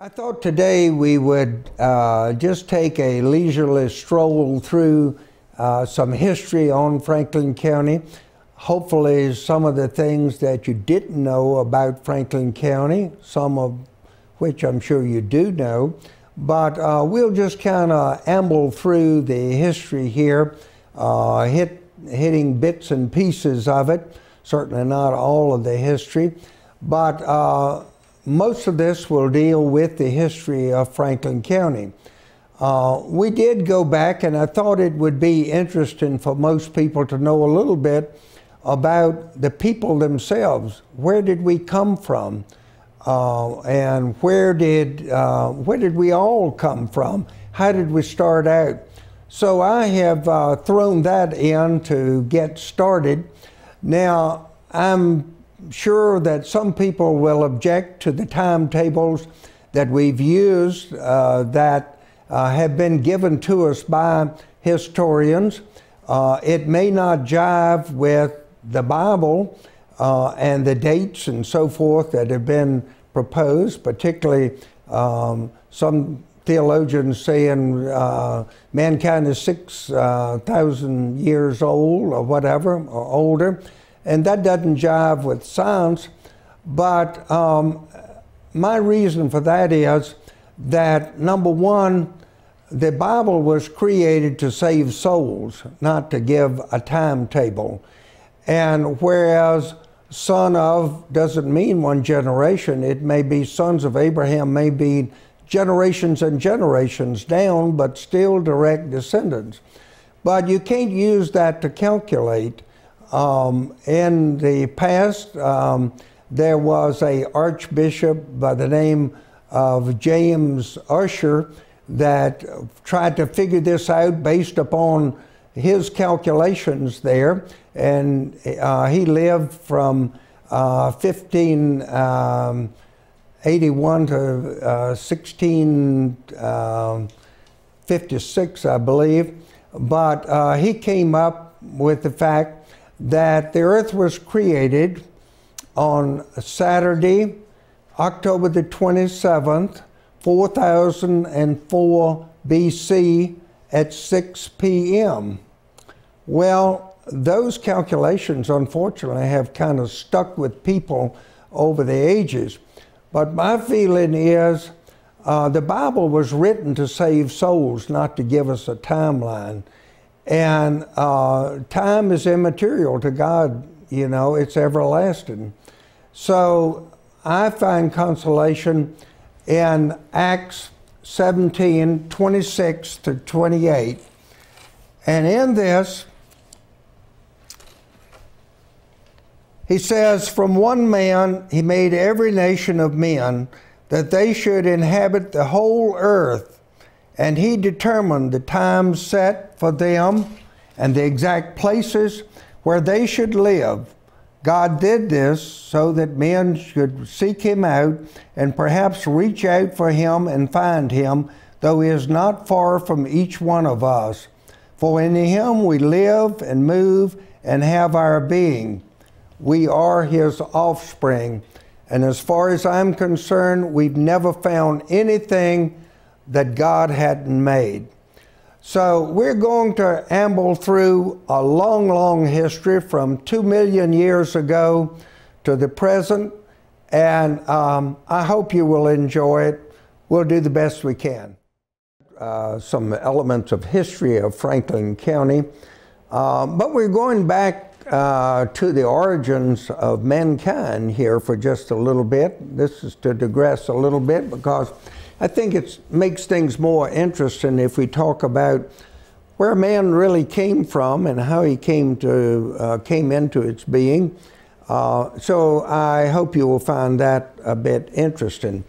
I thought today we would uh, just take a leisurely stroll through uh, some history on Franklin County. Hopefully, some of the things that you didn't know about Franklin County, some of which I'm sure you do know. But uh, we'll just kind of amble through the history here, uh, hit, hitting bits and pieces of it, certainly not all of the history. But uh, most of this will deal with the history of Franklin County. Uh, we did go back, and I thought it would be interesting for most people to know a little bit about the people themselves. Where did we come from? Uh, and where did, uh, where did we all come from? How did we start out? So I have uh, thrown that in to get started. Now, I'm sure that some people will object to the timetables that we've used uh, that uh, have been given to us by historians. Uh, it may not jive with the Bible uh, and the dates and so forth that have been proposed, particularly um, some theologians saying uh, mankind is 6,000 years old or whatever, or older and that doesn't jive with science. But um, my reason for that is that number one, the Bible was created to save souls, not to give a timetable. And whereas son of doesn't mean one generation, it may be sons of Abraham, may be generations and generations down, but still direct descendants. But you can't use that to calculate um, in the past, um, there was a archbishop by the name of James Ussher that tried to figure this out based upon his calculations there, and uh, he lived from uh, 1581 um, to uh, 1656, um, I believe. But uh, he came up with the fact that the earth was created on Saturday, October the 27th, 4004 BC at 6 p.m. Well, those calculations, unfortunately, have kind of stuck with people over the ages. But my feeling is uh, the Bible was written to save souls, not to give us a timeline. And uh, time is immaterial to God, you know, it's everlasting. So I find consolation in Acts 17 26 to 28. And in this, he says, From one man he made every nation of men that they should inhabit the whole earth and he determined the times set for them and the exact places where they should live. God did this so that men should seek him out and perhaps reach out for him and find him, though he is not far from each one of us. For in him we live and move and have our being. We are his offspring. And as far as I'm concerned, we've never found anything that God hadn't made. So we're going to amble through a long, long history from two million years ago to the present, and um, I hope you will enjoy it. We'll do the best we can. Uh, some elements of history of Franklin County, uh, but we're going back uh, to the origins of mankind here for just a little bit. This is to digress a little bit because I think it makes things more interesting if we talk about where man really came from and how he came to uh, came into its being. Uh, so I hope you will find that a bit interesting.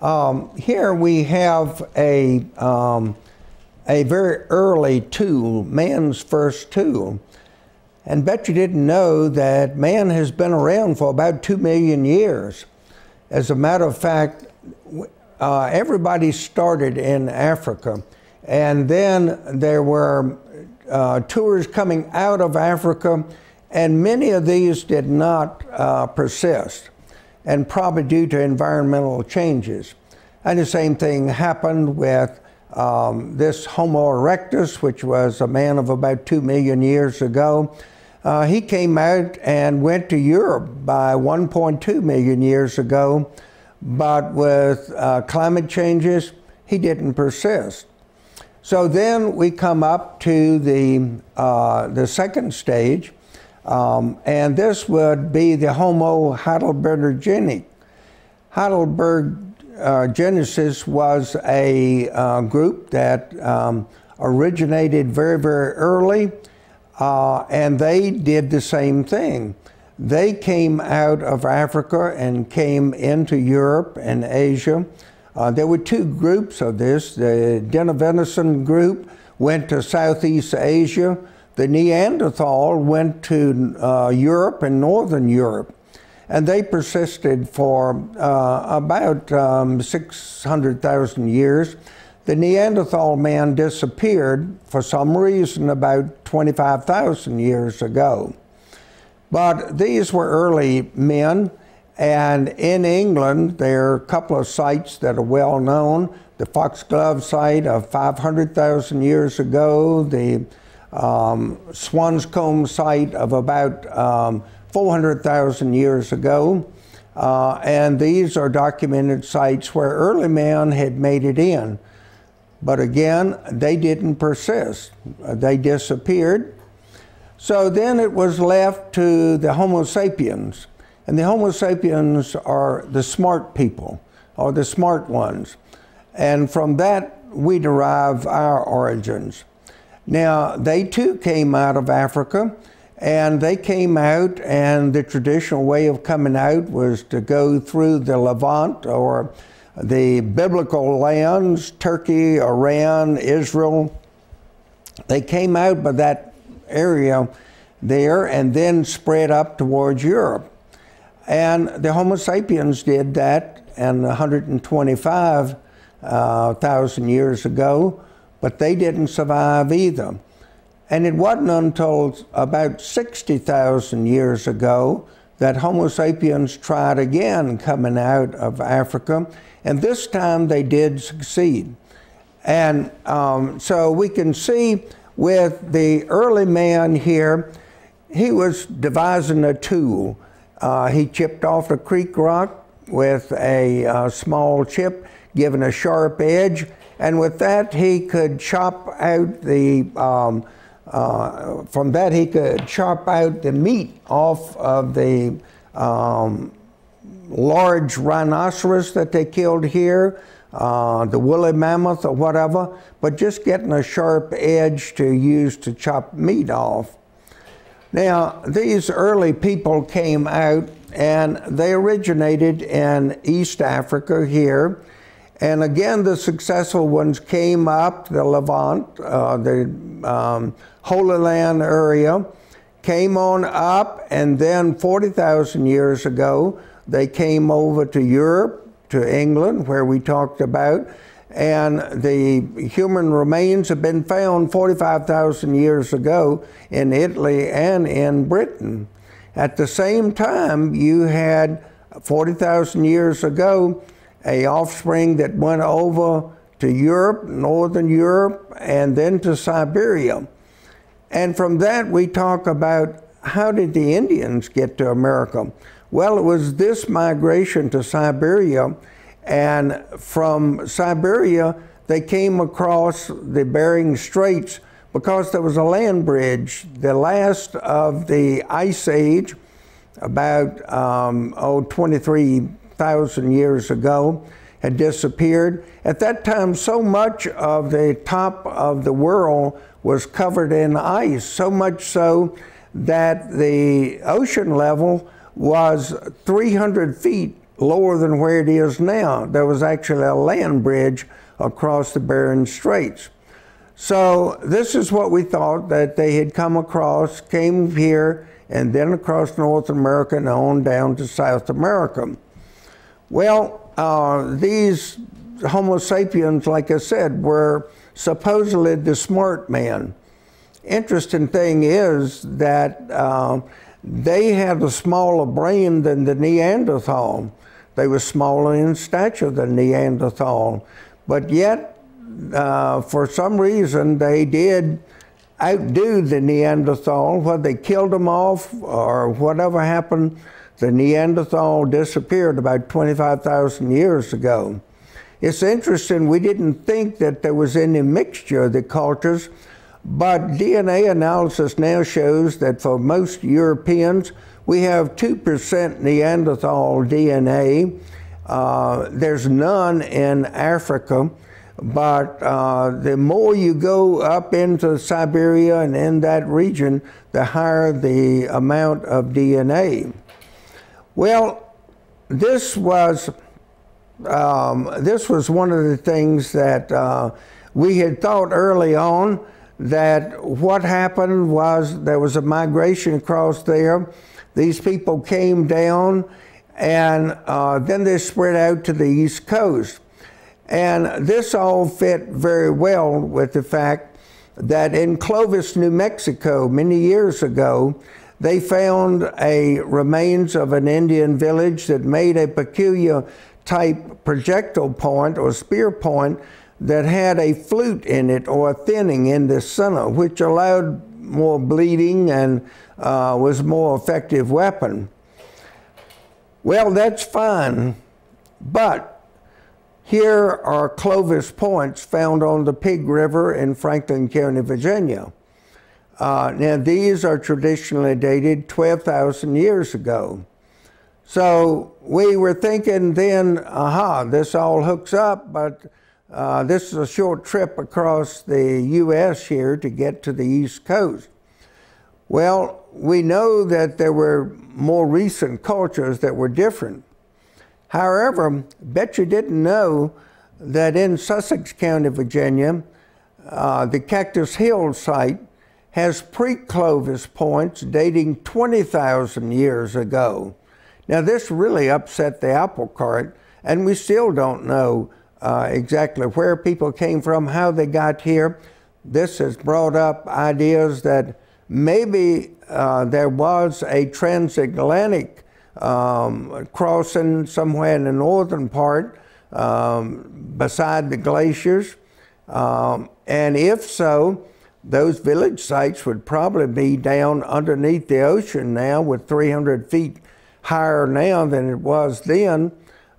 Um, here we have a um, a very early tool, man's first tool. And bet you didn't know that man has been around for about two million years. As a matter of fact, uh, everybody started in Africa. And then there were uh, tours coming out of Africa, and many of these did not uh, persist, and probably due to environmental changes. And the same thing happened with um, this Homo erectus, which was a man of about two million years ago. Uh, he came out and went to Europe by 1.2 million years ago, but with uh, climate changes, he didn't persist. So then we come up to the, uh, the second stage, um, and this would be the Homo heidelbergensis. Heidelbergensis was a uh, group that um, originated very, very early, uh, and they did the same thing. They came out of Africa and came into Europe and Asia. Uh, there were two groups of this. The Denisovan group went to Southeast Asia. The Neanderthal went to uh, Europe and Northern Europe. And they persisted for uh, about um, 600,000 years. The Neanderthal man disappeared for some reason about 25,000 years ago. But these were early men, and in England, there are a couple of sites that are well known. The Boxgrove site of 500,000 years ago, the um, Swanscombe site of about um, 400,000 years ago. Uh, and these are documented sites where early man had made it in. But again, they didn't persist. They disappeared. So then it was left to the Homo sapiens. And the Homo sapiens are the smart people, or the smart ones. And from that, we derive our origins. Now, they too came out of Africa, and they came out, and the traditional way of coming out was to go through the Levant or the biblical lands, Turkey, Iran, Israel. They came out by that area there and then spread up towards Europe. And the Homo sapiens did that and 125,000 uh, years ago, but they didn't survive either. And it wasn't until about 60,000 years ago that Homo sapiens tried again coming out of Africa and this time they did succeed. And um, so we can see with the early man here, he was devising a tool. Uh, he chipped off a creek rock with a uh, small chip, given a sharp edge, and with that he could chop out the, um, uh, from that he could chop out the meat off of the um, large rhinoceros that they killed here, uh, the woolly mammoth or whatever, but just getting a sharp edge to use to chop meat off. Now, these early people came out and they originated in East Africa here. And again, the successful ones came up the Levant, uh, the um, Holy Land area, came on up, and then 40,000 years ago, they came over to Europe, to England, where we talked about, and the human remains have been found 45,000 years ago in Italy and in Britain. At the same time, you had 40,000 years ago a offspring that went over to Europe, Northern Europe, and then to Siberia. And from that, we talk about how did the Indians get to America? Well, it was this migration to Siberia, and from Siberia, they came across the Bering Straits because there was a land bridge. The last of the Ice Age, about um, oh, 23,000 years ago, had disappeared. At that time, so much of the top of the world was covered in ice, so much so that the ocean level was 300 feet lower than where it is now. There was actually a land bridge across the Bering Straits. So this is what we thought that they had come across, came here, and then across North America and on down to South America. Well, uh, these Homo sapiens, like I said, were supposedly the smart man. Interesting thing is that uh, they had a smaller brain than the Neanderthal. They were smaller in stature than Neanderthal. But yet, uh, for some reason, they did outdo the Neanderthal. Whether they killed them off or whatever happened, the Neanderthal disappeared about 25,000 years ago. It's interesting, we didn't think that there was any mixture of the cultures, but DNA analysis now shows that for most Europeans, we have 2% Neanderthal DNA. Uh, there's none in Africa, but uh, the more you go up into Siberia and in that region, the higher the amount of DNA. Well, this was um, this was one of the things that uh, we had thought early on that what happened was there was a migration across there. These people came down and uh, then they spread out to the East Coast. And this all fit very well with the fact that in Clovis, New Mexico, many years ago, they found a remains of an Indian village that made a peculiar type projectile point or spear point that had a flute in it or a thinning in the center, which allowed more bleeding and uh, was a more effective weapon. Well, that's fine, but here are Clovis points found on the Pig River in Franklin County, Virginia. Uh, now, these are traditionally dated 12,000 years ago. So we were thinking then, aha, this all hooks up, but uh, this is a short trip across the U.S. here to get to the East Coast. Well, we know that there were more recent cultures that were different. However, bet you didn't know that in Sussex County, Virginia, uh, the Cactus Hill site has pre-Clovis points dating 20,000 years ago. Now, this really upset the apple cart, and we still don't know uh, exactly where people came from, how they got here. This has brought up ideas that maybe uh, there was a transatlantic um, crossing somewhere in the northern part um, beside the glaciers. Um, and if so, those village sites would probably be down underneath the ocean now with 300 feet higher now than it was then.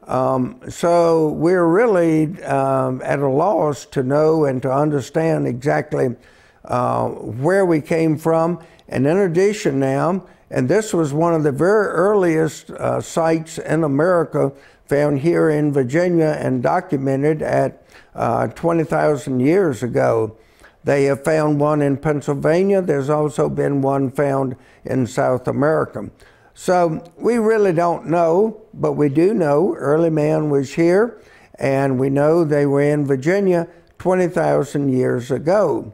Um, so we're really um, at a loss to know and to understand exactly uh, where we came from. And in addition now, and this was one of the very earliest uh, sites in America found here in Virginia and documented at uh, 20,000 years ago. They have found one in Pennsylvania. There's also been one found in South America. So we really don't know, but we do know early man was here, and we know they were in Virginia 20,000 years ago.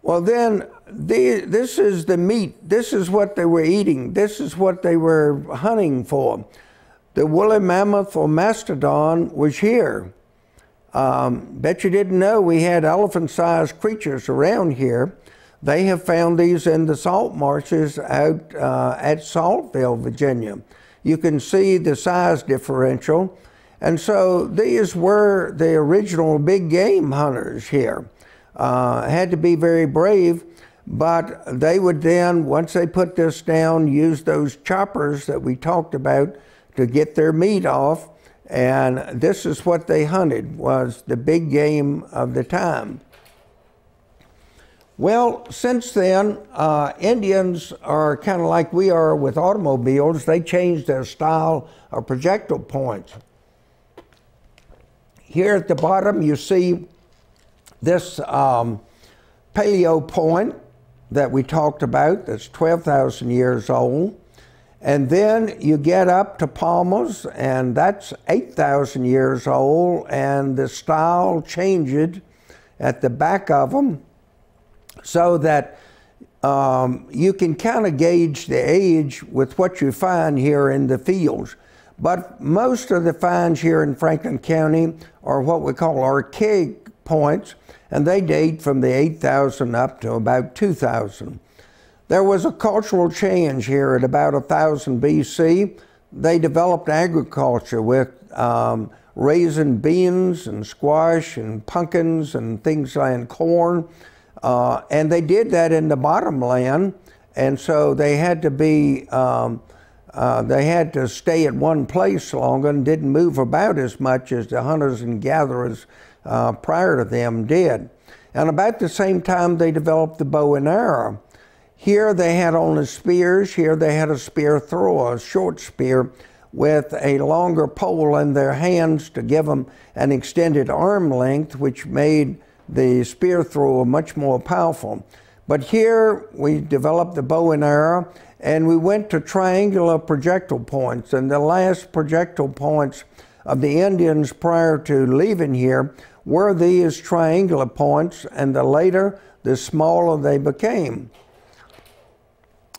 Well, then, the, this is the meat. This is what they were eating. This is what they were hunting for. The woolly mammoth or mastodon was here. Um, bet you didn't know we had elephant sized creatures around here. They have found these in the salt marshes out uh, at Saltville, Virginia. You can see the size differential. And so these were the original big game hunters here. Uh, had to be very brave, but they would then, once they put this down, use those choppers that we talked about to get their meat off. And this is what they hunted, was the big game of the time. Well, since then, uh, Indians are kind of like we are with automobiles. They changed their style of projectile points. Here at the bottom, you see this um, paleo point that we talked about that's 12,000 years old. And then you get up to Palmers, and that's 8,000 years old, and the style changed at the back of them so that um, you can kind of gauge the age with what you find here in the fields. But most of the finds here in Franklin County are what we call archaic points, and they date from the 8,000 up to about 2,000. There was a cultural change here at about 1000 BC. they developed agriculture with um, raising beans and squash and pumpkins and things like corn. Uh, and they did that in the bottomland, and so they had to be um, uh, they had to stay at one place longer and didn't move about as much as the hunters and gatherers uh, prior to them did. And about the same time, they developed the bow and arrow. Here they had only spears. Here they had a spear thrower, a short spear with a longer pole in their hands to give them an extended arm length, which made the spear thrower much more powerful. But here we developed the bow and arrow, and we went to triangular projectile points. And the last projectile points of the Indians prior to leaving here were these triangular points, and the later, the smaller they became.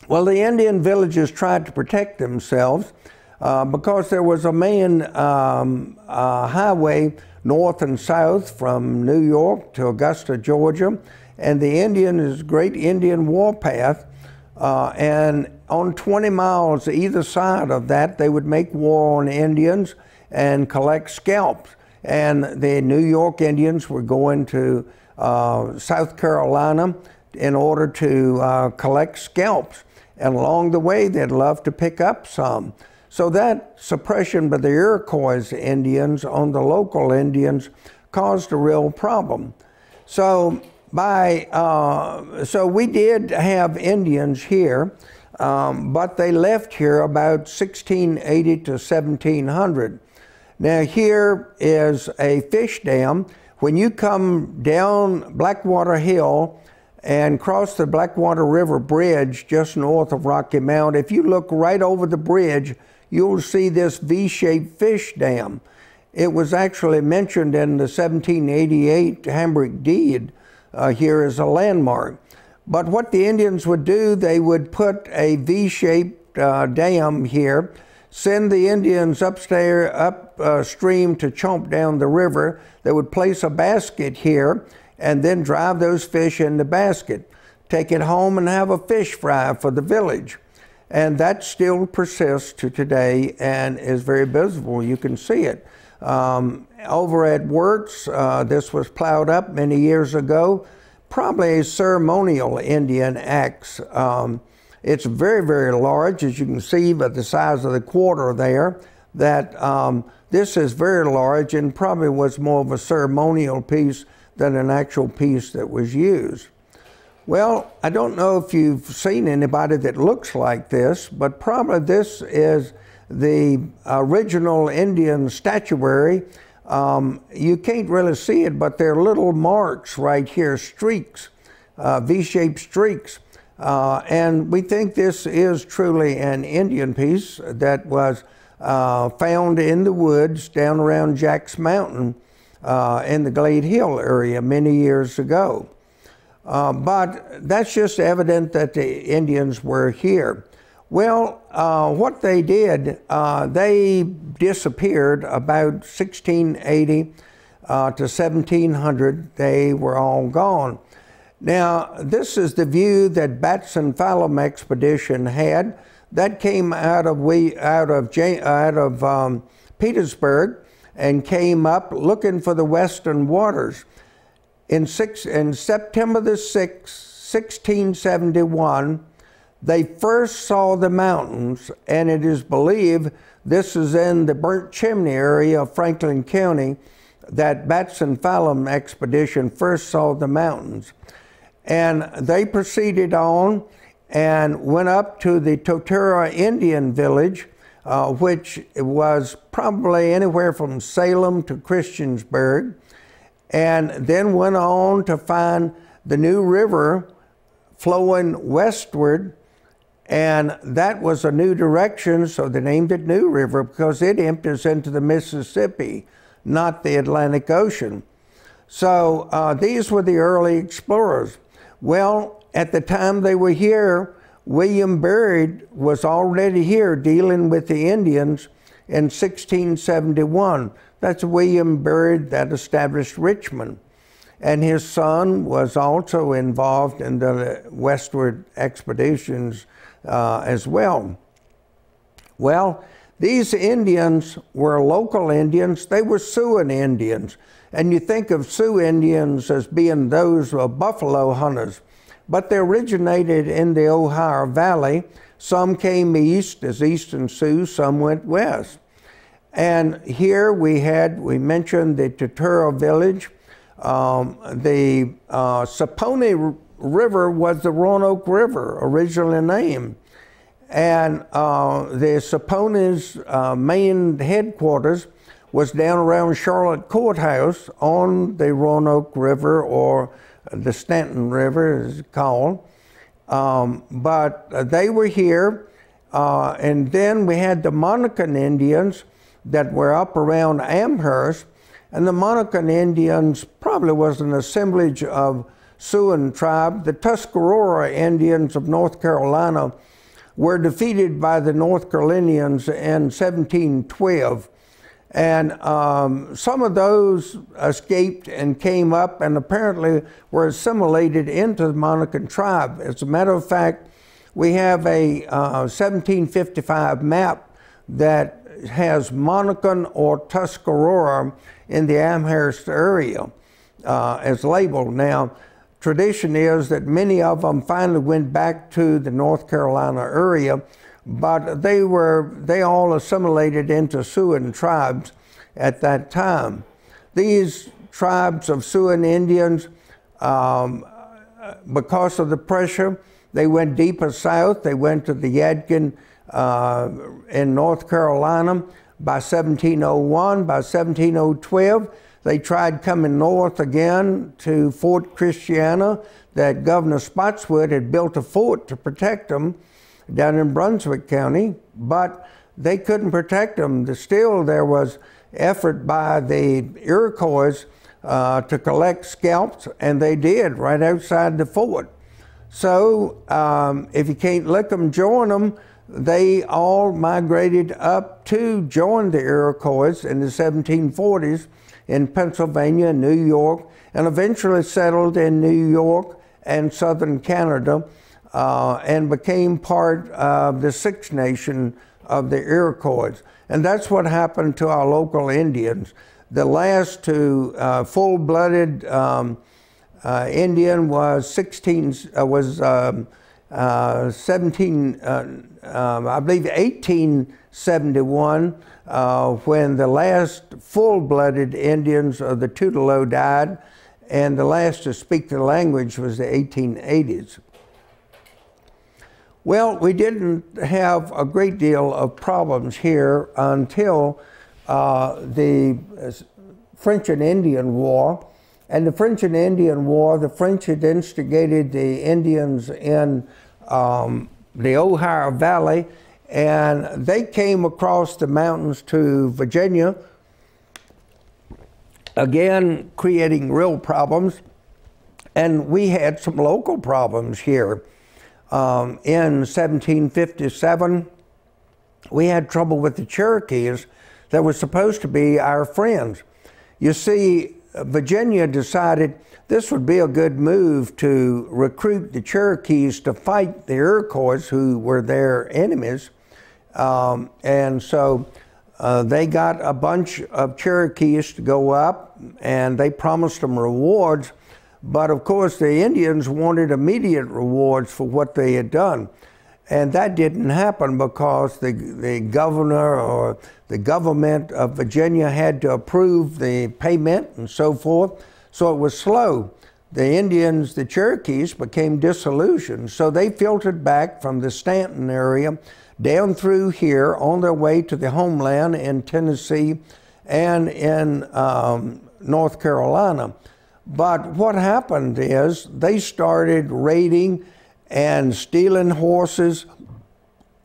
Well, the Indian villages tried to protect themselves uh, because there was a main um, uh, highway north and south from New York to Augusta, Georgia, and the Indian is Great Indian Warpath. Uh, and on 20 miles either side of that, they would make war on Indians and collect scalps. And the New York Indians were going to uh, South Carolina in order to uh, collect scalps. And along the way, they'd love to pick up some. So that suppression by the Iroquois Indians on the local Indians caused a real problem. So by uh, so we did have Indians here, um, but they left here about 1680 to 1700. Now here is a fish dam. When you come down Blackwater Hill and cross the Blackwater River Bridge just north of Rocky Mount, if you look right over the bridge, you'll see this V-shaped fish dam. It was actually mentioned in the 1788 Hamburg deed uh, here as a landmark. But what the Indians would do, they would put a V-shaped uh, dam here, send the Indians upstairs, upstream uh, to chomp down the river. They would place a basket here and then drive those fish in the basket, take it home and have a fish fry for the village. And that still persists to today and is very visible. You can see it. Um, over at Wirtz, uh, this was plowed up many years ago, probably a ceremonial Indian axe. Um, it's very, very large, as you can see by the size of the quarter there, that um, this is very large and probably was more of a ceremonial piece than an actual piece that was used. Well, I don't know if you've seen anybody that looks like this, but probably this is the original Indian statuary. Um, you can't really see it, but there are little marks right here, streaks, uh, V-shaped streaks. Uh, and we think this is truly an Indian piece that was uh, found in the woods down around Jack's Mountain uh, in the Glade Hill area many years ago. Uh, but that's just evident that the Indians were here. Well, uh, what they did, uh, they disappeared about 1680 uh, to 1700. They were all gone. Now, this is the view that Batts and Fallam expedition had. That came out of we out of out of um, Petersburg and came up looking for the western waters. In, six, in September the 6th, 1671, they first saw the mountains, and it is believed this is in the Burnt Chimney area of Franklin County that Batts and Fallam expedition first saw the mountains. And they proceeded on and went up to the Totora Indian village, uh, which was probably anywhere from Salem to Christiansburg and then went on to find the New River flowing westward. And that was a new direction, so they named it New River because it empties into the Mississippi, not the Atlantic Ocean. So uh, these were the early explorers. Well, at the time they were here, William Byrd was already here dealing with the Indians in 1671. That's William Byrd that established Richmond. And his son was also involved in the westward expeditions uh, as well. Well, These Indians were local Indians, they were Siouan Indians. And you think of Sioux Indians as being those uh, buffalo hunters, but they originated in the Ohio Valley. Some came east as Eastern Sioux, some went west. And here we had, we mentioned the Tatura village. Um, the uh, Saponi River was the Roanoke River, originally named. And uh, the Sapone's uh, main headquarters was down around Charlotte Courthouse on the Roanoke River or the Staunton River is called. Um, but they were here. Uh, and then we had the Monacan Indians that were up around Amherst. And the Monacan Indians probably was an assemblage of Siouan tribe. The Tuscarora Indians of North Carolina were defeated by the North Carolinians in 1712. And um, some of those escaped and came up and apparently were assimilated into the Monacan tribe. As a matter of fact, we have a uh, 1755 map that has Monacan or Tuscarora in the Amherst area uh, as labeled. Now, tradition is that many of them finally went back to the North Carolina area, but they were they all assimilated into Siouan tribes at that time. These tribes of Siouan Indians, um, because of the pressure, they went deeper south. They went to the Yadkin in North Carolina by 1701. By 1712, they tried coming north again to Fort Christanna that Governor Spotswood had built a fort to protect them down in Brunswick County, but they couldn't protect them. Still, there was effort by the Iroquois uh, to collect scalps, and they did right outside the fort. So um, if you can't lick them, join them. They all migrated up to join the Iroquois in the 1740s in Pennsylvania, and New York, and eventually settled in New York and southern Canada uh, and became part of the Six Nation of the Iroquois. And that's what happened to our local Indians. The last two uh, full-blooded um, uh, Indian was 16, uh, was um, uh, 17, uh, um, I believe 1871 uh, when the last full-blooded Indians of the Tutelo died, and the last to speak the language was the 1880s. Well, we didn't have a great deal of problems here until uh, the French and Indian War. And the French and Indian War, the French had instigated the Indians in um, the Ohio Valley and they came across the mountains to Virginia, again creating real problems. And we had some local problems here. Um, in 1757, we had trouble with the Cherokees that were supposed to be our friends. You see, Virginia decided this would be a good move to recruit the Cherokees to fight the Iroquois, who were their enemies. Um, and so uh, they got a bunch of Cherokees to go up and they promised them rewards. But of course, the Indians wanted immediate rewards for what they had done. And that didn't happen because the, the governor or the government of Virginia had to approve the payment and so forth. So it was slow. The Indians, the Cherokees, became disillusioned. So they filtered back from the Staunton area down through here on their way to the homeland in Tennessee and in um, North Carolina. But what happened is they started raiding and stealing horses,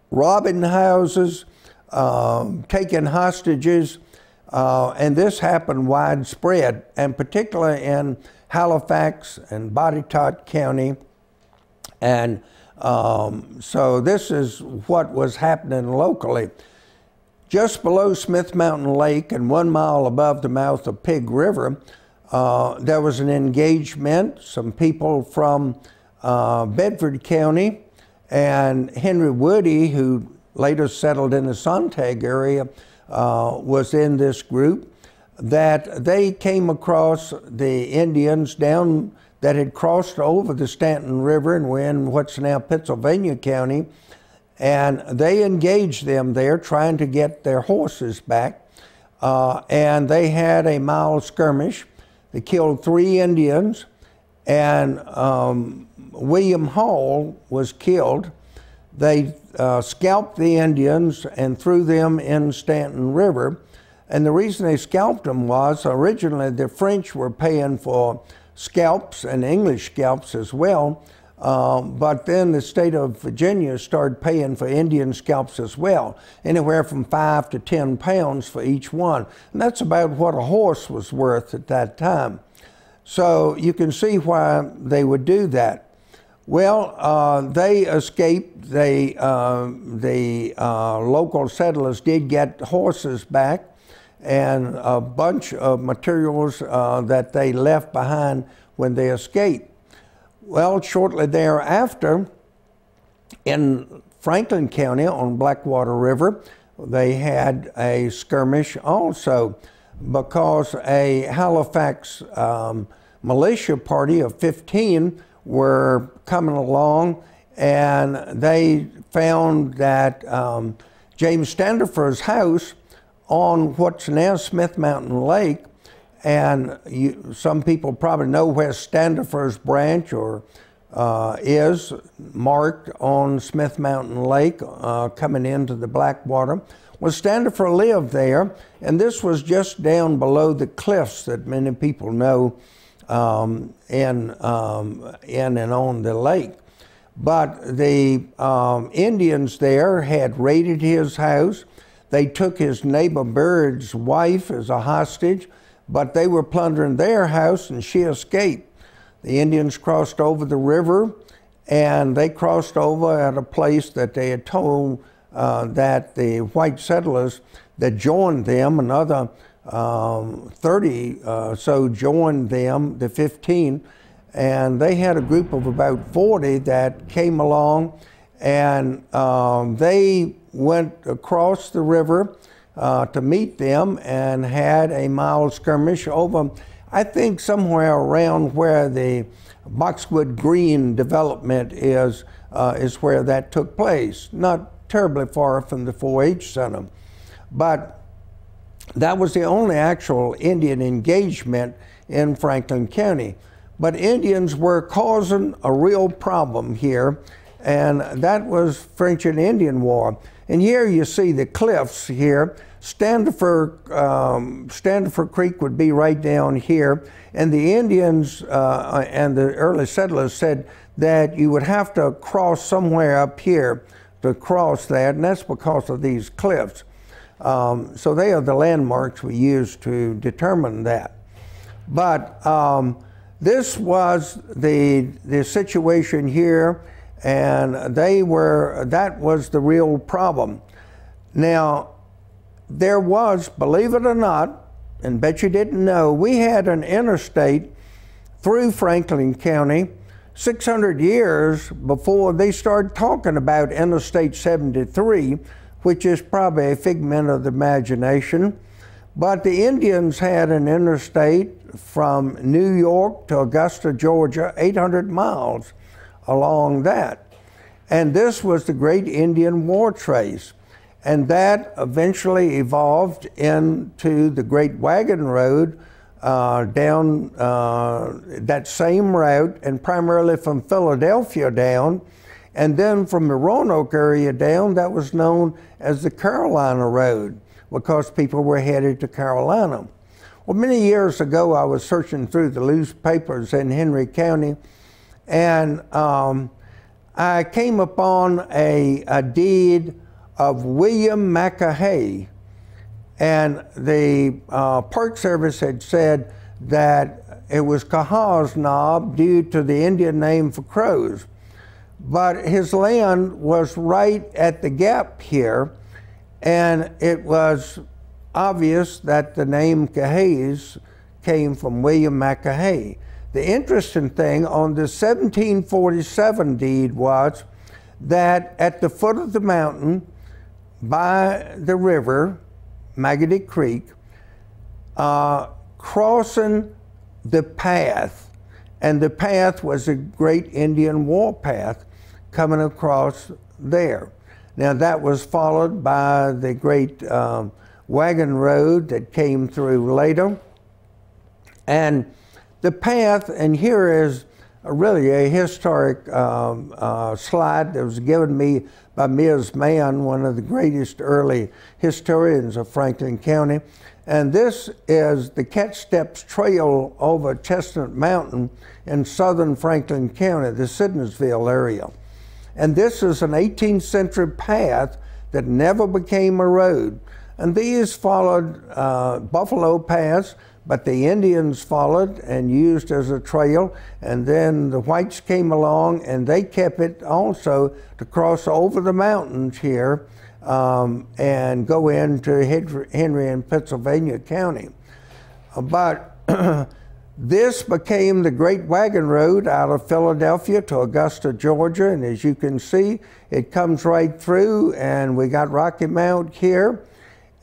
robbing houses, um, taking hostages, uh, and this happened widespread, and particularly in Halifax and Botetourt County and um, so this is what was happening locally. Just below Smith Mountain Lake and one mile above the mouth of Pig River, uh, there was an engagement. Some people from uh, Bedford County and Henry Woody, who later settled in the Sontag area, uh, was in this group, that they came across the Indians down that had crossed over the Staunton River and were in what's now Pittsylvania County, and they engaged them there trying to get their horses back. Uh, and they had a mild skirmish. They killed three Indians, and um, William Hall was killed. They uh, scalped the Indians and threw them in Staunton River. And the reason they scalped them was originally the French were paying for scalps and English scalps as well. Um, but then the state of Virginia started paying for Indian scalps as well, anywhere from five to 10 pounds for each one. And that's about what a horse was worth at that time. So you can see why they would do that. Well, uh, they escaped. They, uh, the uh, local settlers did get horses back and a bunch of materials uh, that they left behind when they escaped. Well, shortly thereafter, in Franklin County on Blackwater River, they had a skirmish also because a Halifax um, militia party of 15 were coming along and they found that um, James Standifer's house on what's now Smith Mountain Lake and you, some people probably know where Standifer's branch or uh, is marked on Smith Mountain Lake uh, coming into the Blackwater. Well, Standifer lived there, and this was just down below the cliffs that many people know um, in, um, in and on the lake. But the um, Indians there had raided his house. They took his neighbor Bird's wife as a hostage but they were plundering their house and she escaped. The Indians crossed over the river and they crossed over at a place that they had told uh, that the white settlers that joined them, another um, 30 uh, so joined them, the 15, and they had a group of about 40 that came along and um, they went across the river uh, to meet them and had a mild skirmish over, I think, somewhere around where the Boxwood Green development is, uh, is where that took place. Not terribly far from the 4 H Center. But that was the only actual Indian engagement in Franklin County. But Indians were causing a real problem here, and that was French and Indian War. And here you see the cliffs here. Standifer, um, Standifer Creek would be right down here. And the Indians uh, and the early settlers said that you would have to cross somewhere up here to cross that, and that's because of these cliffs. Um, so they are the landmarks we use to determine that. But um, this was the, the situation here and they were, that was the real problem. Now, there was, believe it or not, and bet you didn't know, we had an interstate through Franklin County 600 years before they started talking about Interstate 73, which is probably a figment of the imagination. But the Indians had an interstate from New York to Augusta, Georgia, 800 miles along that. And this was the great Indian war trace. And that eventually evolved into the Great Wagon Road uh, down uh, that same route, and primarily from Philadelphia down. And then from the Roanoke area down, that was known as the Carolina Road because people were headed to Carolina. Well, many years ago, I was searching through the loose papers in Henry County and um, I came upon a, a, deed of William McAhay, and the uh, Park Service had said that it was Cahas Knob due to the Indian name for crows. But his land was right at the gap here, and it was obvious that the name Cahas came from William McAhay. The interesting thing on the 1747 deed was that at the foot of the mountain, by the river, Maggodee Creek, uh, crossing the path, and the path was a great Indian war path coming across there. Now that was followed by the great um, wagon road that came through later. And the path, and here is really a historic um, uh, slide that was given me by Ms. Mann, one of the greatest early historians of Franklin County. And this is the Cat Steps Trail over Chestnut Mountain in southern Franklin County, the Sydnorsville area. And this is an 18th century path that never became a road. And these followed uh, buffalo paths, but the Indians followed and used as a trail. And then the whites came along and they kept it also to cross over the mountains here um, and go into Henry in Pittsylvania County. But This became the Great Wagon Road out of Philadelphia to Augusta, Georgia. And as you can see, it comes right through, and we got Rocky Mount here.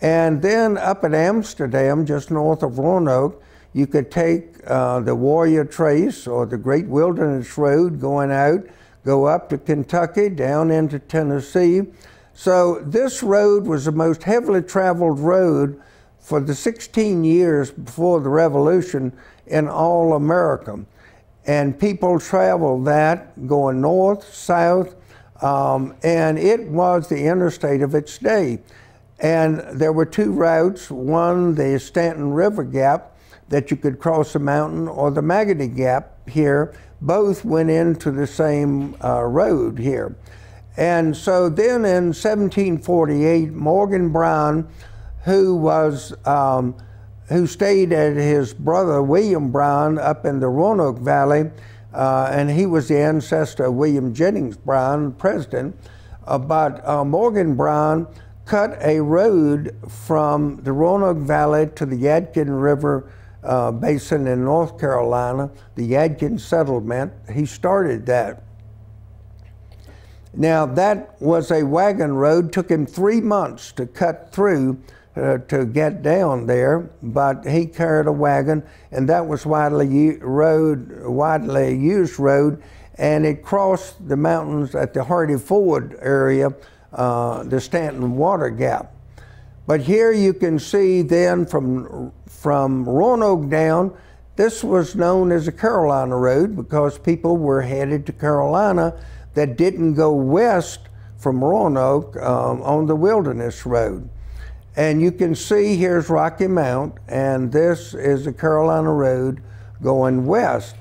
And then up at Amsterdam, just north of Roanoke, you could take uh, the Warrior Trace or the Great Wilderness Road going out, go up to Kentucky, down into Tennessee. So this road was the most heavily traveled road for the 16 years before the Revolution in all America. And people traveled that going north, south, um, and it was the interstate of its day. And there were two routes one, the Staunton River Gap, that you could cross the mountain, or the Maggodee Gap here. Both went into the same uh, road here. And so then in 1748, Morgan Brown, who was um, who stayed at his brother William Brown up in the Roanoke Valley, uh, and he was the ancestor of William Jennings Brown, president. Uh, but uh, Morgan Brown cut a road from the Roanoke Valley to the Yadkin River uh, basin in North Carolina, the Yadkin settlement. He started that. Now, that was a wagon road, took him three months to cut through uh, to get down there, but he carried a wagon, and that was widely road, widely used road, and it crossed the mountains at the Hardy Ford area, uh, the Staunton Water Gap. But here you can see then from from Roanoke down, this was known as the Carolina Road because people were headed to Carolina that didn't go west from Roanoke um, on the Wilderness Road. And you can see here's Rocky Mount, and this is the Carolina Road going west.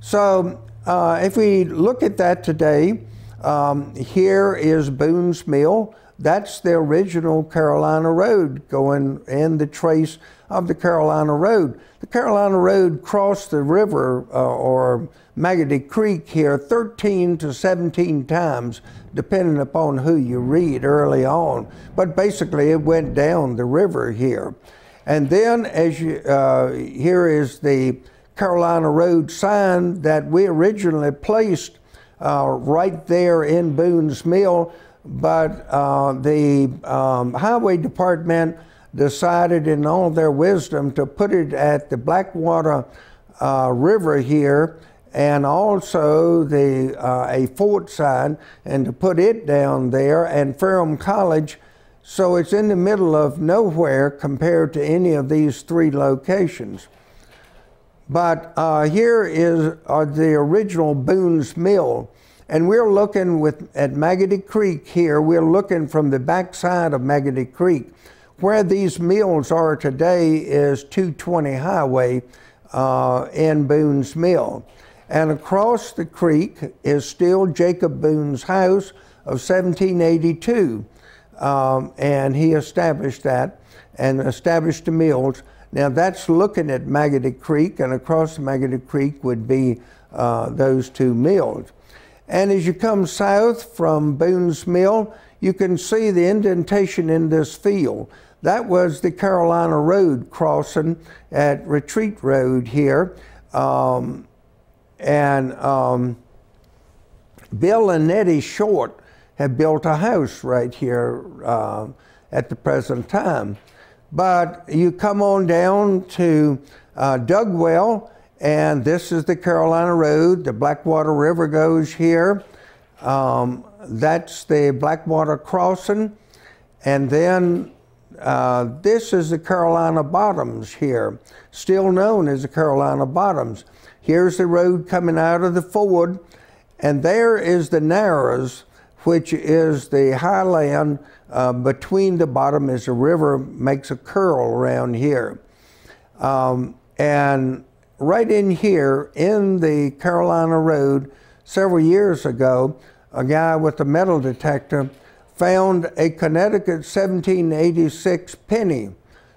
So uh, if we look at that today, um, here is Boone's Mill. That's the original Carolina Road going in the trace of the Carolina Road. The Carolina Road crossed the river uh, or Maggodee Creek here 13 to 17 times, depending upon who you read early on. But basically, it went down the river here. And then, as you, uh, here is the Carolina Road sign that we originally placed uh, right there in Boone's Mill, but uh, the um, Highway Department decided in all their wisdom to put it at the Blackwater uh, River here and also the uh, a fort sign and to put it down there and Ferrum College so it's in the middle of nowhere compared to any of these three locations. But uh, here is uh, the original Boone's Mill. And we're looking with, at Maggodee Creek here. We're looking from the backside of Maggodee Creek. Where these mills are today is 220 Highway uh, in Boone's Mill. And across the creek is still Jacob Boone's house of 1782. Um, and he established that and established the mills. Now that's looking at Maggodee Creek, and across Maggodee Creek would be uh, those two mills. And as you come south from Boone's Mill, you can see the indentation in this field. That was the Carolina Road crossing at Retreat Road here. Um, and um, Bill and Nettie Short have built a house right here uh, at the present time. But you come on down to uh, Dugwell, and this is the Carolina Road. The Blackwater River goes here. Um, that's the Blackwater crossing. And then uh, this is the Carolina Bottoms here, still known as the Carolina Bottoms. Here's the road coming out of the ford, and there is the Narrows, which is the highland uh, between the bottom as the river makes a curl around here. Um, and right in here, in the Carolina Road, several years ago, a guy with a metal detector found a Connecticut 1786 penny,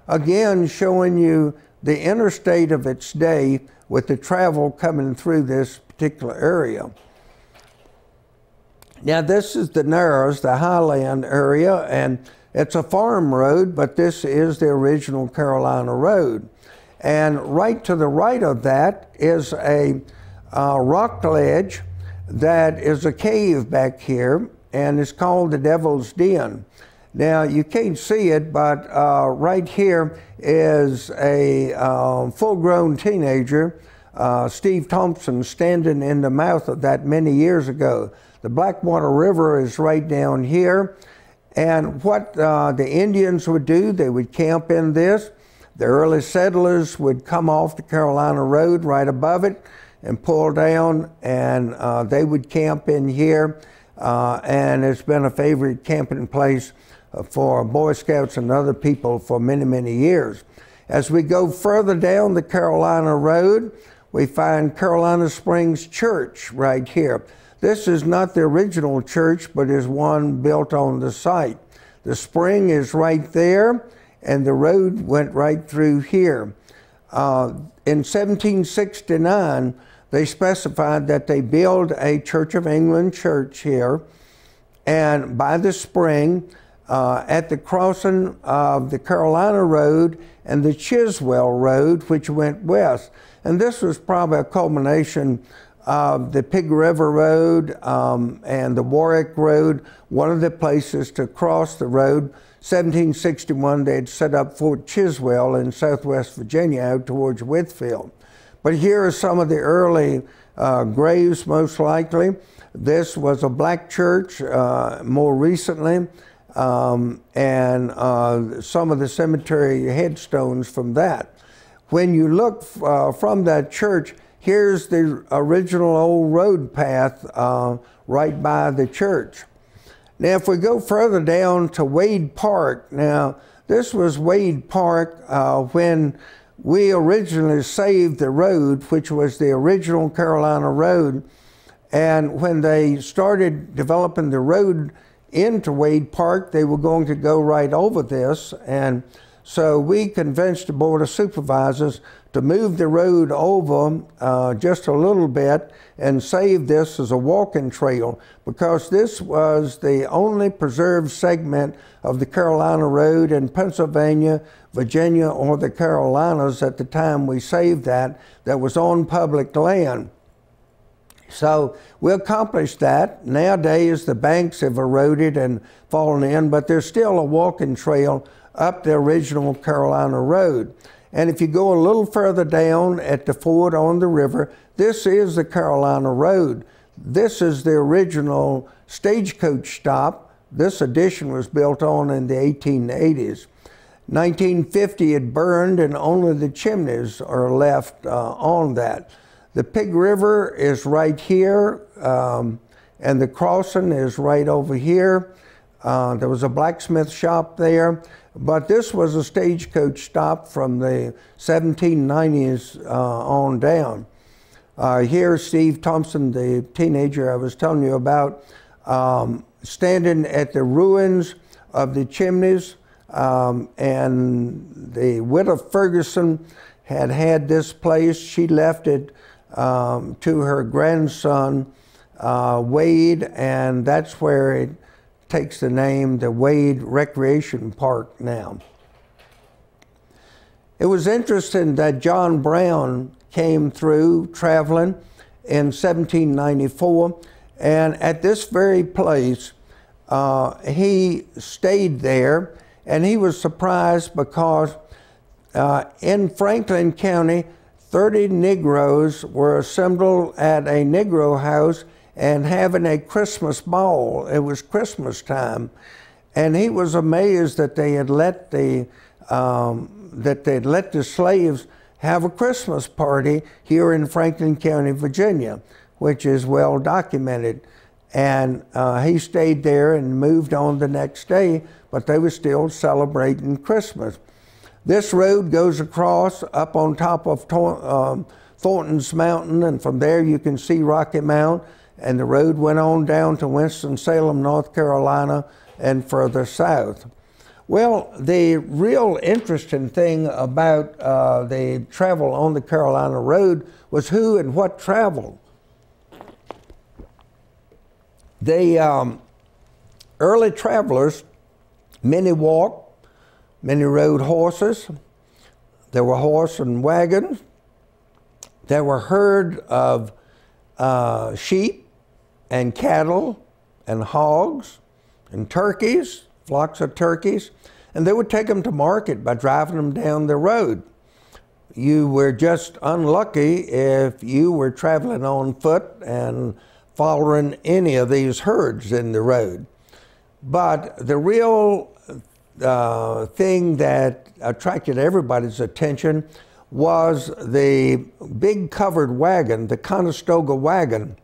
again showing you the interstate of its day with the travel coming through this particular area. Now, this is the Narrows, the highland area, and it's a farm road, but this is the original Carolina Road. And right to the right of that is a uh, rock ledge that is a cave back here, and it's called the Devil's Den. Now, you can't see it, but uh, right here is a uh, full grown teenager, uh, Steve Thompson, standing in the mouth of that many years ago. The Blackwater River is right down here. And what uh, the Indians would do, they would camp in this. The early settlers would come off the Carolina Road right above it and pull down, and uh, they would camp in here. Uh, and it's been a favorite camping place uh, for Boy Scouts and other people for many, many years. As we go further down the Carolina Road, we find Carolina Springs Church right here. This is not the original church, but is one built on the site. The spring is right there, and the road went right through here. Uh, in 1769, they specified that they build a Church of England church here, and by the spring, uh, at the crossing of the Carolina Road and the Chiswell Road, which went west. And this was probably a culmination of the Pig River Road um, and the Warwick Road, one of the places to cross the road. 1761, they had set up Fort Chiswell in southwest Virginia out towards Wytheville. But here are some of the early uh, graves, most likely. This was a black church uh, more recently, um, and uh, some of the cemetery headstones from that. When you look uh, from that church, Here's the original old road path uh, right by the church. Now, if we go further down to Wade Park, now this was Wade Park uh, when we originally saved the road, which was the original Carolina Road. And when they started developing the road into Wade Park, they were going to go right over this. And so we convinced the Board of Supervisors to move the road over uh, just a little bit and save this as a walking trail because this was the only preserved segment of the Carolina Road in Pennsylvania, Virginia, or the Carolinas at the time we saved that, that was on public land. So we accomplished that. Nowadays, the banks have eroded and fallen in, but there's still a walking trail up the original Carolina Road. And if you go a little further down at the ford on the river, this is the Carolina Road. This is the original stagecoach stop. This addition was built on in the 1880s. 1950 it burned and only the chimneys are left uh, on that. The Pig River is right here um, and the crossing is right over here. Uh, there was a blacksmith shop there. But this was a stagecoach stop from the 1790s uh, on down. Uh, here, Steve Thompson, the teenager I was telling you about, um, standing at the ruins of the chimneys, um, and the widow Ferguson had had this place. She left it um, to her grandson, uh, Wade, and that's where it takes the name the Wade Recreation Park now. It was interesting that John Brown came through traveling in 1794, and at this very place, uh, he stayed there and he was surprised because uh, in Franklin County, 30 Negroes were assembled at a Negro house and having a Christmas ball. It was Christmas time. And he was amazed that they had let the, um, that they'd let the slaves have a Christmas party here in Franklin County, Virginia, which is well documented. And uh, he stayed there and moved on the next day, but they were still celebrating Christmas. This road goes across up on top of um, Thornton's Mountain, and from there you can see Rocky Mount. And the road went on down to Winston-Salem, North Carolina, and further south. Well, the real interesting thing about uh, the travel on the Carolina Road was who and what traveled. The um, early travelers, many walked, many rode horses. There were horse and wagons. There were herd of uh, sheep and cattle and hogs and turkeys, flocks of turkeys, and they would take them to market by driving them down the road. You were just unlucky if you were traveling on foot and following any of these herds in the road. But the real uh, thing that attracted everybody's attention was the big covered wagon, the Conestoga wagon.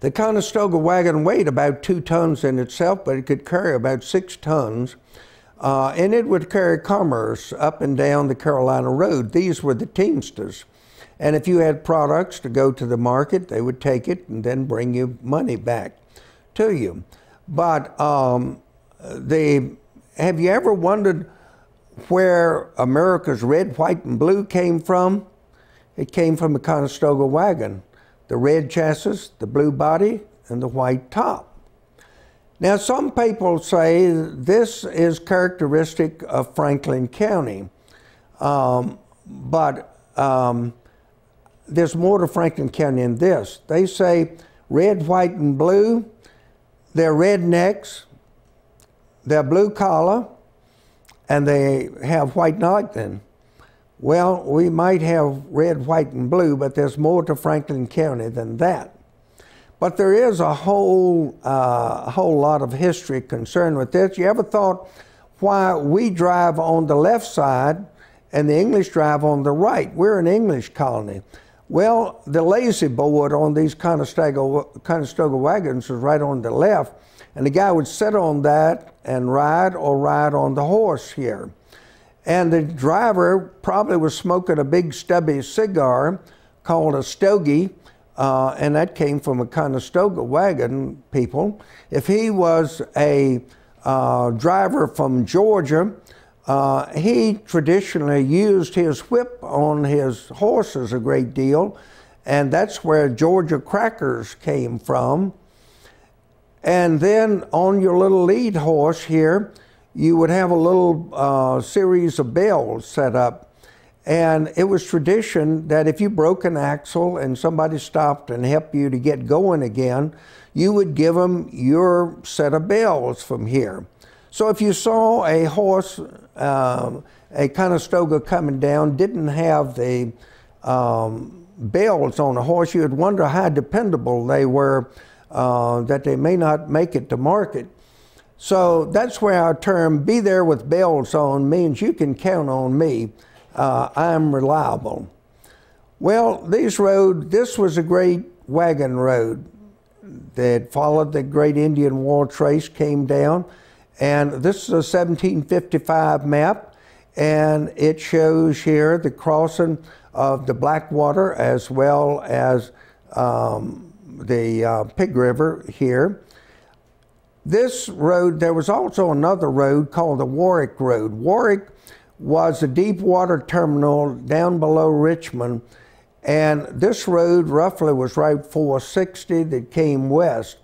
The Conestoga wagon weighed about two tons in itself, but it could carry about six tons. Uh, and it would carry commerce up and down the Carolina Road. These were the Teamsters. And if you had products to go to the market, they would take it and then bring you money back to you. But um, the, have you ever wondered where America's red, white, and blue came from? It came from the Conestoga wagon. The red chassis, the blue body, and the white top. Now, some people say this is characteristic of Franklin County, um, but um, there's more to Franklin County than this. They say red, white, and blue, they're rednecks, they're blue collar, and they have white nighting. Well, we might have red, white, and blue, but there's more to Franklin County than that. But there is a whole, uh, a whole lot of history concerned with this. You ever thought why we drive on the left side and the English drive on the right? We're an English colony. Well, the lazy board on these Conestoga, Conestoga wagons was right on the left, and the guy would sit on that and ride or ride on the horse here. And the driver probably was smoking a big stubby cigar called a stogie, uh, and that came from a Conestoga wagon people. If he was a uh, driver from Georgia, uh, he traditionally used his whip on his horses a great deal, and that's where Georgia crackers came from. And then on your little lead horse here, you would have a little uh, series of bells set up. And it was tradition that if you broke an axle and somebody stopped and helped you to get going again, you would give them your set of bells from here. So if you saw a horse, um, a Conestoga coming down, didn't have the um, bells on the horse, you would wonder how dependable they were, uh, that they may not make it to market. So that's where our term be there with bells on means you can count on me. Uh, I'm reliable. Well, these road, this was a great wagon road that followed the great Indian War trace, came down. And this is a 1755 map, and it shows here the crossing of the Blackwater as well as um, the uh, Pig River here. This road, there was also another road called the Warwick Road. Warwick was a deep water terminal down below Richmond, and this road roughly was Route 460 that came west.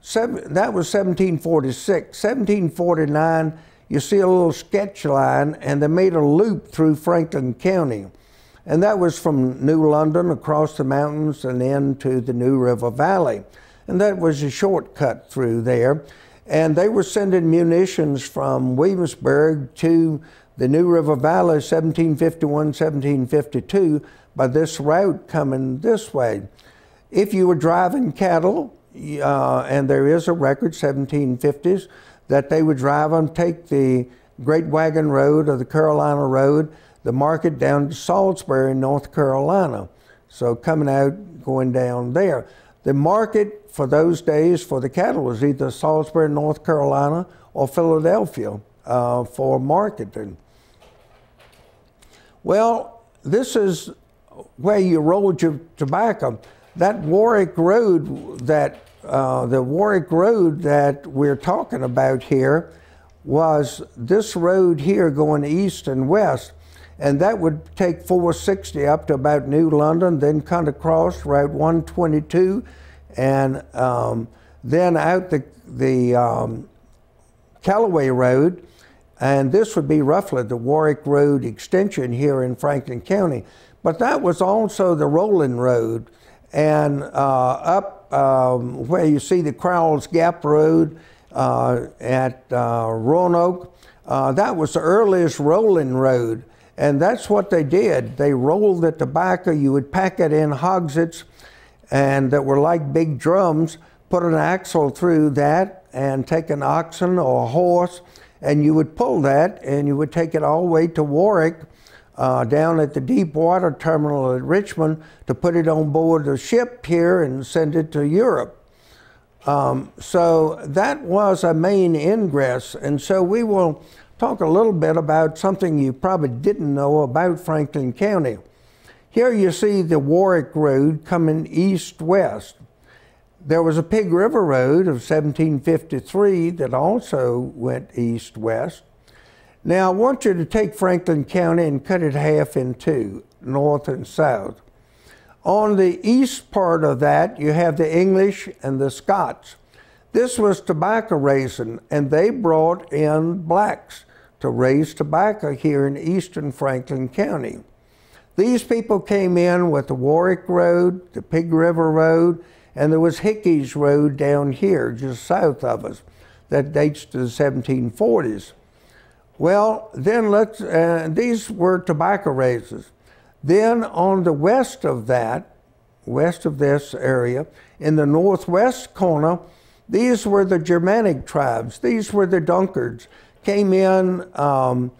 Seven, that was 1746. 1749, you see a little sketch line, and they made a loop through Franklin County. And that was from New London across the mountains and into the New River Valley. And that was a shortcut through there. And they were sending munitions from Williamsburg to the New River Valley 1751, 1752 by this route coming this way. If you were driving cattle, uh, and there is a record, 1750s, that they would drive them, take the Great Wagon Road or the Carolina Road, the market down to Salisbury, North Carolina. So coming out, going down there. The market for those days for the cattle was either Salisbury, North Carolina, or Philadelphia uh, for marketing. Well, this is where you rolled your tobacco. That Warwick Road, that uh, the Warwick Road that we're talking about here, was this road here going east and west, and that would take 460 up to about New London, then kind of cross Route 122, and um, then out the the um, Callaway Road, and this would be roughly the Warwick Road extension here in Franklin County. But that was also the Rolling Road, and uh, up um, where you see the Crowell's Gap Road uh, at uh, Roanoke, that was the earliest rolling road. And that's what they did. They rolled the tobacco, you would pack it in hogsheads, and that were like big drums, put an axle through that, and take an oxen or a horse, and you would pull that, and you would take it all the way to Warwick, uh, down at the deep water terminal at Richmond to put it on board the ship here and send it to Europe. Um, so that was a main ingress, and so we will talk a little bit about something you probably didn't know about Franklin County. Here you see the Warwick Road coming east-west. There was a Pig River Road of 1753 that also went east-west. Now, I want you to take Franklin County and cut it half in two, north and south. On the east part of that, you have the English and the Scots. This was tobacco raising, and they brought in blacks to raise tobacco here in eastern Franklin County. These people came in with the Warwick Road, the Pig River Road, and there was Hickey's Road down here, just south of us, that dates to the 1740s. Well, then let's, uh, these were tobacco raisers. Then on the west of that, west of this area, in the northwest corner, these were the Germanic tribes. These were the Dunkards. Came in um,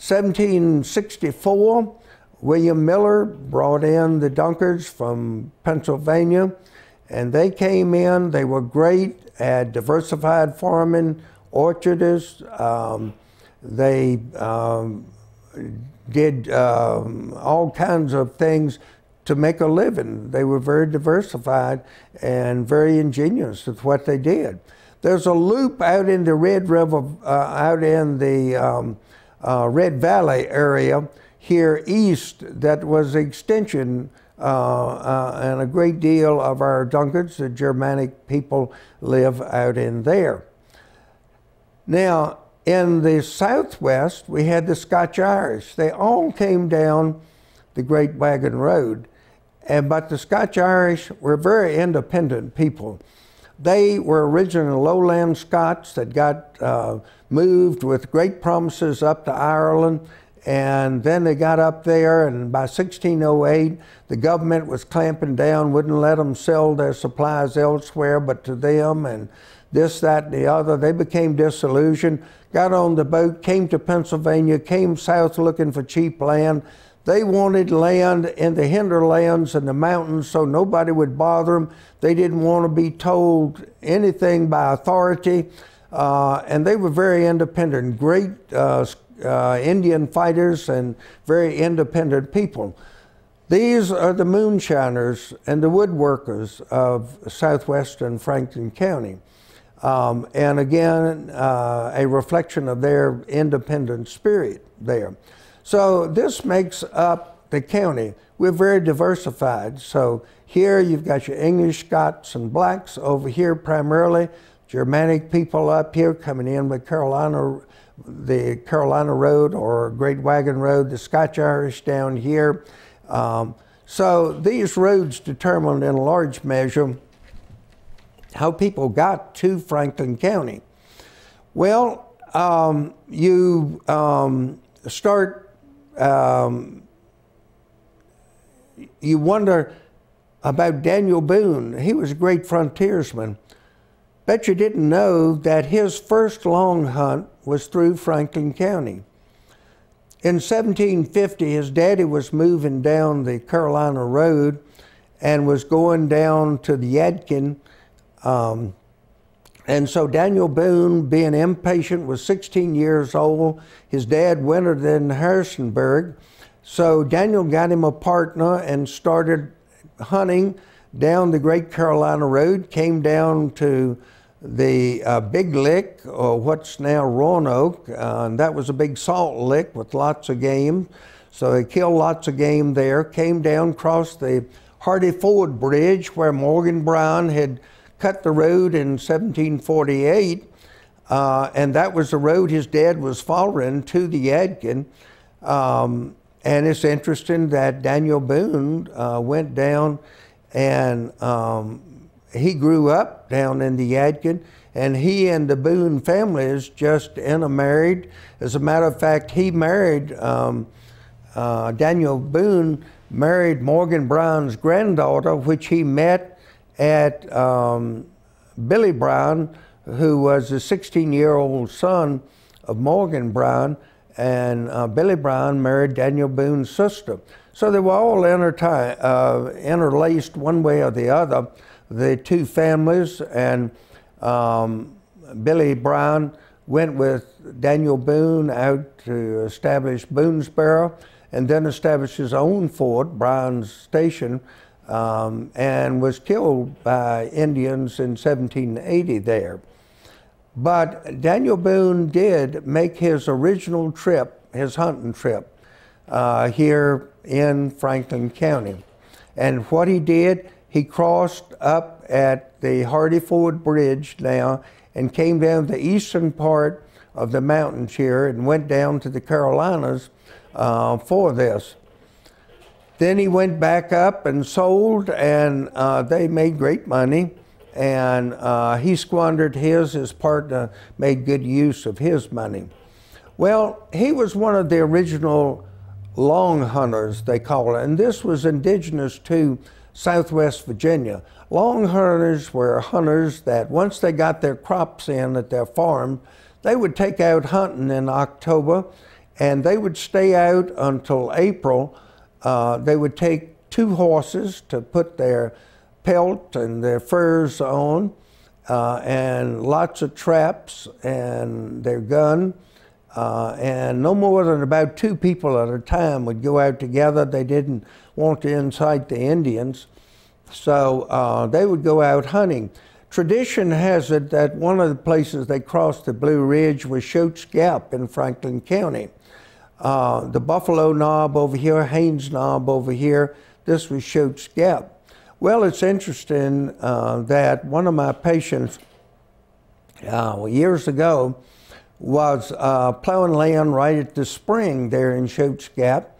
1764. William Miller brought in the Dunkards from Pennsylvania, and they came in. They were great at diversified farming, orchardists. Um, they um, did um, all kinds of things to make a living. They were very diversified and very ingenious with what they did. There's a loop out in the Red River, uh, out in the um, uh, Red Valley area here east that was extension uh, uh, and a great deal of our Dunkards, the Germanic people, live out in there. Now, in the southwest, we had the Scotch Irish. They all came down the Great Wagon Road, and, but the Scotch Irish were very independent people. They were original lowland Scots that got uh, moved with great promises up to Ireland, and then they got up there, and by 1608, the government was clamping down, wouldn't let them sell their supplies elsewhere but to them, and this, that, and the other. They became disillusioned got on the boat, came to Pennsylvania, came south looking for cheap land. They wanted land in the hinterlands and the mountains so nobody would bother them. They didn't want to be told anything by authority. Uh, and they were very independent, great uh, uh, Indian fighters and very independent people. These are the moonshiners and the woodworkers of southwestern Franklin County. Um, and again, uh, a reflection of their independent spirit there. So this makes up the county. We're very diversified. So here you've got your English, Scots, and blacks. Over here, primarily Germanic people up here coming in with Carolina, the Carolina Road or Great Wagon Road, the Scotch Irish down here. Um, so these roads determined in large measure how people got to Franklin County. Well, um, you um, start, um, you wonder about Daniel Boone. He was a great frontiersman. Bet you didn't know that his first long hunt was through Franklin County. In 1750, his daddy was moving down the Carolina Road and was going down to the Yadkin. Um, and so Daniel Boone, being impatient, was 16 years old. His dad wintered in Harrisonburg. So Daniel got him a partner and started hunting down the Great Carolina Road, came down to the uh, Big Lick, or what's now Roanoke, uh, and that was a big salt lick with lots of game. So they killed lots of game there, came down crossed the Hardy Ford Bridge where Morgan Brown had cut the road in 1748. Uh, and that was the road his dad was following to the Yadkin. Um, and it's interesting that Daniel Boone uh, went down and um, he grew up down in the Yadkin, and he and the Boone families just intermarried. As a matter of fact, he married, um, uh, Daniel Boone married Morgan Brown's granddaughter, which he met at um, Billy Brown, who was the 16 year old son of Morgan Brown, and uh, Billy Brown married Daniel Boone's sister. So they were all uh, interlaced one way or the other the two families, and um, Billy Brown went with Daniel Boone out to establish Boonesboro and then established his own fort, Brown's Station, um, and was killed by Indians in 1780 there. But Daniel Boone did make his original trip, his hunting trip, uh, here in Franklin County. And what he did, he crossed up at the Hardy Ford Bridge now and came down the eastern part of the mountains here and went down to the Carolinas uh, for this. Then he went back up and sold, and uh, they made great money. And uh, he squandered his, his partner made good use of his money. Well, he was one of the original long hunters, they call it, and this was indigenous to Southwest Virginia. Long hunters were hunters that once they got their crops in at their farm, they would take out hunting in October and they would stay out until April. Uh, they would take two horses to put their pelt and their furs on, uh, and lots of traps and their gun. Uh, and no more than about two people at a time would go out together. They didn't want to incite the Indians. So uh, they would go out hunting. Tradition has it that one of the places they crossed the Blue Ridge was Shote's Gap in Franklin County. Uh, the Buffalo Knob over here, Haynes Knob over here, this was Shote's Gap. Well, it's interesting uh, that one of my patients uh, years ago was uh, plowing land right at the spring there in Shote's Gap.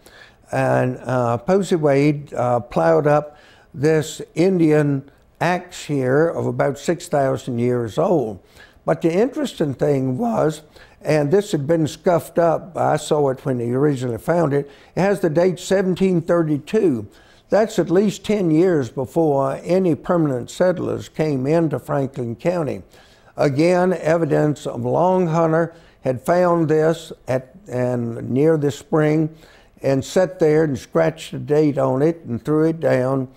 And uh, Posey Wade uh, plowed up this Indian axe here of about 6,000 years old. But the interesting thing was, and this had been scuffed up, I saw it when he originally found it, it has the date 1732. That's at least 10 years before any permanent settlers came into Franklin County. Again, evidence of Long Hunter had found this at and near the spring and sat there and scratched the date on it and threw it down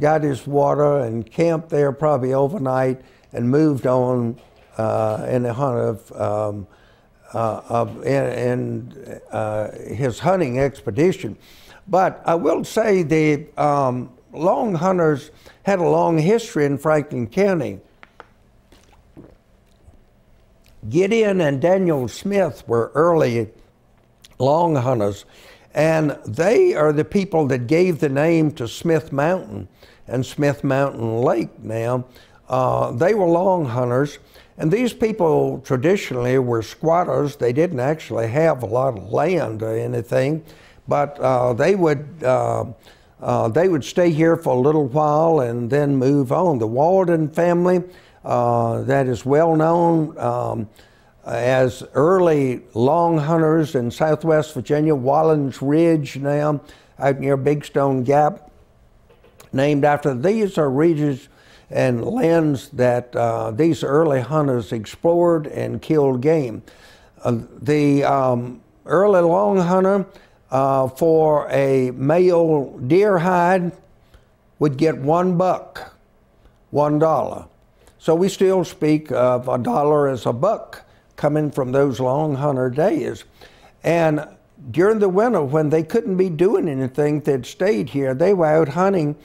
got his water and camped there probably overnight and moved on uh, in the hunt of, um, of in, in uh, his hunting expedition. But I will say the um, long hunters had a long history in Franklin County. Gideon and Daniel Smith were early long hunters, and they are the people that gave the name to Smith Mountain and Smith Mountain Lake now. Uh, they were long hunters, and these people traditionally were squatters. They didn't actually have a lot of land or anything, but uh, they would uh, uh they would stay here for a little while and then move on. The Walden family, uh, that is well known. Um, as early long hunters in southwest Virginia, Wallens Ridge now, out near Big Stone Gap, named after these are regions and lands that uh, these early hunters explored and killed game. Uh, the um, early long hunter uh, for a male deer hide would get one buck, one dollar. So we still speak of a dollar as a buck coming from those long hunter days. And during the winter, when they couldn't be doing anything, they'd stayed here. They were out hunting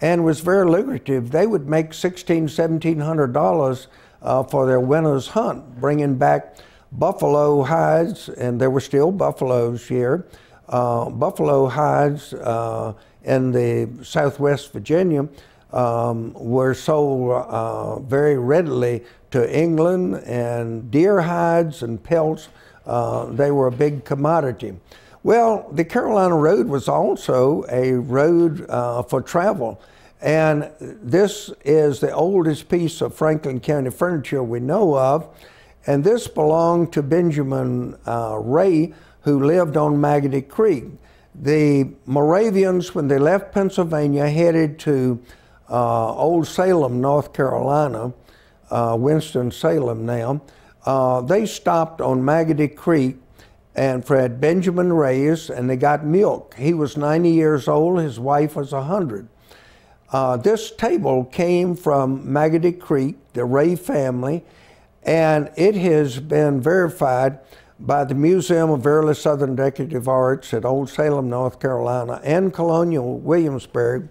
and was very lucrative. They would make sixteen, seventeen hundred dollars uh, for their winter's hunt, bringing back buffalo hides, and there were still buffaloes here. Uh, buffalo hides uh, in the Southwest Virginia um, were sold uh, very readily to England, and deer hides and pelts, uh, they were a big commodity. Well, the Carolina Road was also a road uh, for travel. And this is the oldest piece of Franklin County furniture we know of. And this belonged to Benjamin uh, Ray, who lived on Maggodee Creek. The Moravians, when they left Pennsylvania, headed to uh, Old Salem, North Carolina, uh, Winston-Salem now. Uh, they stopped on Maggodee Creek and Fred Benjamin Ray's, and they got milk. He was 90 years old, his wife was 100. Uh, this table came from Maggodee Creek, the Ray family, and it has been verified by the Museum of Early Southern Decorative Arts at Old Salem, North Carolina, and Colonial Williamsburg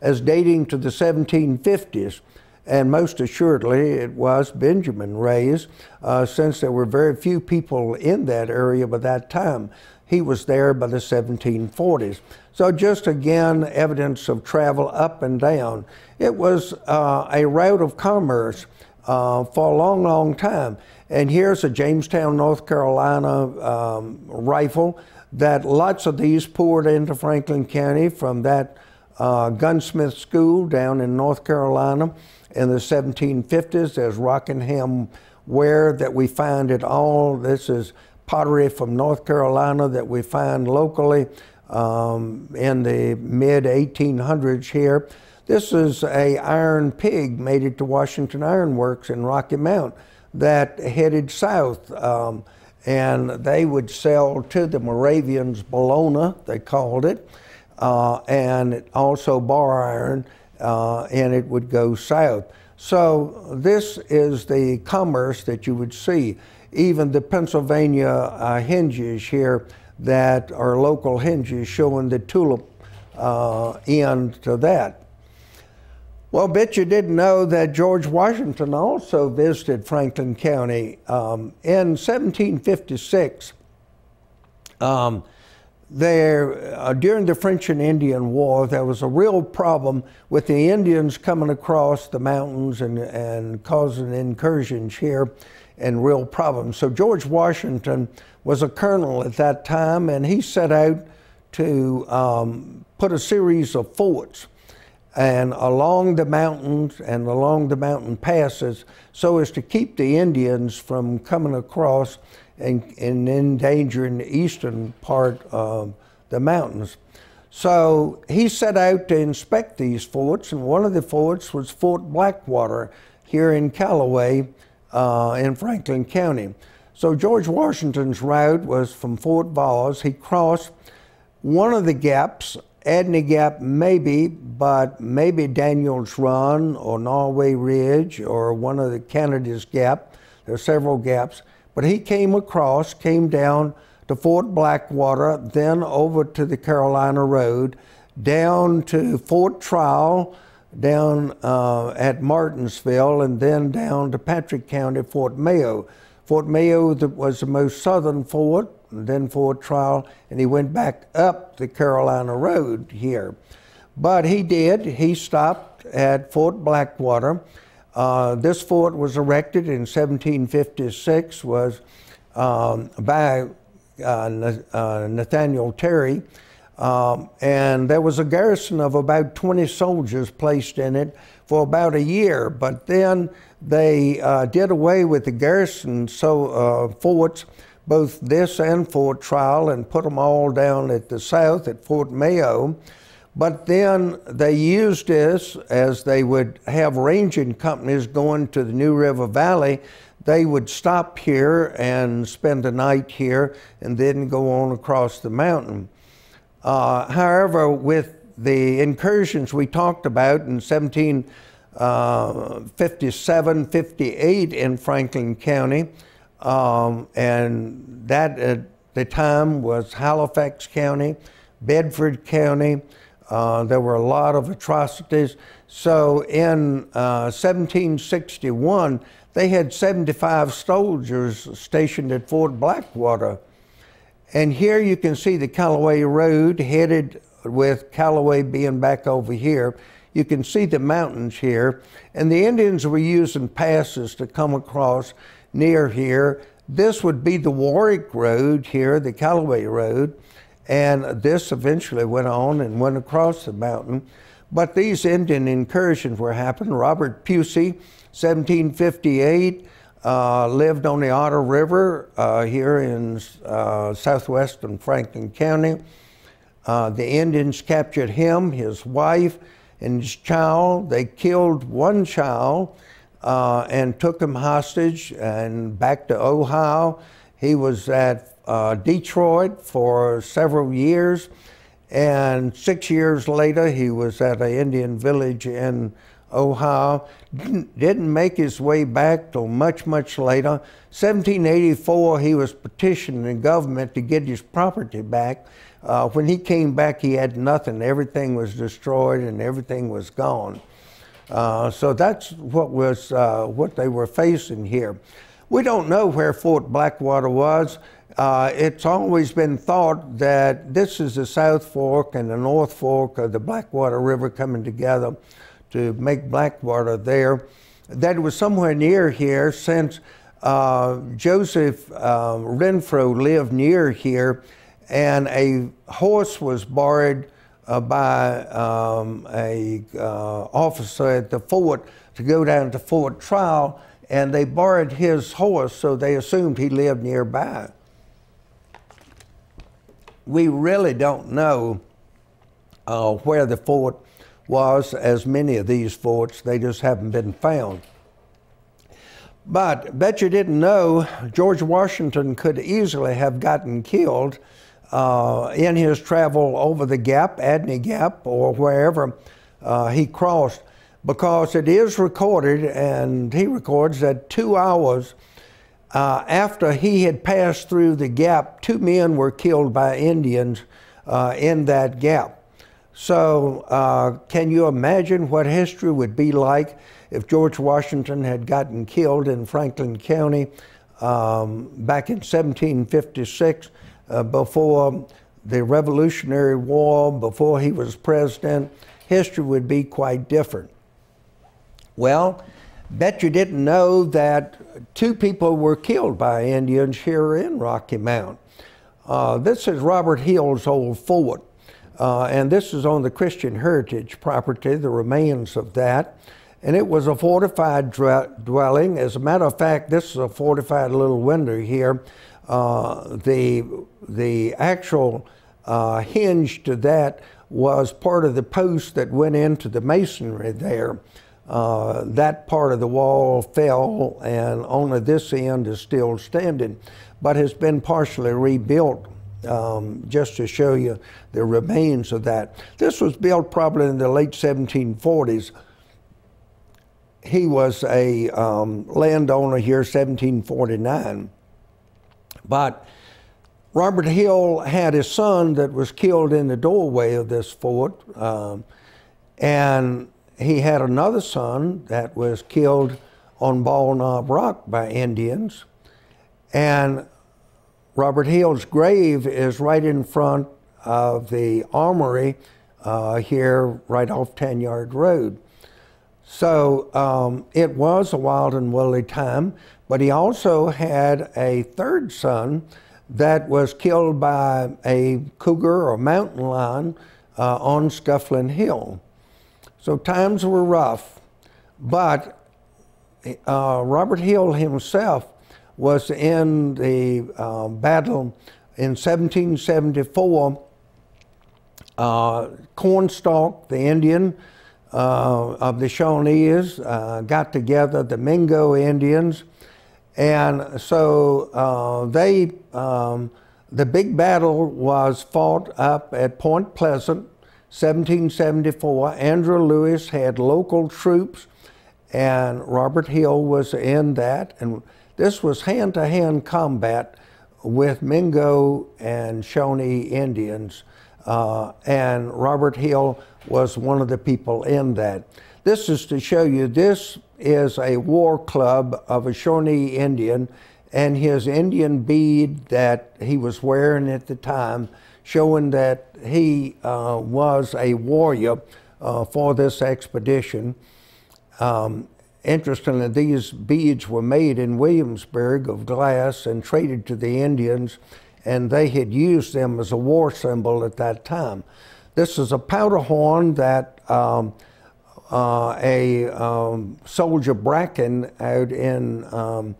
as dating to the 1750s. And most assuredly, it was Benjamin Ray's, uh, since there were very few people in that area by that time. He was there by the 1740s. So, just again, evidence of travel up and down. It was uh, a route of commerce uh, for a long, long time. And here's a Jamestown, North Carolina um, rifle that lots of these poured into Franklin County from that uh, gunsmith school down in North Carolina in the 1750s. There's Rockingham ware that we find at all. This is pottery from North Carolina that we find locally um, in the mid 1800s here. This is a iron pig made it to Washington Iron Works in Rocky Mount that headed south. Um, and they would sell to the Moravians Bologna, they called it, uh, and also bar iron, uh, and it would go south. So this is the commerce that you would see. Even the Pennsylvania uh, hinges here that are local hinges showing the tulip uh, end to that. Well, bet you didn't know that George Washington also visited Franklin County um, in 1756. Um, there, uh, during the French and Indian War, there was a real problem with the Indians coming across the mountains and, and causing incursions here and real problems. So George Washington was a colonel at that time, and he set out to um, put a series of forts and along the mountains and along the mountain passes so as to keep the Indians from coming across and, and endangering the eastern part of the mountains. So he set out to inspect these forts, and one of the forts was Fort Blackwater here in Callaway uh, in Franklin County. So George Washington's route was from Fort Vause. He crossed one of the gaps, Adney Gap maybe, but maybe Daniels Run or Norway Ridge or one of the Canada's Gap. There are several gaps. But he came across, came down to Fort Blackwater, then over to the Carolina Road, down to Fort Trial, down uh, at Martinsville, and then down to Patrick County, Fort Mayo. Fort Mayo was the most southern fort, and then Fort Trial, and he went back up the Carolina Road here. But he did, he stopped at Fort Blackwater. Uh, this fort was erected in 1756, was um, by uh, uh, Nathaniel Terry. Um, and there was a garrison of about 20 soldiers placed in it for about a year. But then they uh, did away with the garrison so uh, forts, both this and Fort Trial, and put them all down at the south at Fort Mayo. But then they used this as they would have ranging companies going to the New River Valley. They would stop here and spend the night here and then go on across the mountain. Uh, however, with the incursions we talked about in 1757, uh, 58 in Franklin County, um, and that at the time was Halifax County, Bedford County. Uh, there were a lot of atrocities. So in uh, 1761, they had 75 soldiers stationed at Fort Blackwater. And here you can see the Callaway Road headed with Callaway being back over here. You can see the mountains here. And the Indians were using passes to come across near here. This would be the Warwick Road here, the Callaway Road. And this eventually went on and went across the mountain. But these Indian incursions were happening. Robert Pusey, 1758, uh, lived on the Otter River uh, here in uh, southwestern Franklin County. Uh, the Indians captured him, his wife, and his child. They killed one child uh, and took him hostage and back to Ohio. He was at uh, Detroit for several years, and six years later, he was at an Indian village in Ohio. Didn't, didn't make his way back till much, much later. 1784, he was petitioning the government to get his property back. Uh, when he came back, he had nothing. Everything was destroyed and everything was gone. Uh, so that's what was uh, what they were facing here. We don't know where Fort Blackwater was. Uh, it's always been thought that this is the South Fork and the North Fork of the Blackwater River coming together to make Blackwater there. That it was somewhere near here since uh, Joseph uh, Renfro lived near here and a horse was borrowed uh, by um, a uh, officer at the fort to go down to Fort Trial, and they borrowed his horse, so they assumed he lived nearby. We really don't know uh, where the fort was, as many of these forts, they just haven't been found. But bet you didn't know George Washington could easily have gotten killed uh, in his travel over the Gap, Adney Gap, or wherever uh, he crossed, because it is recorded, and he records that two hours uh, after he had passed through the Gap, two men were killed by Indians uh, in that gap. So, uh, can you imagine what history would be like if George Washington had gotten killed in Franklin County um, back in 1756? uh, before the Revolutionary War, before he was president, history would be quite different. Well, bet you didn't know that two people were killed by Indians here in Rocky Mount. Uh, this is Robert Hill's old fort, uh, and this is on the Christian Heritage property, the remains of that. And it was a fortified dwelling. As a matter of fact, this is a fortified little window here uh, the, the actual uh, hinge to that was part of the post that went into the masonry there. Uh, that part of the wall fell and only this end is still standing, but has been partially rebuilt um, just to show you the remains of that. This was built probably in the late 1740s. He was a um, landowner here, 1749. But Robert Hill had his son that was killed in the doorway of this fort, um, and he had another son that was killed on Ball Knob Rock by Indians. And Robert Hill's grave is right in front of the armory uh, here, right off Tanyard Road. So um, it was a wild and woolly time, but he also had a third son that was killed by a cougar or mountain lion uh, on Scufflin Hill. So times were rough, but uh, Robert Hill himself was in the uh, battle in 1774. Uh, Cornstalk, the Indian uh, of the Shawnees, uh, got together, the Mingo Indians, and so uh, they, um, the big battle was fought up at Point Pleasant, 1774. Andrew Lewis had local troops, and Robert Hill was in that. And this was hand to hand combat with Mingo and Shawnee Indians. Uh, and Robert Hill was one of the people in that. This is to show you this is a war club of a Shawnee Indian and his Indian bead that he was wearing at the time, showing that he uh, was a warrior uh, for this expedition. Um, interestingly, these beads were made in Williamsburg of glass and traded to the Indians, and they had used them as a war symbol at that time. This is a powder horn that um, uh, a um, soldier Bracken out in um,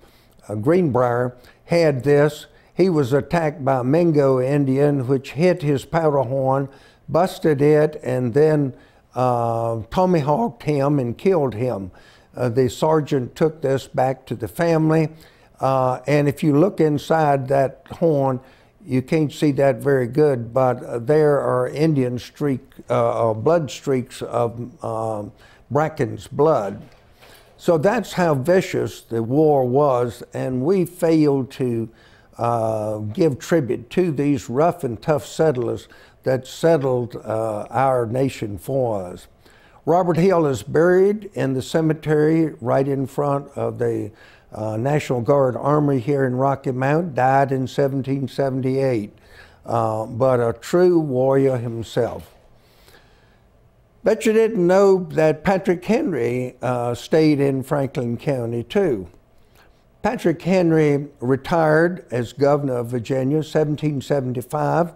uh, Greenbrier had this. He was attacked by a Mingo Indian, which hit his powder horn, busted it, and then uh, tomahawked him and killed him. Uh, the sergeant took this back to the family, uh, and if you look inside that horn, you can't see that very good, but there are Indian streak, uh, blood streaks of um, Bracken's blood. So that's how vicious the war was, and we failed to uh, give tribute to these rough and tough settlers that settled uh, our nation for us. Robert Hill is buried in the cemetery right in front of the uh, National Guard Armory here in Rocky Mount, died in 1778, uh, but a true warrior himself. Bet you didn't know that Patrick Henry uh, stayed in Franklin County too. Patrick Henry retired as governor of Virginia 1775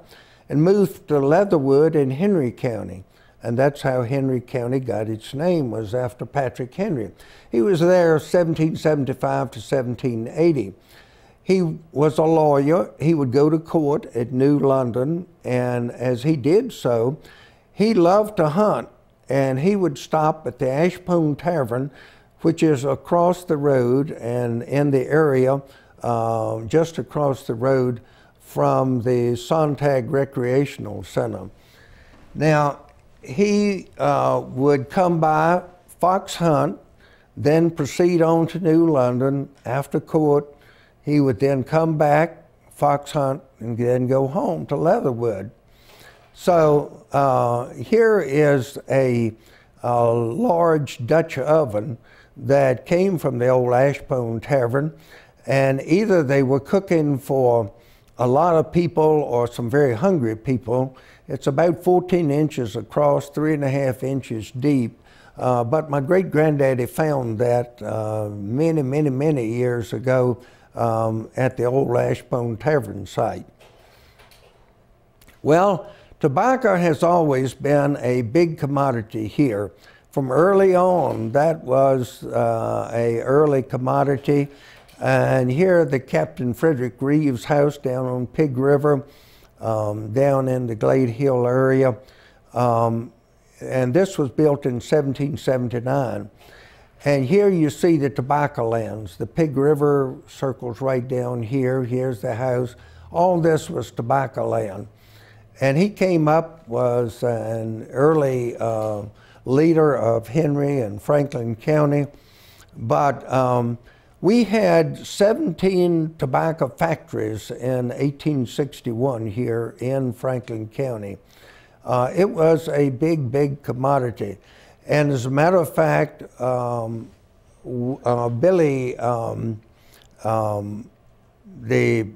and moved to Leatherwood in Henry County and that's how Henry County got its name, was after Patrick Henry. He was there 1775 to 1780. He was a lawyer. He would go to court at New London, and as he did so, he loved to hunt, and he would stop at the Ashpone Tavern, which is across the road and in the area uh, just across the road from the Sontag Recreational Center. Now, he uh, would come by, fox hunt, then proceed on to New London. After court, he would then come back, fox hunt, and then go home to Leatherwood. So uh, here is a, a, large Dutch oven that came from the old Ashpone Tavern, and either they were cooking for a lot of people or some very hungry people, it's about 14 inches across, three and a half inches deep. Uh, but my great granddaddy found that uh, many, many, many years ago um, at the old Ashpone Tavern site. Well, tobacco has always been a big commodity here. From early on, that was uh, a early commodity. And here the Captain Frederick Reeves house down on Pig River um, down in the Glade Hill area. Um, and this was built in 1779. And here you see the tobacco lands. The Pig River circles right down here. Here's the house. All this was tobacco land. And he came up, was an early uh, leader of Henry and Franklin County. But um, we had 17 tobacco factories in 1861 here in Franklin County. Uh, it was a big, big commodity. And as a matter of fact, um, uh, Billy, um, um, the,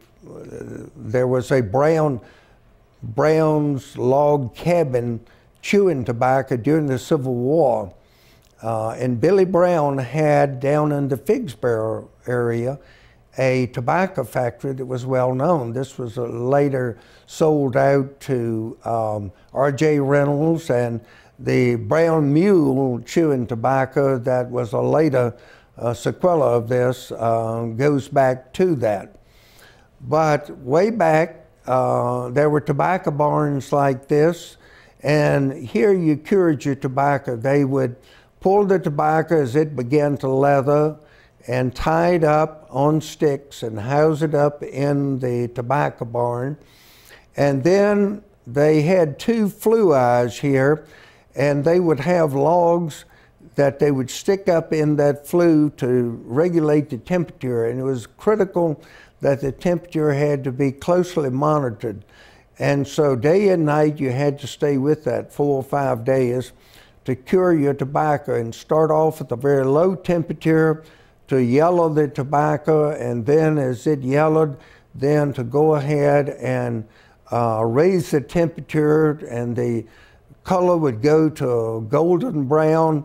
there was a Brown, Brown's log cabin chewing tobacco during the Civil War. Uh, and Billy Brown had down in the Figsboro area a tobacco factory that was well known. This was later sold out to um, R.J. Reynolds and the Brown Mule chewing tobacco that was a later uh, sequela of this uh, goes back to that. But way back, uh, there were tobacco barns like this, and here you cured your tobacco. They would pull the tobacco as it began to leather and tie it up on sticks and house it up in the tobacco barn. And then they had two flue eyes here, and they would have logs that they would stick up in that flue to regulate the temperature. And it was critical that the temperature had to be closely monitored. And so day and night you had to stay with that four or five days to cure your tobacco and start off at a very low temperature to yellow the tobacco. And then as it yellowed then to go ahead and uh, raise the temperature and the color would go to golden brown.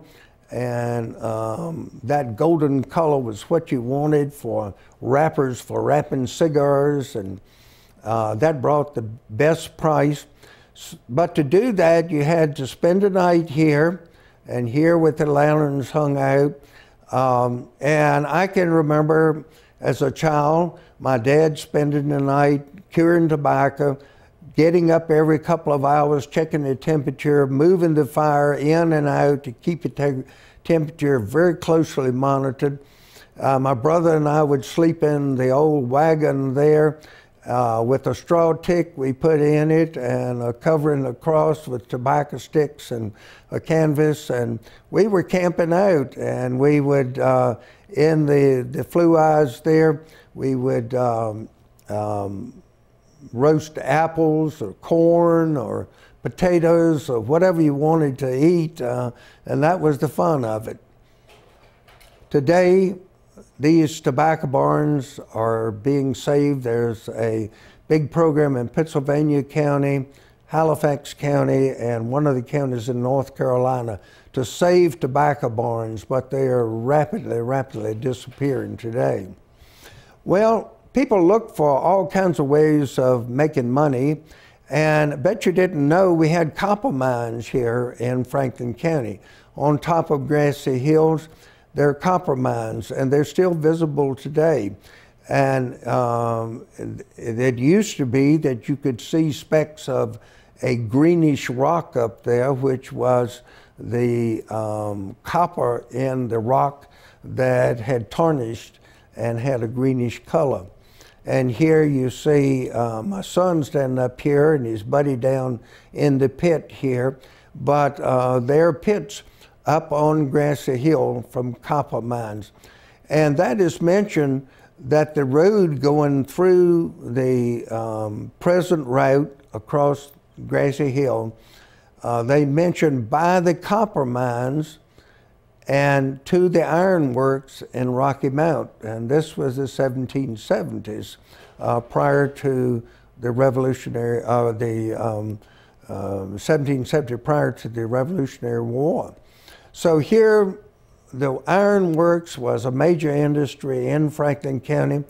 And um, that golden color was what you wanted for wrappers for wrapping cigars, and uh, that brought the best price. But to do that, you had to spend a night here, and here with the lanterns hung out. Um, and I can remember as a child, my dad spending the night curing tobacco, getting up every couple of hours, checking the temperature, moving the fire in and out to keep the temperature very closely monitored. Uh, my brother and I would sleep in the old wagon there uh, with a straw tick we put in it and a covering across with tobacco sticks and a canvas. And we were camping out and we would, uh, in the, the flue eyes there, we would um, um, roast apples or corn or potatoes or whatever you wanted to eat, uh, and that was the fun of it. Today, these tobacco barns are being saved. There's a big program in Pittsylvania County, Halifax County, and one of the counties in North Carolina to save tobacco barns, but they are rapidly, rapidly disappearing today. Well, people look for all kinds of ways of making money. And I bet you didn't know we had copper mines here in Franklin County. On top of grassy hills, there are copper mines, and they're still visible today. And um, it used to be that you could see specks of a greenish rock up there, which was the um, copper in the rock that had tarnished and had a greenish color. And here you see uh, my son standing up here and his buddy down in the pit here. But uh, there are pits up on Grassy Hill from copper mines. And that is mentioned that the road going through the um, present route across Grassy Hill, uh, they mentioned by the copper mines and to the ironworks in Rocky Mount. And this was the 1770s, uh, prior to the Revolutionary, uh, the um, uh, 1770, prior to the Revolutionary War. So here, the ironworks was a major industry in Franklin County.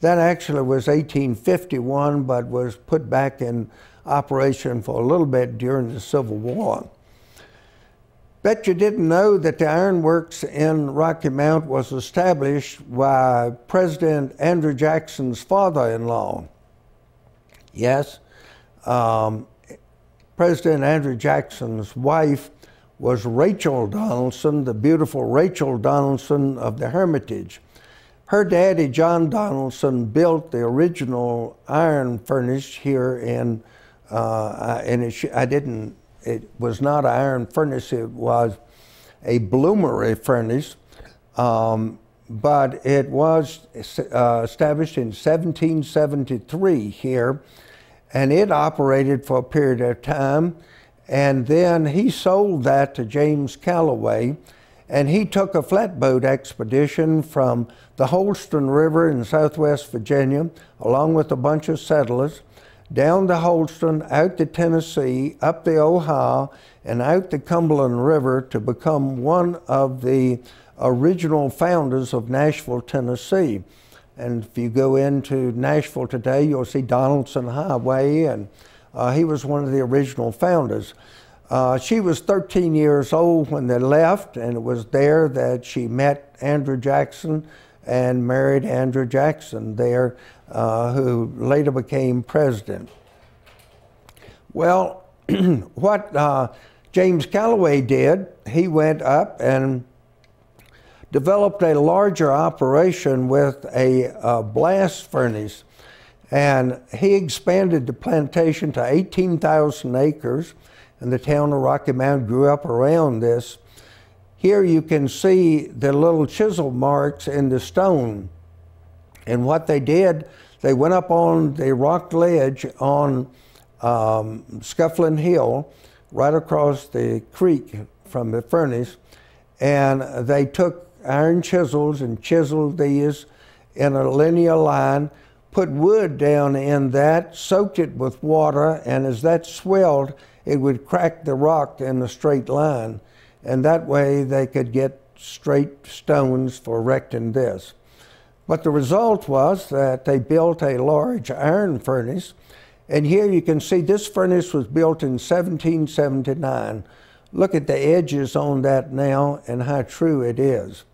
That actually was 1851, but was put back in operation for a little bit during the Civil War. Bet you didn't know that the ironworks in Rocky Mount was established by President Andrew Jackson's father-in-law. Yes, um, President Andrew Jackson's wife was Rachel Donaldson, the beautiful Rachel Donaldson of the Hermitage. Her daddy, John Donaldson, built the original iron furnace here in, uh, and it, I didn't it was not an iron furnace, it was a bloomery furnace. Um, but it was uh, established in 1773 here, and it operated for a period of time. And then he sold that to James Calloway, and he took a flatboat expedition from the Holston River in southwest Virginia, along with a bunch of settlers, down the Holston, out to Tennessee, up the Ohio, and out the Cumberland River to become one of the original founders of Nashville, Tennessee. And if you go into Nashville today, you'll see Donaldson Highway, and uh, he was one of the original founders. Uh, she was 13 years old when they left, and it was there that she met Andrew Jackson and married Andrew Jackson there, uh, who later became president. Well, what uh, James Calloway did, he went up and developed a larger operation with a uh, blast furnace. And he expanded the plantation to 18,000 acres, and the town of Rocky Mount grew up around this. Here you can see the little chisel marks in the stone. And what they did, they went up on the rock ledge on um, Scufflin Hill, right across the creek from the furnace, and they took iron chisels and chiseled these in a linear line, put wood down in that, soaked it with water, and as that swelled, it would crack the rock in a straight line. And that way they could get straight stones for erecting this. But the result was that they built a large iron furnace. And here you can see this furnace was built in 1779. Look at the edges on that now and how true it is.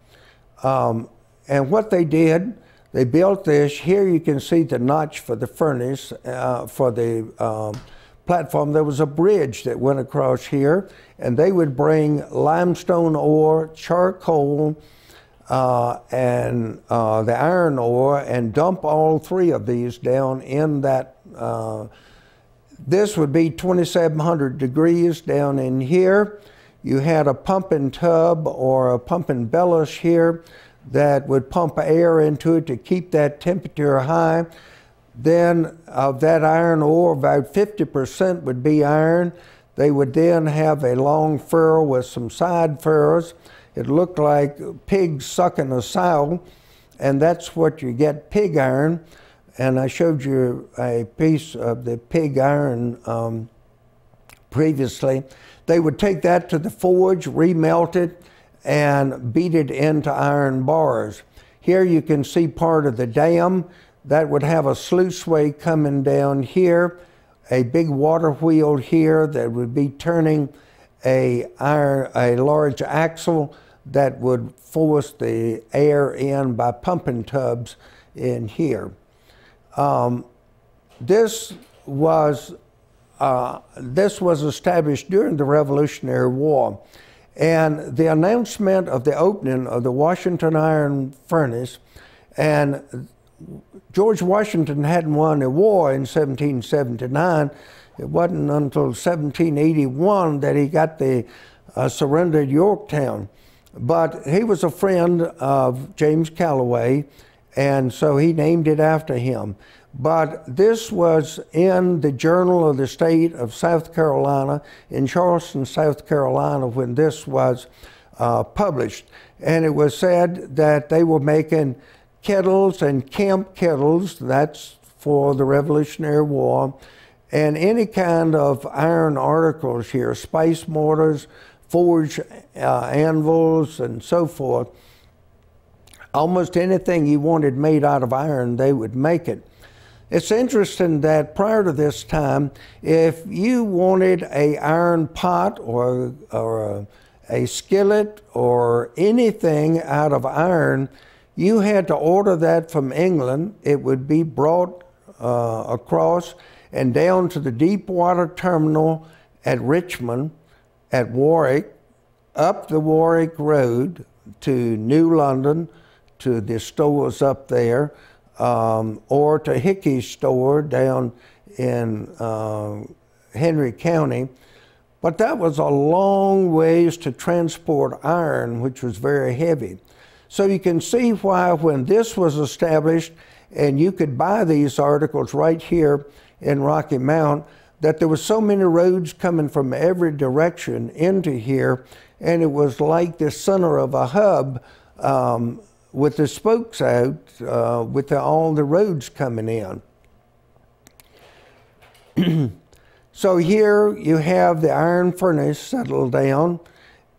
Um, and what they did, they built this. Here you can see the notch for the furnace, uh, for the um, platform. There was a bridge that went across here, and they would bring limestone ore, charcoal, uh, and uh, the iron ore and dump all three of these down in that. Uh, this would be 2700 degrees down in here. You had a pumping tub or a pumping bellows here that would pump air into it to keep that temperature high. Then of that iron ore, about 50% would be iron. They would then have a long furrow with some side furrows. It looked like pigs sucking a sow, and that's what you get pig iron. And I showed you a piece of the pig iron um, previously. They would take that to the forge, remelt it, and beat it into iron bars. Here you can see part of the dam that would have a sluiceway coming down here, a big water wheel here that would be turning a, iron, a large axle that would force the air in by pumping tubs in here. Um, this was uh, this was established during the Revolutionary War. And the announcement of the opening of the Washington Iron Furnace, and George Washington hadn't won the war in 1779. It wasn't until 1781 that he got the uh, surrendered Yorktown. But he was a friend of James Calloway, and so he named it after him. But this was in the Journal of the State of South Carolina in Charleston, South Carolina, when this was uh, published. And it was said that they were making kettles and camp kettles, that's for the Revolutionary War, and any kind of iron articles here, spice mortars, forge uh, anvils, and so forth. Almost anything you wanted made out of iron, they would make it. It's interesting that prior to this time, if you wanted a iron pot or, or a, a skillet or anything out of iron, you had to order that from England. It would be brought uh, across and down to the deep water terminal at Richmond, at Warwick, up the Warwick Road to New London, to the stores up there, um, or to Hickey's store down in uh, Henry County. But that was a long ways to transport iron, which was very heavy. So you can see why when this was established and you could buy these articles right here in Rocky Mount, that there were so many roads coming from every direction into here, and it was like the center of a hub um, with the spokes out, uh, with the, all the roads coming in. so here you have the iron furnace settled down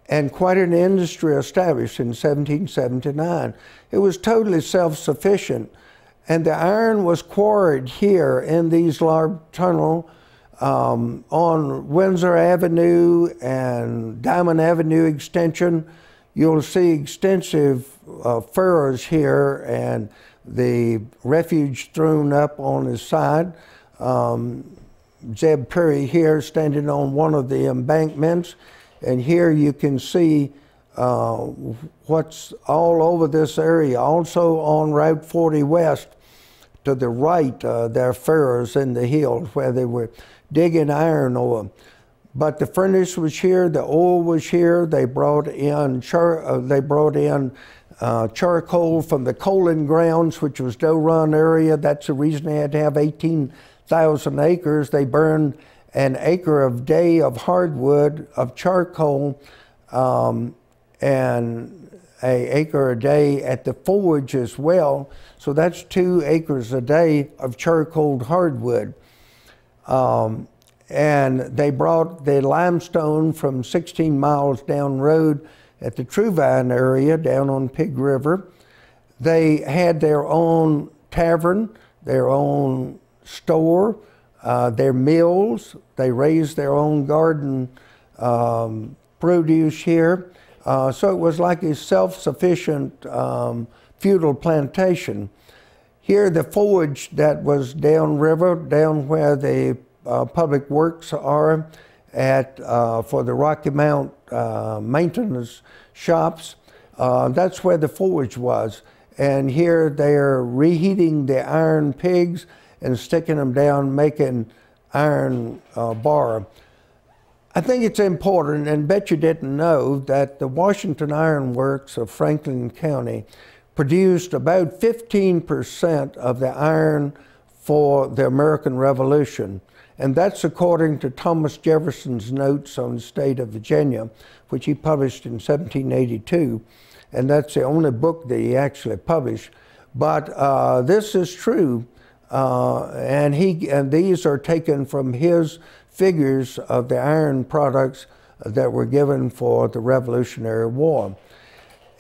and quite an industry established in 1779. It was totally self-sufficient. And the iron was quarried here in these large tunnels um, on Windsor Avenue and Diamond Avenue extension. You'll see extensive uh, furrows here and the refuge thrown up on his side. Um, Zeb Perry here standing on one of the embankments. And here you can see uh, what's all over this area. Also on Route 40 West to the right, uh, there are furrows in the hills where they were digging iron ore. But the furnace was here, the oil was here. They brought in uh, they brought in uh, charcoal from the coaling grounds, which was Doe Run area. That's the reason they had to have 18,000 acres. They burned an acre of day of hardwood of charcoal um, and a acre a day at the forge as well. So that's two acres a day of charcoal hardwood. Um, and they brought the limestone from 16 miles down road at the Truvine area down on Pig River. They had their own tavern, their own store, uh, their mills. They raised their own garden um, produce here. Uh, so it was like a self-sufficient um, feudal plantation. Here, the forge that was downriver, down where the uh, public works are at uh, for the Rocky Mount uh, maintenance shops. Uh, that's where the forge was. And here they're reheating the iron pigs and sticking them down, making iron uh, bar. I think it's important, and bet you didn't know, that the Washington Iron Works of Franklin County produced about 15% of the iron for the American Revolution. And that's according to Thomas Jefferson's notes on the state of Virginia, which he published in 1782. And that's the only book that he actually published. But uh, this is true. Uh, and, he, and these are taken from his figures of the iron products that were given for the Revolutionary War.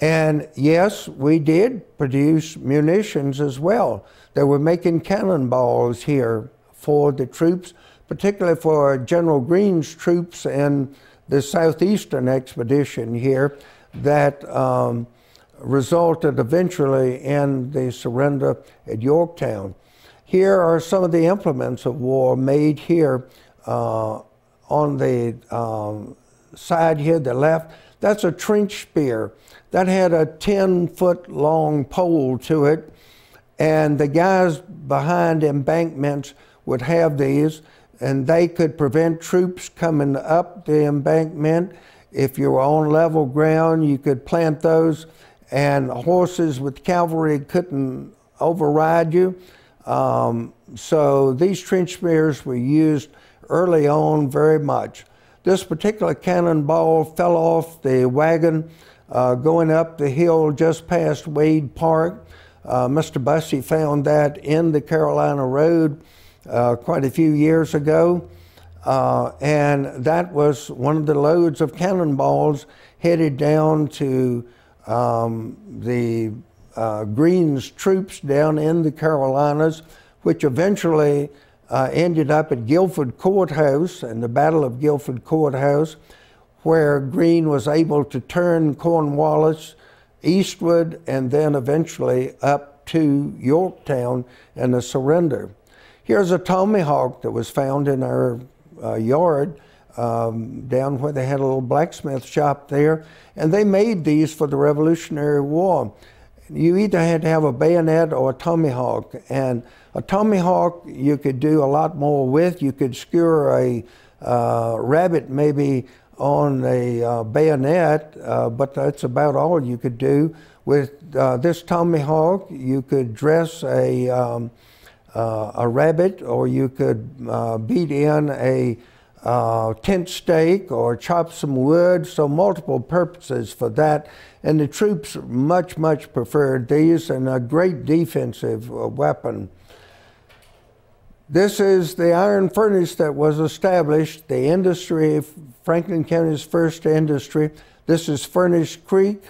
And yes, we did produce munitions as well. They were making cannonballs here for the troops, particularly for General Greene's troops in the southeastern expedition here that um, resulted eventually in the surrender at Yorktown. Here are some of the implements of war made here uh, on the um, side here, the left. That's a trench spear. That had a 10 foot long pole to it, and the guys behind embankments would have these, and they could prevent troops coming up the embankment. If you were on level ground, you could plant those, and horses with cavalry couldn't override you. Um, so these trench spears were used early on very much. This particular cannonball fell off the wagon uh, going up the hill just past Wade Park. Uh, Mr. Bussey found that in the Carolina Road uh, quite a few years ago. Uh, and that was one of the loads of cannonballs headed down to um, the uh, Greene's troops down in the Carolinas, which eventually uh, ended up at Guilford Courthouse and the Battle of Guilford Courthouse, where Greene was able to turn Cornwallis eastward and then eventually up to Yorktown and the surrender. Here's a tomahawk that was found in our uh, yard um, down where they had a little blacksmith shop there, and they made these for the Revolutionary War. You either had to have a bayonet or a tomahawk, and a tomahawk you could do a lot more with. You could skewer a uh, rabbit maybe on a uh, bayonet, uh, but that's about all you could do. With uh, this tomahawk, you could dress a um, a rabbit, or you could uh, beat in a uh, tent stake or chop some wood, so multiple purposes for that. And the troops much, much preferred these and a great defensive uh, weapon. This is the iron furnace that was established, the industry, Franklin County's first industry. This is Furnace Creek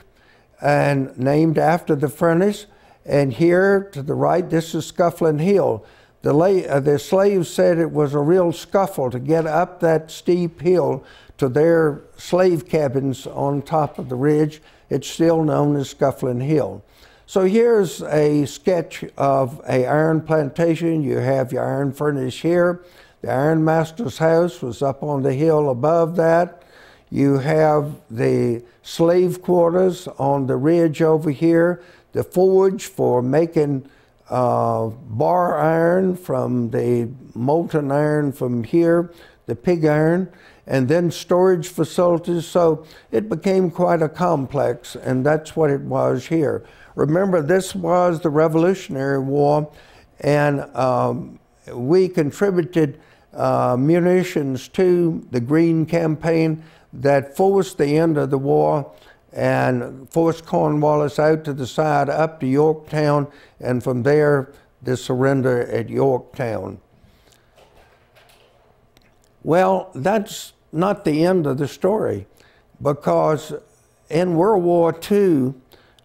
and named after the furnace. And here to the right, this is Scuffling Hill. The, uh, the slaves said it was a real scuffle to get up that steep hill to their slave cabins on top of the ridge. It's still known as Scuffling Hill. So here's a sketch of a iron plantation. You have your iron furnace here. The ironmaster's house was up on the hill above that. You have the slave quarters on the ridge over here, the forge for making uh, bar iron from the molten iron from here, the pig iron, and then storage facilities. So it became quite a complex, and that's what it was here. Remember, this was the Revolutionary War, and um, we contributed uh, munitions to the Greene Campaign that forced the end of the war and forced Cornwallis out to the side up to Yorktown, and from there, the surrender at Yorktown. Well, that's not the end of the story because in World War II,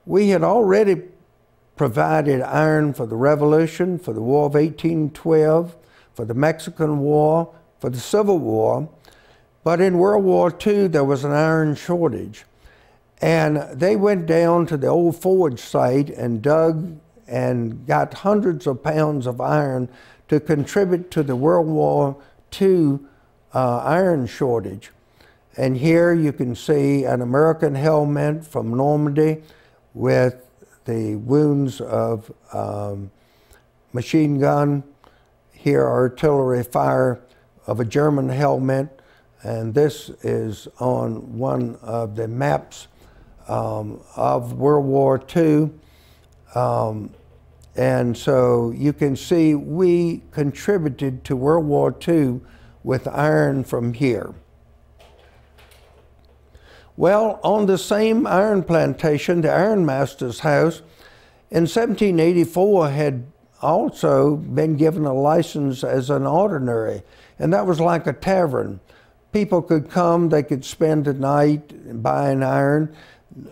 we had already provided iron for the Revolution, for the War of 1812, for the Mexican War, for the Civil War. But in World War II, there was an iron shortage. And they went down to the old forge site and dug and got hundreds of pounds of iron to contribute to the World War II uh, iron shortage. And here you can see an American helmet from Normandy with the wounds of um, machine gun, here artillery fire of a German helmet, and this is on one of the maps um, of World War II. Um, and so you can see we contributed to World War II with iron from here. Well, on the same iron plantation, the ironmaster's house, in 1784 had also been given a license as an ordinary, and that was like a tavern. People could come, they could spend the night buying iron,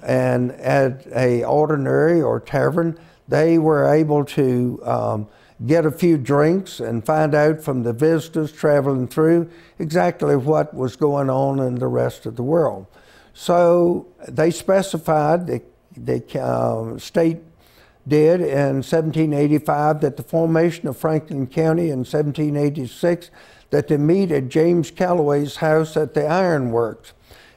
and at a ordinary or tavern, they were able to um, get a few drinks and find out from the visitors traveling through exactly what was going on in the rest of the world. So they specified, the, the uh, state did in 1785 that the formation of Franklin County in 1786 that they meet at James Calloway's house at the Iron Works.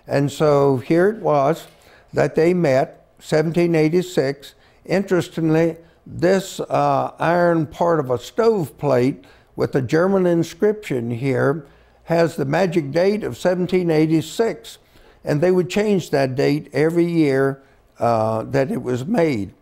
And so here it was that they met, 1786. Interestingly, this uh, iron part of a stove plate with a German inscription here has the magic date of 1786, and they would change that date every year uh, that it was made.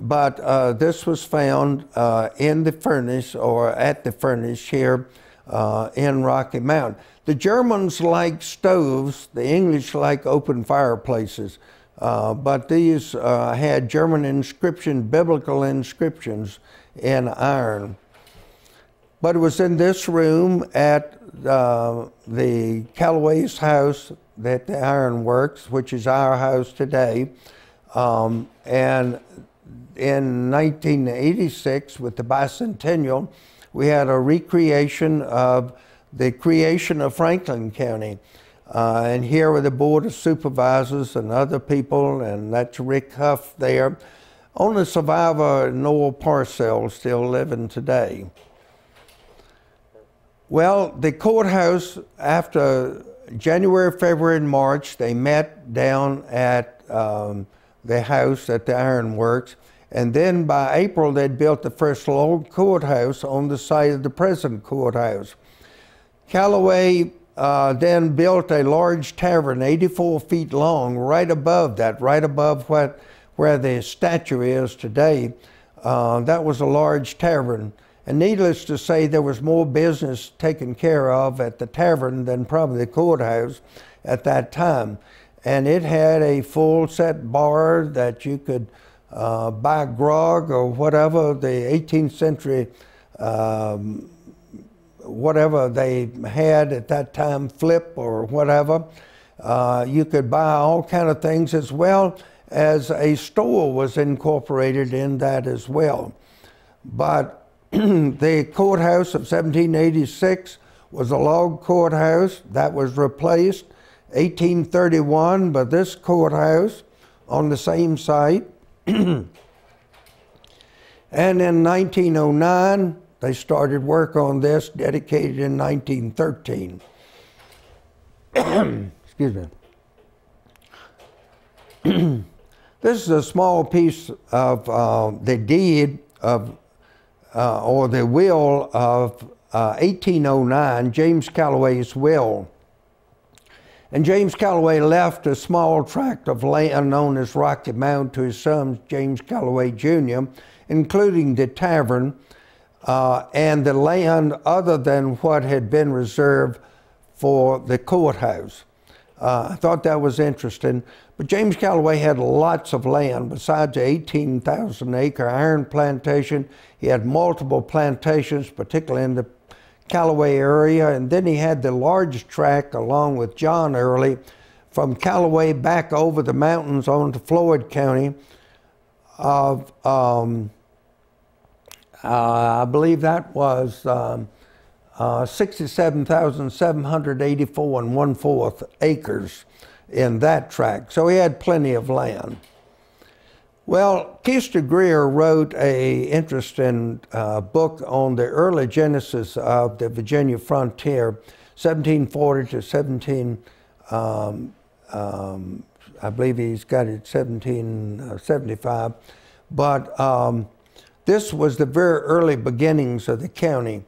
But uh, this was found uh, in the furnace or at the furnace here uh, in Rocky Mountain. The Germans like stoves, the English like open fireplaces. Uh, but these uh, had German inscription, biblical inscriptions in iron. But it was in this room at uh, the Callaway's house that the Iron Works, which is our house today. Um, and in 1986, with the bicentennial, we had a recreation of the creation of Franklin County. Uh, and here were the Board of Supervisors and other people, and that's Rick Huff there. Only survivor Noel Parcells still living today. Well, the courthouse, after January, February, and March, they met down at um, the house at the Iron Works. And then by April, they'd built the first log courthouse on the site of the present courthouse. Calloway uh, then built a large tavern, 84 feet long, right above that, right above what, where the statue is today. Uh, that was a large tavern. And needless to say, there was more business taken care of at the tavern than probably the courthouse at that time. And it had a full set bar that you could uh, buy grog or whatever the 18th century um, whatever they had at that time, flip or whatever. Uh, you could buy all kind of things as well as a store was incorporated in that as well. But the courthouse of 1786 was a log courthouse that was replaced 1831 by this courthouse on the same site. and in 1909, they started work on this, dedicated in 1913. Excuse me. this is a small piece of uh, the deed of, uh, or the will of uh, 1809, James Calloway's will. And James Calloway left a small tract of land known as Rocky Mound to his son, James Calloway Jr., including the tavern uh, and the land other than what had been reserved for the courthouse. Uh, I thought that was interesting. But James Calloway had lots of land besides the 18,000 acre iron plantation. He had multiple plantations, particularly in the Calloway area. And then he had the large tract along with John Early from Calloway back over the mountains onto Floyd County of um, I believe that was um, uh, 67,784 and one fourth acres in that tract. So he had plenty of land. Well, Keister Greer wrote a interesting uh, book on the early genesis of the Virginia frontier, 1740 to 17, um, um, I believe he's got it 1775. But um, this was the very early beginnings of the county.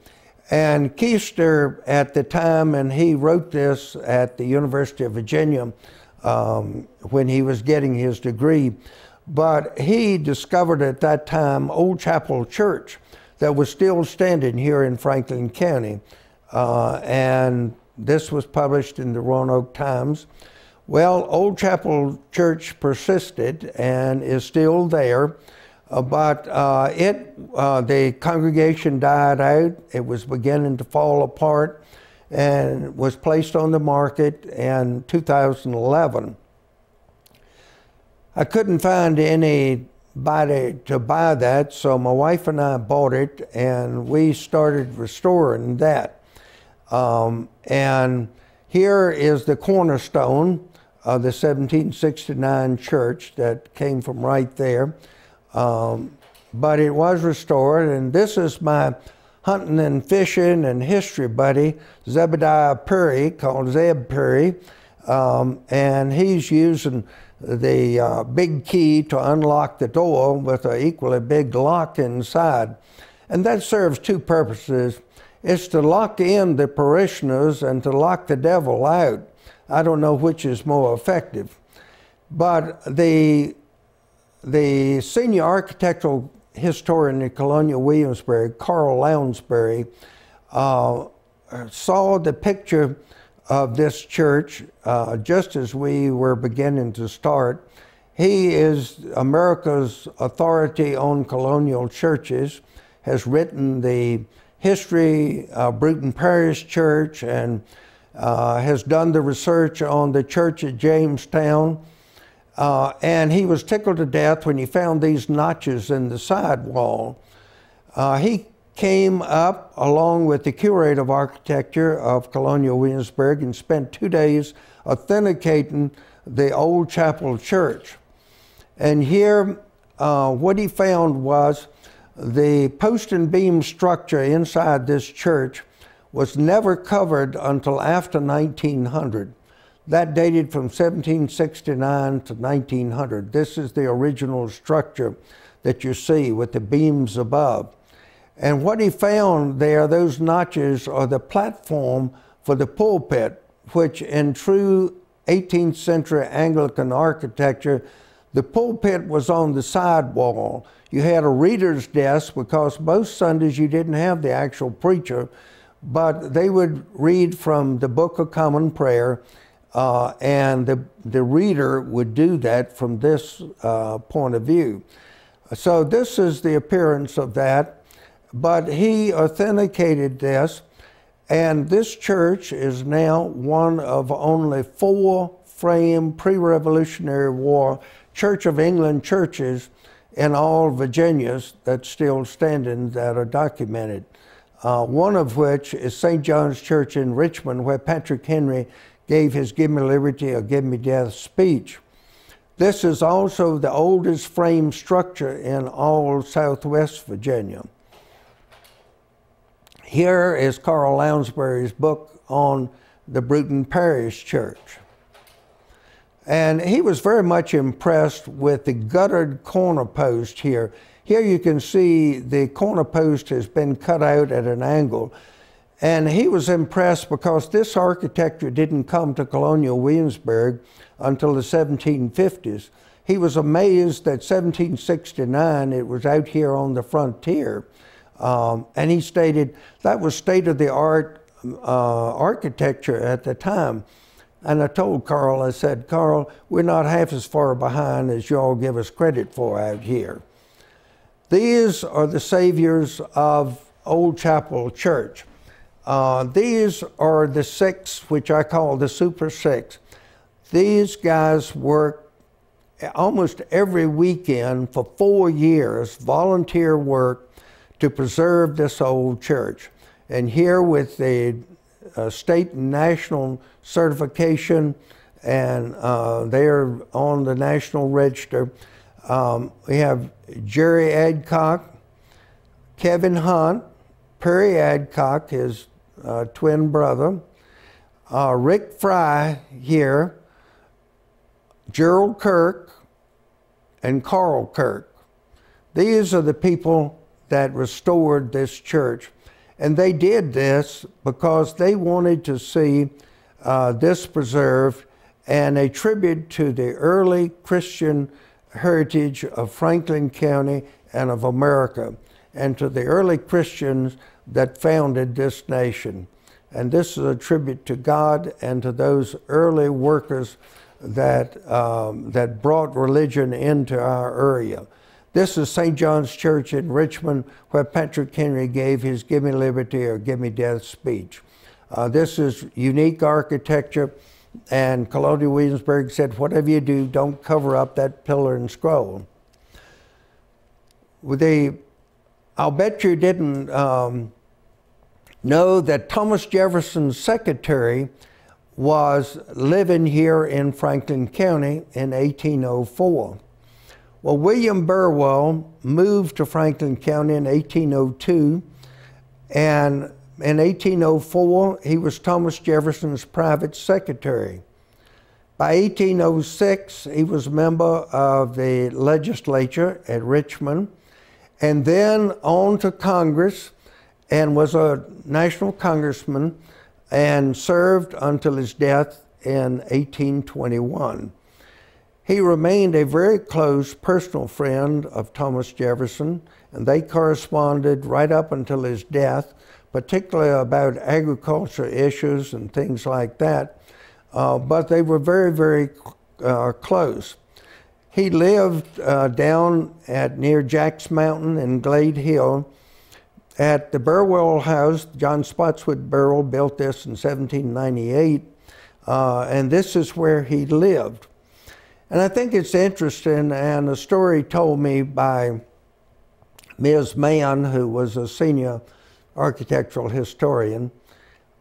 And Keister at the time, and he wrote this at the University of Virginia um, when he was getting his degree, but he discovered at that time Old Chapel Church that was still standing here in Franklin County. Uh, and this was published in the Roanoke Times. Well, Old Chapel Church persisted and is still there. Uh, but uh, it, uh, the congregation died out. It was beginning to fall apart and was placed on the market in 2011. I couldn't find anybody to buy that, so my wife and I bought it and we started restoring that. Um, and here is the cornerstone of the 1769 church that came from right there. Um, but it was restored, and this is my hunting and fishing and history buddy, Zebediah Perry, called Zeb Perry, um, and he's using the uh, big key to unlock the door with an equally big lock inside. And that serves two purposes. It's to lock in the parishioners and to lock the devil out. I don't know which is more effective. But the the senior architectural historian in Colonial Williamsburg, Carl Lounsbury, uh, saw the picture of this church uh, just as we were beginning to start. He is America's authority on colonial churches, has written the history of Bruton Parish Church and uh, has done the research on the church at Jamestown uh, and he was tickled to death when he found these notches in the side wall. Uh, he came up along with the curator of architecture of Colonial Williamsburg and spent two days authenticating the old chapel church. And here, uh, what he found was the post and beam structure inside this church was never covered until after 1900. That dated from 1769 to 1900. This is the original structure that you see with the beams above. And what he found there, those notches are the platform for the pulpit, which in true 18th century Anglican architecture, the pulpit was on the side wall. You had a reader's desk because most Sundays you didn't have the actual preacher, but they would read from the Book of Common Prayer uh, and the, the reader would do that from this uh, point of view. So this is the appearance of that, but he authenticated this, and this church is now one of only four frame, pre Revolutionary War Church of England churches in all Virginias that's still standing that are documented. Uh, one of which is St. John's Church in Richmond, where Patrick Henry gave his Give Me Liberty or Give Me Death speech. This is also the oldest frame structure in all Southwest Virginia. Here is Carl Lounsbury's book on the Bruton Parish Church. And he was very much impressed with the guttered corner post here. Here you can see the corner post has been cut out at an angle. And he was impressed because this architecture didn't come to colonial Williamsburg until the 1750s. He was amazed that 1769 it was out here on the frontier. Um, and he stated that was state of the art uh, architecture at the time. And I told Carl, I said, Carl, we're not half as far behind as y'all give us credit for out here. These are the saviors of Old Chapel Church. Uh, these are the six, which I call the Super Six. These guys work almost every weekend for four years, volunteer work to preserve this old church. And here with the uh, state and national certification, and uh, they're on the national register. Um, we have Jerry Adcock, Kevin Hunt, Perry Adcock, his uh, twin brother, uh, Rick Fry here, Gerald Kirk, and Carl Kirk. These are the people that restored this church. And they did this because they wanted to see uh, this preserved and a tribute to the early Christian heritage of Franklin County and of America, and to the early Christians that founded this nation. And this is a tribute to God and to those early workers that, um, that brought religion into our area. This is St. John's Church in Richmond, where Patrick Henry gave his Give Me Liberty or Give Me Death speech. Uh, this is unique architecture, and Colonial Williamsburg said, whatever you do, don't cover up that pillar and scroll. The, I'll bet you didn't um, know that Thomas Jefferson's secretary was living here in Franklin County in 1804. Well, William Burwell moved to Franklin County in 1802, and in 1804, he was Thomas Jefferson's private secretary. By 1806, he was a member of the legislature at Richmond, and then on to Congress, and was a national congressman, and served until his death in 1821. He remained a very close personal friend of Thomas Jefferson, and they corresponded right up until his death, particularly about agriculture issues and things like that. Uh, but they were very, very uh, close. He lived uh, down at near Jack's Mountain in Glade Hill at the Burwell House. John Spotswood Burwell built this in 1798, uh, and this is where he lived. And I think it's interesting, and a story told me by Ms. Mann, who was a senior architectural historian.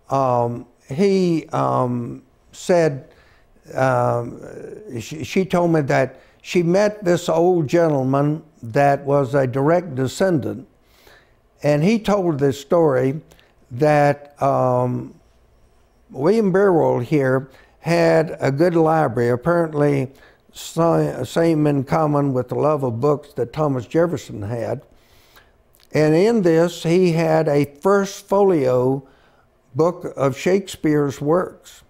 Um, he um, said, um, she, she, told me that she met this old gentleman that was a direct descendant, and he told this story that um, William Burwell here had a good library. Apparently, same in common with the love of books that Thomas Jefferson had. And in this, he had a first folio book of Shakespeare's works.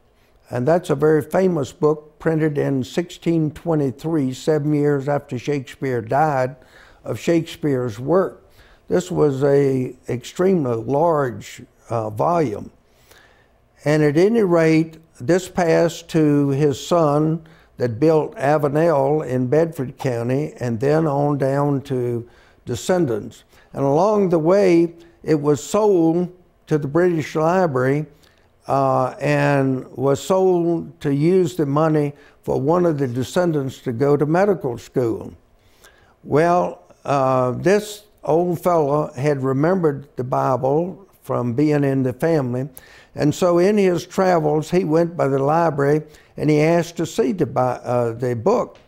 And that's a very famous book printed in 1623, seven years after Shakespeare died, of Shakespeare's work. This was a extremely large uh, volume. And at any rate, this passed to his son, that built Avenel in Bedford County and then on down to descendants. And along the way, it was sold to the British Library uh, and was sold to use the money for one of the descendants to go to medical school. Well, uh, this old fellow had remembered the Bible from being in the family, and so in his travels, he went by the library and he asked to see the, uh, the book.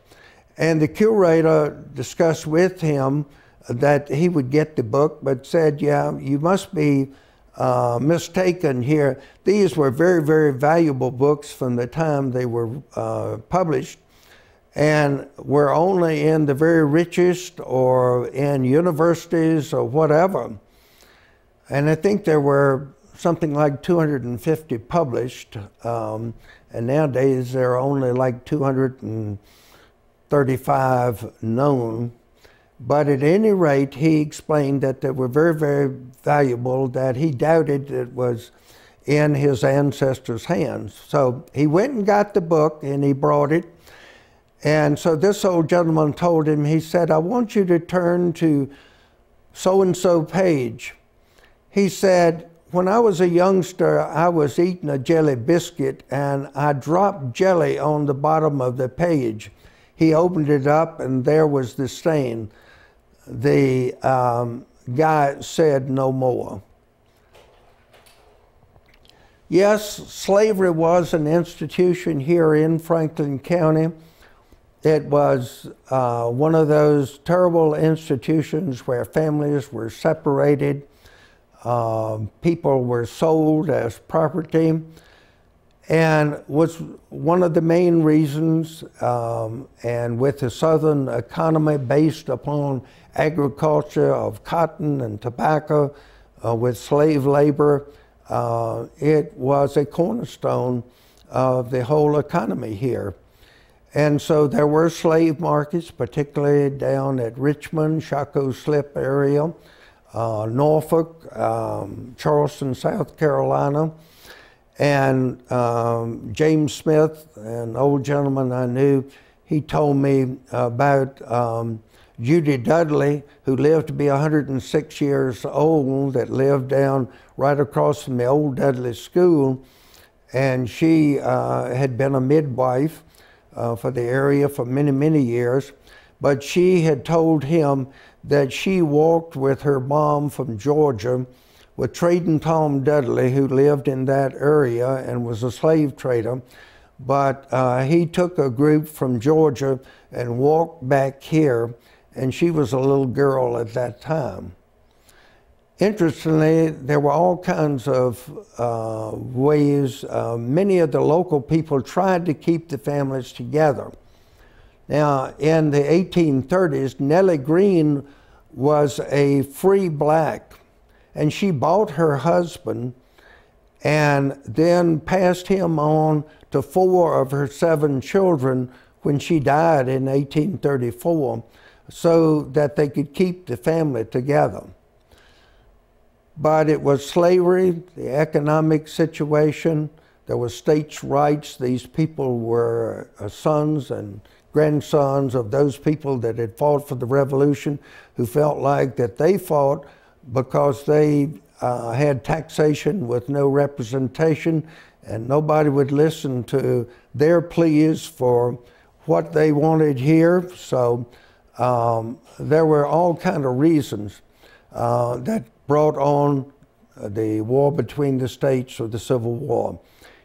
And the curator discussed with him that he would get the book, but said, Yeah, you must be uh, mistaken here. These were very, very valuable books from the time they were uh, published and were only in the very richest or in universities or whatever. And I think there were something like 250 published, um, and nowadays there are only like 235 known. But at any rate, he explained that they were very, very valuable, that he doubted it was in his ancestors' hands. So he went and got the book and he brought it. And so this old gentleman told him, he said, I want you to turn to so and so page. He said, when I was a youngster, I was eating a jelly biscuit and I dropped jelly on the bottom of the page. He opened it up and there was the stain the um, guy said no more. Yes, slavery was an institution here in Franklin County. It was uh, one of those terrible institutions where families were separated, um, people were sold as property, and was one of the main reasons, um, and with the Southern economy based upon agriculture of cotton and tobacco uh, with slave labor. Uh, it was a cornerstone of the whole economy here. And so there were slave markets, particularly down at Richmond, Shockoe Slip area, uh, Norfolk, um, Charleston, South Carolina. And um, James Smith, an old gentleman I knew, he told me about um, Judy Dudley, who lived to be 106 years old, that lived down right across from the old Dudley School. And she uh, had been a midwife uh, for the area for many, many years. But she had told him that she walked with her mom from Georgia with Trading Tom Dudley, who lived in that area and was a slave trader. But uh, he took a group from Georgia and walked back here and she was a little girl at that time. Interestingly, there were all kinds of uh, ways. Uh, many of the local people tried to keep the families together. Now, in the 1830s, Nellie Green was a free black, and she bought her husband and then passed him on to four of her seven children when she died in 1834 so that they could keep the family together. But it was slavery, the economic situation, there was states' rights. These people were uh, sons and grandsons of those people that had fought for the revolution who felt like that they fought because they uh, had taxation with no representation and nobody would listen to their pleas for what they wanted here. So um, there were all kind of reasons uh, that brought on the war between the states or the Civil War.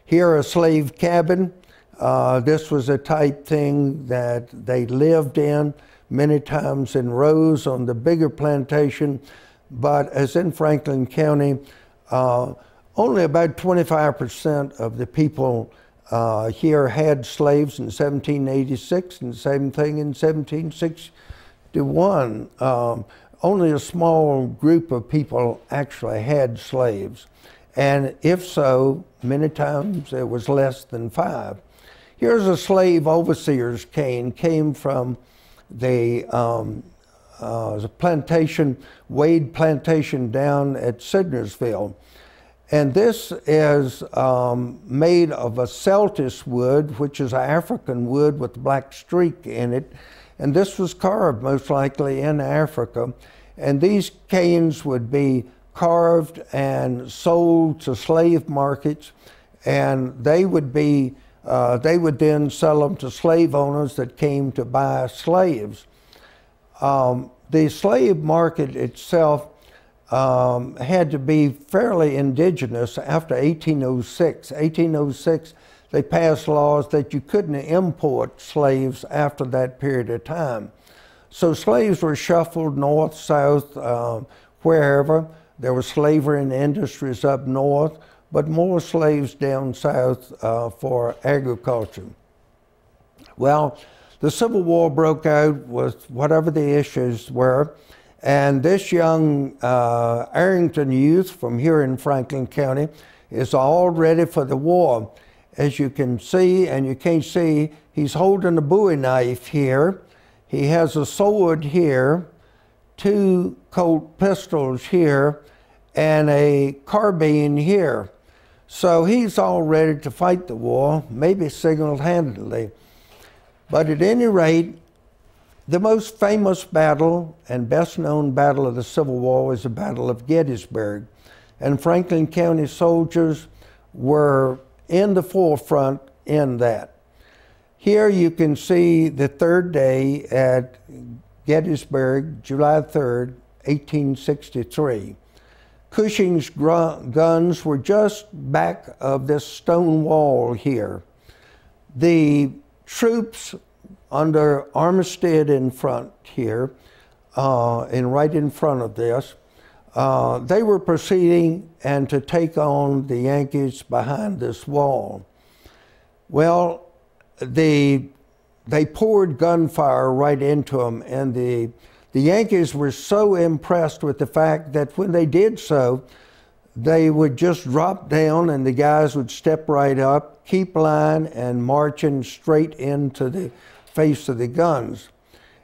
Here, a slave cabin. Uh, this was a type thing that they lived in many times in rows on the bigger plantation, but as in Franklin County, uh, only about 25% of the people uh, here had slaves in 1786 and the same thing in 1761. Um, only a small group of people actually had slaves. And if so, many times it was less than five. Here's a slave overseer's cane, came from the um, uh, plantation, Wade Plantation down at Sydnorsville. And this is um, made of a celtis wood, which is an African wood with a black streak in it. And this was carved most likely in Africa. And these canes would be carved and sold to slave markets. and they would be uh, they would then sell them to slave owners that came to buy slaves. Um, the slave market itself um, had to be fairly indigenous after 1806. 1806, they passed laws that you couldn't import slaves after that period of time. So slaves were shuffled north, south, um, wherever. There was slavery in the industries up north but more slaves down south uh, for agriculture. Well, the Civil War broke out with whatever the issues were, and this young uh, Arrington youth from here in Franklin County is all ready for the war. As you can see, and you can't see, he's holding a bowie knife here. He has a sword here, two Colt pistols here, and a carbine here. So he's all ready to fight the war, maybe single handedly. But at any rate, the most famous battle and best known battle of the Civil War was the Battle of Gettysburg. And Franklin County soldiers were in the forefront in that. Here you can see the third day at Gettysburg, July 3rd, 1863. Cushing's guns were just back of this stone wall here. The troops under Armistead in front here, uh, and right in front of this, uh, they were proceeding and to take on the Yankees behind this wall. Well, the, they poured gunfire right into them, and the the Yankees were so impressed with the fact that when they did so, they would just drop down and the guys would step right up, keep line, and marching straight into the face of the guns.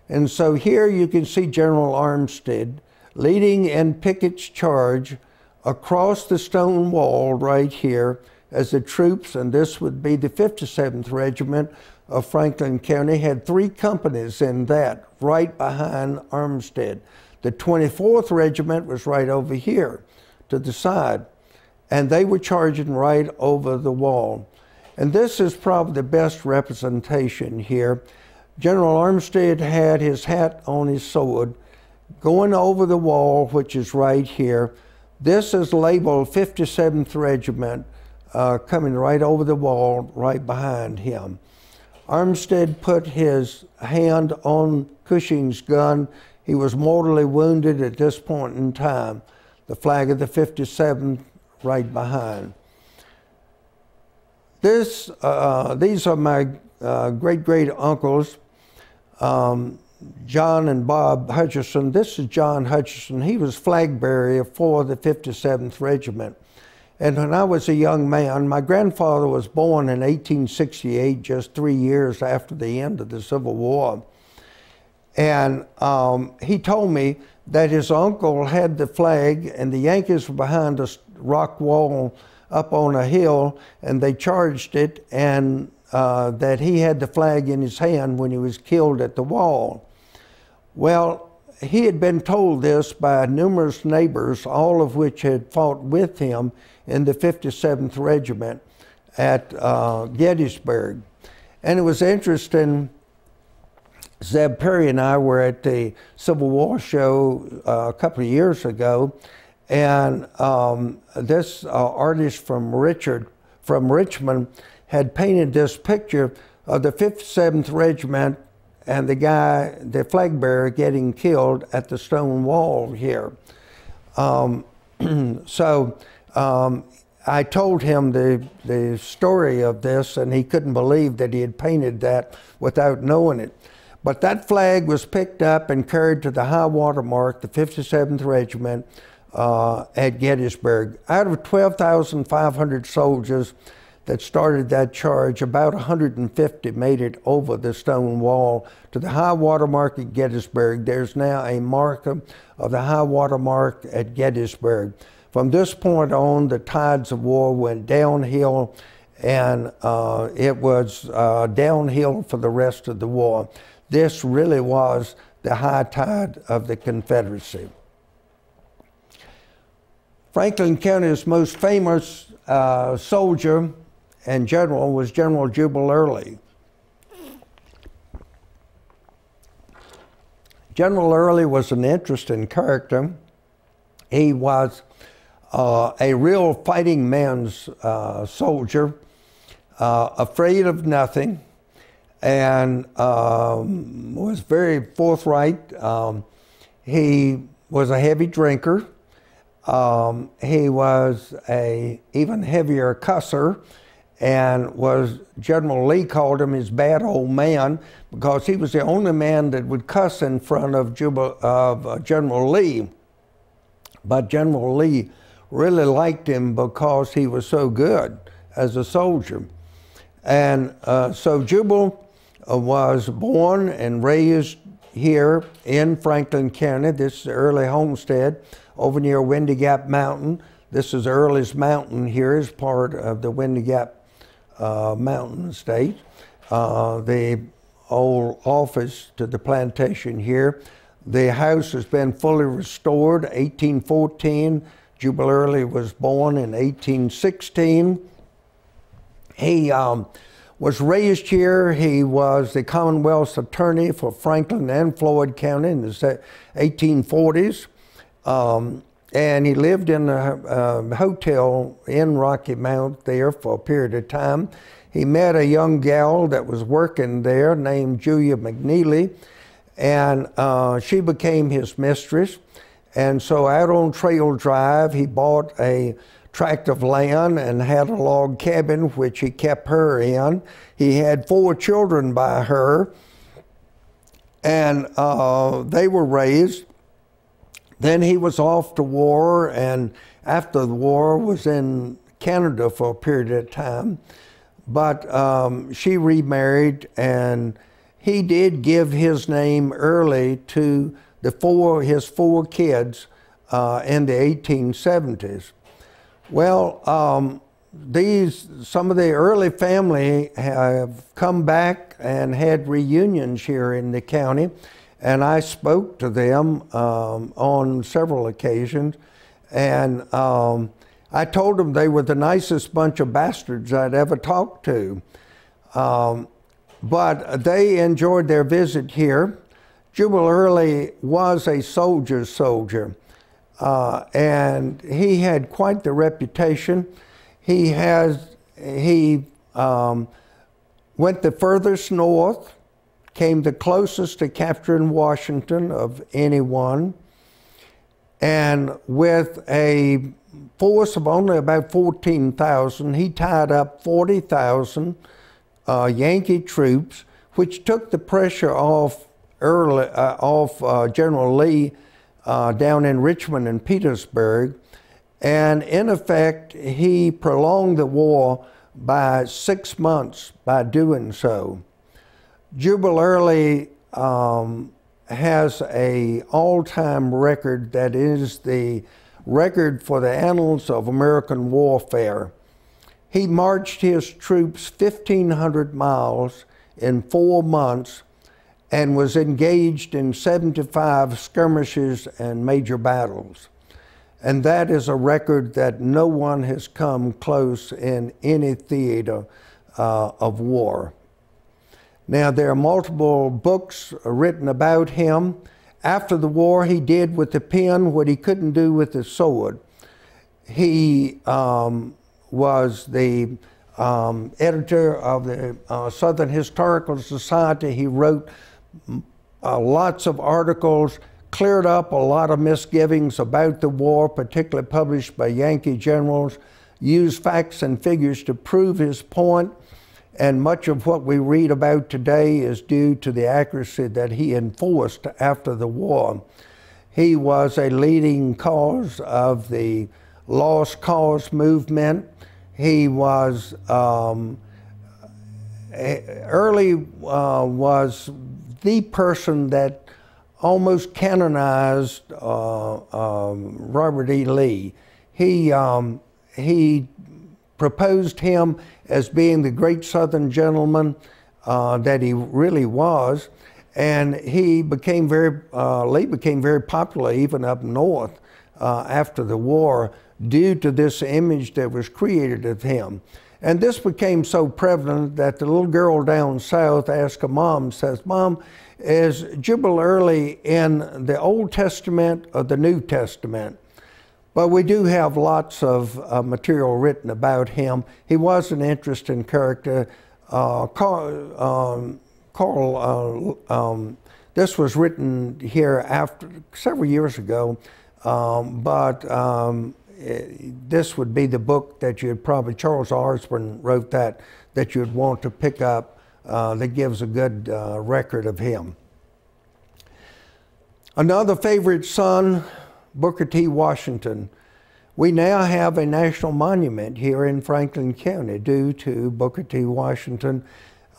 And so here you can see General Armistead leading in Pickett's charge across the stone wall right here as the troops, and this would be the 57th Regiment, of Franklin County had three companies in that, right behind Armstead. The 24th Regiment was right over here to the side, and they were charging right over the wall. And this is probably the best representation here. General Armstead had his hat on his sword, going over the wall, which is right here. This is labeled 57th Regiment, uh, coming right over the wall, right behind him. Armstead put his hand on Cushing's gun. He was mortally wounded at this point in time. The flag of the 57th right behind. This, uh, these are my uh, great great uncles, um, John and Bob Hutcherson. This is John Hutcherson. He was flag bearer for the 57th Regiment. And when I was a young man, my grandfather was born in 1868, just three years after the end of the Civil War. And um, he told me that his uncle had the flag, and the Yankees were behind a rock wall up on a hill, and they charged it, and uh, that he had the flag in his hand when he was killed at the wall. Well, he had been told this by numerous neighbors, all of which had fought with him in the 57th Regiment at uh, Gettysburg. And it was interesting. Zeb Perry and I were at the Civil War show uh, a couple of years ago, and um, this uh, artist from Richard from Richmond had painted this picture of the 57th Regiment and the guy, the flag bearer, getting killed at the stone wall here. Um, so um, I told him the, the story of this, and he couldn't believe that he had painted that without knowing it. But that flag was picked up and carried to the high water mark, the 57th Regiment uh, at Gettysburg. Out of 12,500 soldiers, that started that charge, about 150 made it over the stone wall to the high water mark at Gettysburg. There's now a marker of the high water mark at Gettysburg. From this point on, the tides of war went downhill, and uh, it was uh, downhill for the rest of the war. This really was the high tide of the Confederacy. Franklin County's most famous uh, soldier and general was General Jubal Early. General Early was an interesting character. He was uh, a real fighting man's uh, soldier, uh, afraid of nothing, and um, was very forthright. Um, he was a heavy drinker. Um, he was a even heavier cusser and was General Lee called him his bad old man because he was the only man that would cuss in front of, Jubal, of uh, General Lee. But General Lee really liked him because he was so good as a soldier. And uh, so Jubal uh, was born and raised here in Franklin County. This is the early homestead over near Windy Gap Mountain. This is Early's Mountain here as part of the Windy Gap uh, mountain state. Uh, the old office to the plantation here. The house has been fully restored, 1814. Jubal Early was born in 1816. He um, was raised here. He was the Commonwealth's attorney for Franklin and Floyd County in the 1840s. Um, and he lived in a, a, hotel in Rocky Mount there for a period of time. He met a young gal that was working there named Julia McNeely, and uh, she became his mistress. And so out on Trail Drive, he bought a tract of land and had a log cabin which he kept her in. He had four children by her, and uh, they were raised then he was off to war, and after the war was in Canada for a period of time. But um, she remarried, and he did give his name early to the four his four kids uh, in the 1870s. Well, um, these some of the early family have come back and had reunions here in the county. And I spoke to them um, on several occasions. And um, I told them they were the nicest bunch of bastards I'd ever talked to. Um, but they enjoyed their visit here. Jubal Early was a soldier's soldier, uh, and he had quite the reputation. He has he um, went the furthest north came the closest to capturing Washington of anyone. And with a force of only about 14,000, he tied up 40,000 uh, Yankee troops, which took the pressure off, early, uh, off uh, General Lee uh, down in Richmond and Petersburg. And in effect, he prolonged the war by six months by doing so. Jubal Early um, has a all-time record that is the record for the annals of American warfare. He marched his troops 1,500 miles in four months and was engaged in 75 skirmishes and major battles. And that is a record that no one has come close in any theater uh, of war. Now, there are multiple books written about him. After the war, he did with the pen what he couldn't do with the sword. He um, was the um, editor of the uh, Southern Historical Society. He wrote uh, lots of articles, cleared up a lot of misgivings about the war, particularly published by Yankee generals, used facts and figures to prove his point. And much of what we read about today is due to the accuracy that he enforced after the war. He was a leading cause of the lost cause movement. He was um, early uh, was the person that almost canonized uh, um, Robert E. Lee. He um, he proposed him as being the great Southern gentleman uh, that he really was. And he became very, uh, Lee became very popular even up north uh, after the war due to this image that was created of him. And this became so prevalent that the little girl down south asked her mom, says, Mom, is Jubal Early in the Old Testament or the New Testament? But we do have lots of uh, material written about him. He was an interesting character. Uh, Carl, um, Carl uh, um, this was written here after several years ago, um, but um, it, this would be the book that you'd probably Charles Osborne wrote that that you'd want to pick up uh, that gives a good uh, record of him. Another favorite son Booker T. Washington. We now have a national monument here in Franklin County due to Booker T. Washington.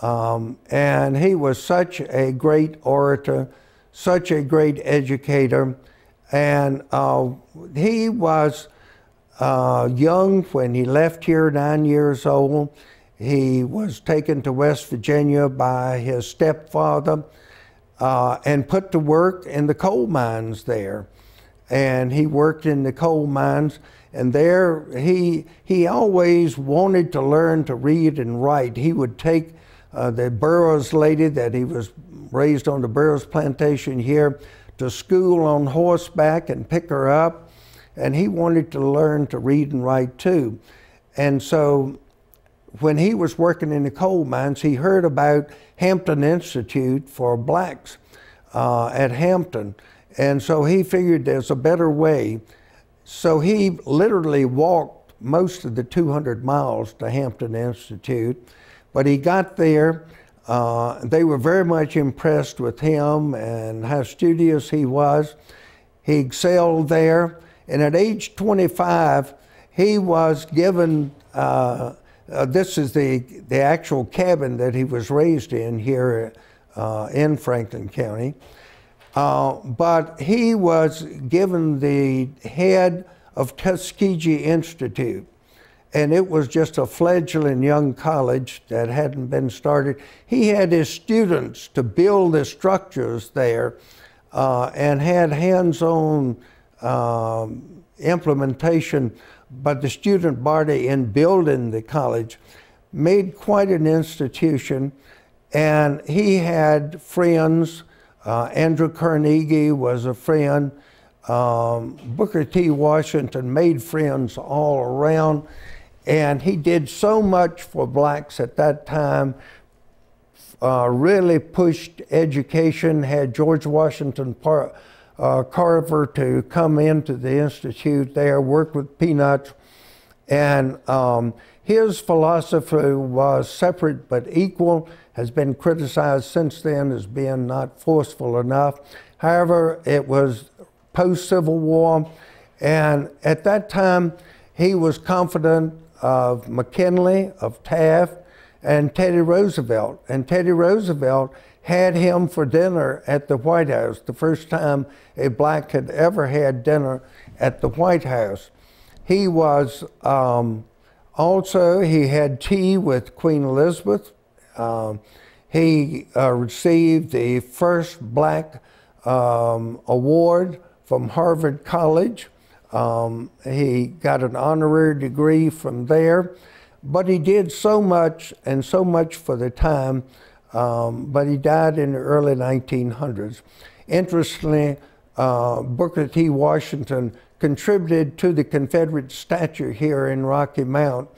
Um, and he was such a great orator, such a great educator. And uh, he was uh, young when he left here, nine years old. He was taken to West Virginia by his stepfather uh, and put to work in the coal mines there and he worked in the coal mines. And there, he he always wanted to learn to read and write. He would take uh, the Burroughs lady that he was raised on the Burroughs plantation here to school on horseback and pick her up. And he wanted to learn to read and write too. And so when he was working in the coal mines, he heard about Hampton Institute for Blacks uh, at Hampton. And so he figured there's a better way. So he literally walked most of the 200 miles to Hampton Institute. But he got there. Uh, they were very much impressed with him and how studious he was. He excelled there. And at age 25, he was given uh, uh, this is the, the actual cabin that he was raised in here uh, in Franklin County. Uh, but he was given the head of Tuskegee Institute. And it was just a fledgling young college that hadn't been started. He had his students to build the structures there uh, and had hands on um, implementation. But the student body in building the college made quite an institution. And he had friends uh, Andrew Carnegie was a friend. Um, Booker T. Washington made friends all around, and he did so much for blacks at that time. Uh, really pushed education, had George Washington Par uh, Carver to come into the institute there, work with Peanuts, and um, his philosophy was separate but equal has been criticized since then as being not forceful enough. However, it was post Civil War, and at that time, he was confident of McKinley, of Taft, and Teddy Roosevelt. And Teddy Roosevelt had him for dinner at the White House, the first time a black had ever had dinner at the White House. He was um, also, he had tea with Queen Elizabeth um, he uh, received the first black um, award from Harvard College. Um, he got an honorary degree from there, but he did so much and so much for the time, um, but he died in the early 1900s. Interestingly, uh, Booker T. Washington contributed to the Confederate statue here in Rocky Mount.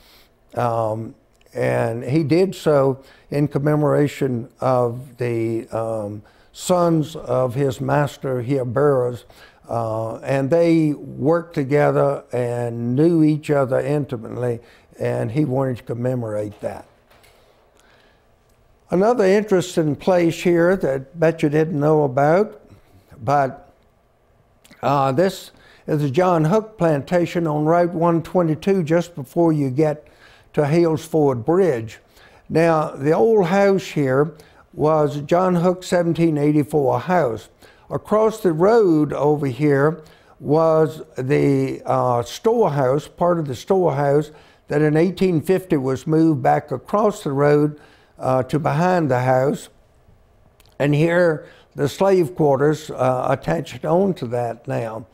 Um, and he did so in commemoration of the um, sons of his master here, Burroughs. Uh, and they worked together and knew each other intimately, and he wanted to commemorate that. Another interesting place here that bet you didn't know about, but uh, this is the John Hook plantation on Route 122 just before you get to Hales Ford Bridge. Now, the old house here was John Hook 1784 house. Across the road over here was the uh, storehouse, part of the storehouse that in 1850 was moved back across the road uh, to behind the house. And here the slave quarters uh, attached on to that now.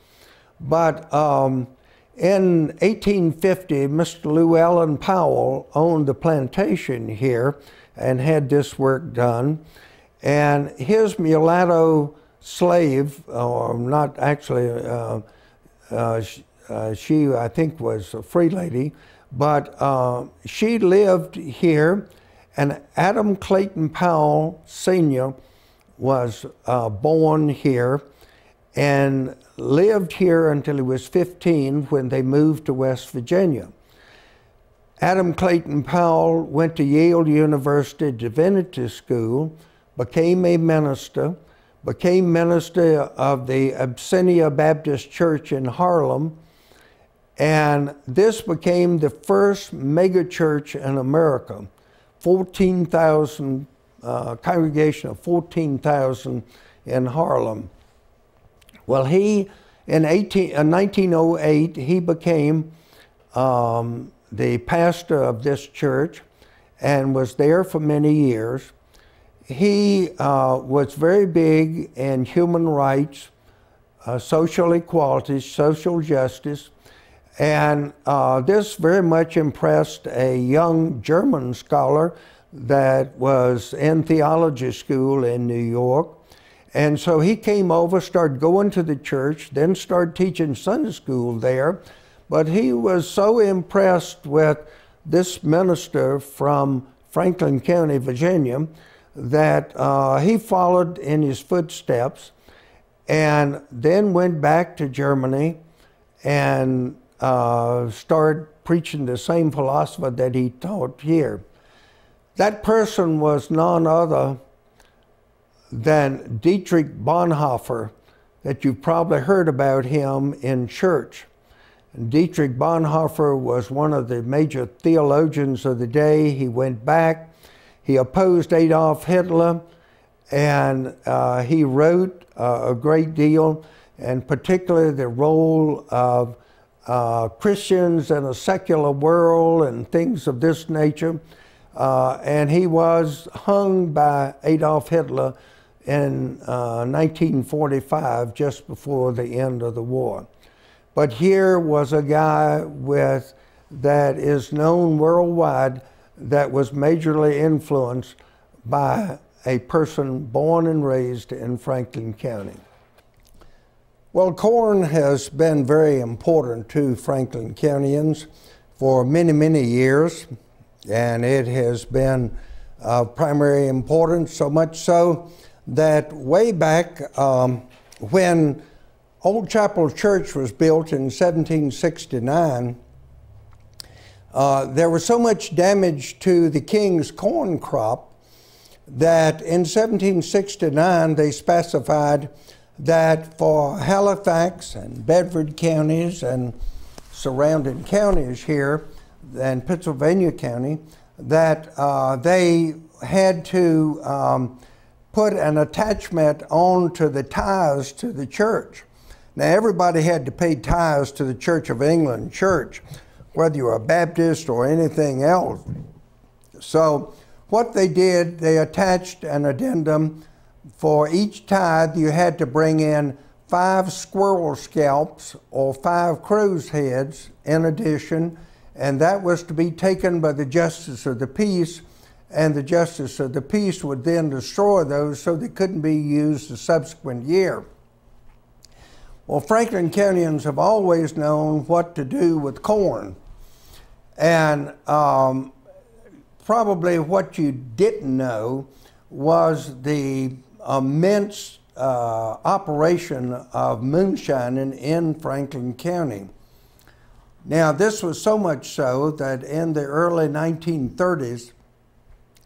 But um, In 1850, Mr. Llewellyn Powell owned the plantation here and had this work done. And his mulatto slave, or not actually, uh, uh, uh, she I think was a free lady, but uh, she lived here, and Adam Clayton Powell Sr. was uh, born here and lived here until he was 15 when they moved to West Virginia. Adam Clayton Powell went to Yale University Divinity School, became a minister, became minister of the Abyssinia Baptist Church in Harlem, and this became the first megachurch in America. 14,000, uh, congregation of 14,000 in Harlem. Well, he, in 18, uh, 1908, he became um, the pastor of this church and was there for many years. He uh, was very big in human rights, uh, social equality, social justice, and uh, this very much impressed a young German scholar that was in theology school in New York. And so he came over, started going to the church, then started teaching Sunday school there. But he was so impressed with this minister from Franklin County, Virginia, that uh, he followed in his footsteps and then went back to Germany and uh, started preaching the same philosophy that he taught here. That person was none other than Dietrich Bonhoeffer, that you've probably heard about him in church. Dietrich Bonhoeffer was one of the major theologians of the day. He went back, he opposed Adolf Hitler, and uh, he wrote uh, a great deal, and particularly the role of uh, Christians in a secular world and things of this nature. Uh, and he was hung by Adolf Hitler in uh, 1945, just before the end of the war. But here was a guy with that is known worldwide that was majorly influenced by a person born and raised in Franklin County. Well, corn has been very important to Franklin Countyans for many, many years, and it has been of primary importance, so much so that way back um, when Old Chapel Church was built in 1769, uh, there was so much damage to the king's corn crop that in 1769 they specified that for Halifax and Bedford counties and surrounding counties here and Pittsylvania County, that uh, they had to um, put an attachment on to the tithes to the church. Now, everybody had to pay tithes to the Church of England church, whether you were a Baptist or anything else. So, what they did, they attached an addendum for each tithe, you had to bring in five squirrel scalps or five crow's heads in addition, and that was to be taken by the justice of the peace and the justice of the peace would then destroy those so they couldn't be used the subsequent year. Well, Franklin Countyans have always known what to do with corn. And um, probably what you didn't know was the immense uh, operation of moonshining in Franklin County. Now, this was so much so that in the early 1930s,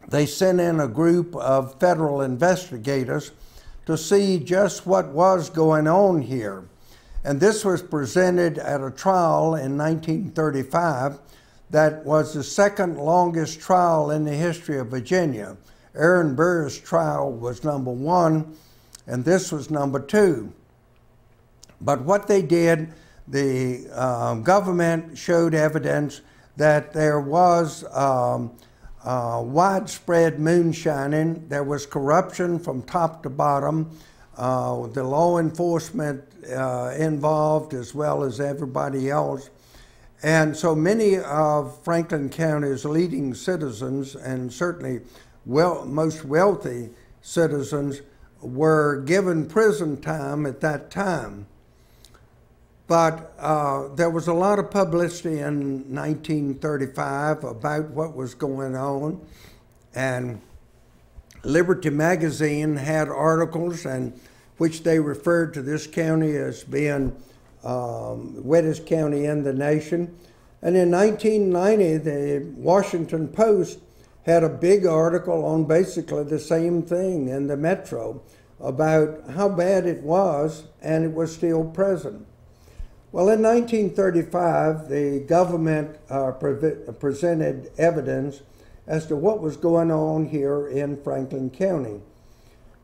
they sent in a group of federal investigators to see just what was going on here. And this was presented at a trial in 1935 that was the second longest trial in the history of Virginia. Aaron Burr's trial was number one, and this was number two. But what they did, the um, government showed evidence that there was um, uh, widespread moonshining. There was corruption from top to bottom. Uh, the law enforcement uh, involved, as well as everybody else. And so many of Franklin County's leading citizens, and certainly well, most wealthy citizens, were given prison time at that time. But uh, there was a lot of publicity in 1935 about what was going on, and Liberty Magazine had articles and which they referred to this county as being um, wettest county in the nation. And in 1990, the Washington Post had a big article on basically the same thing in the Metro about how bad it was, and it was still present. Well, in 1935, the government uh, pre presented evidence as to what was going on here in Franklin County.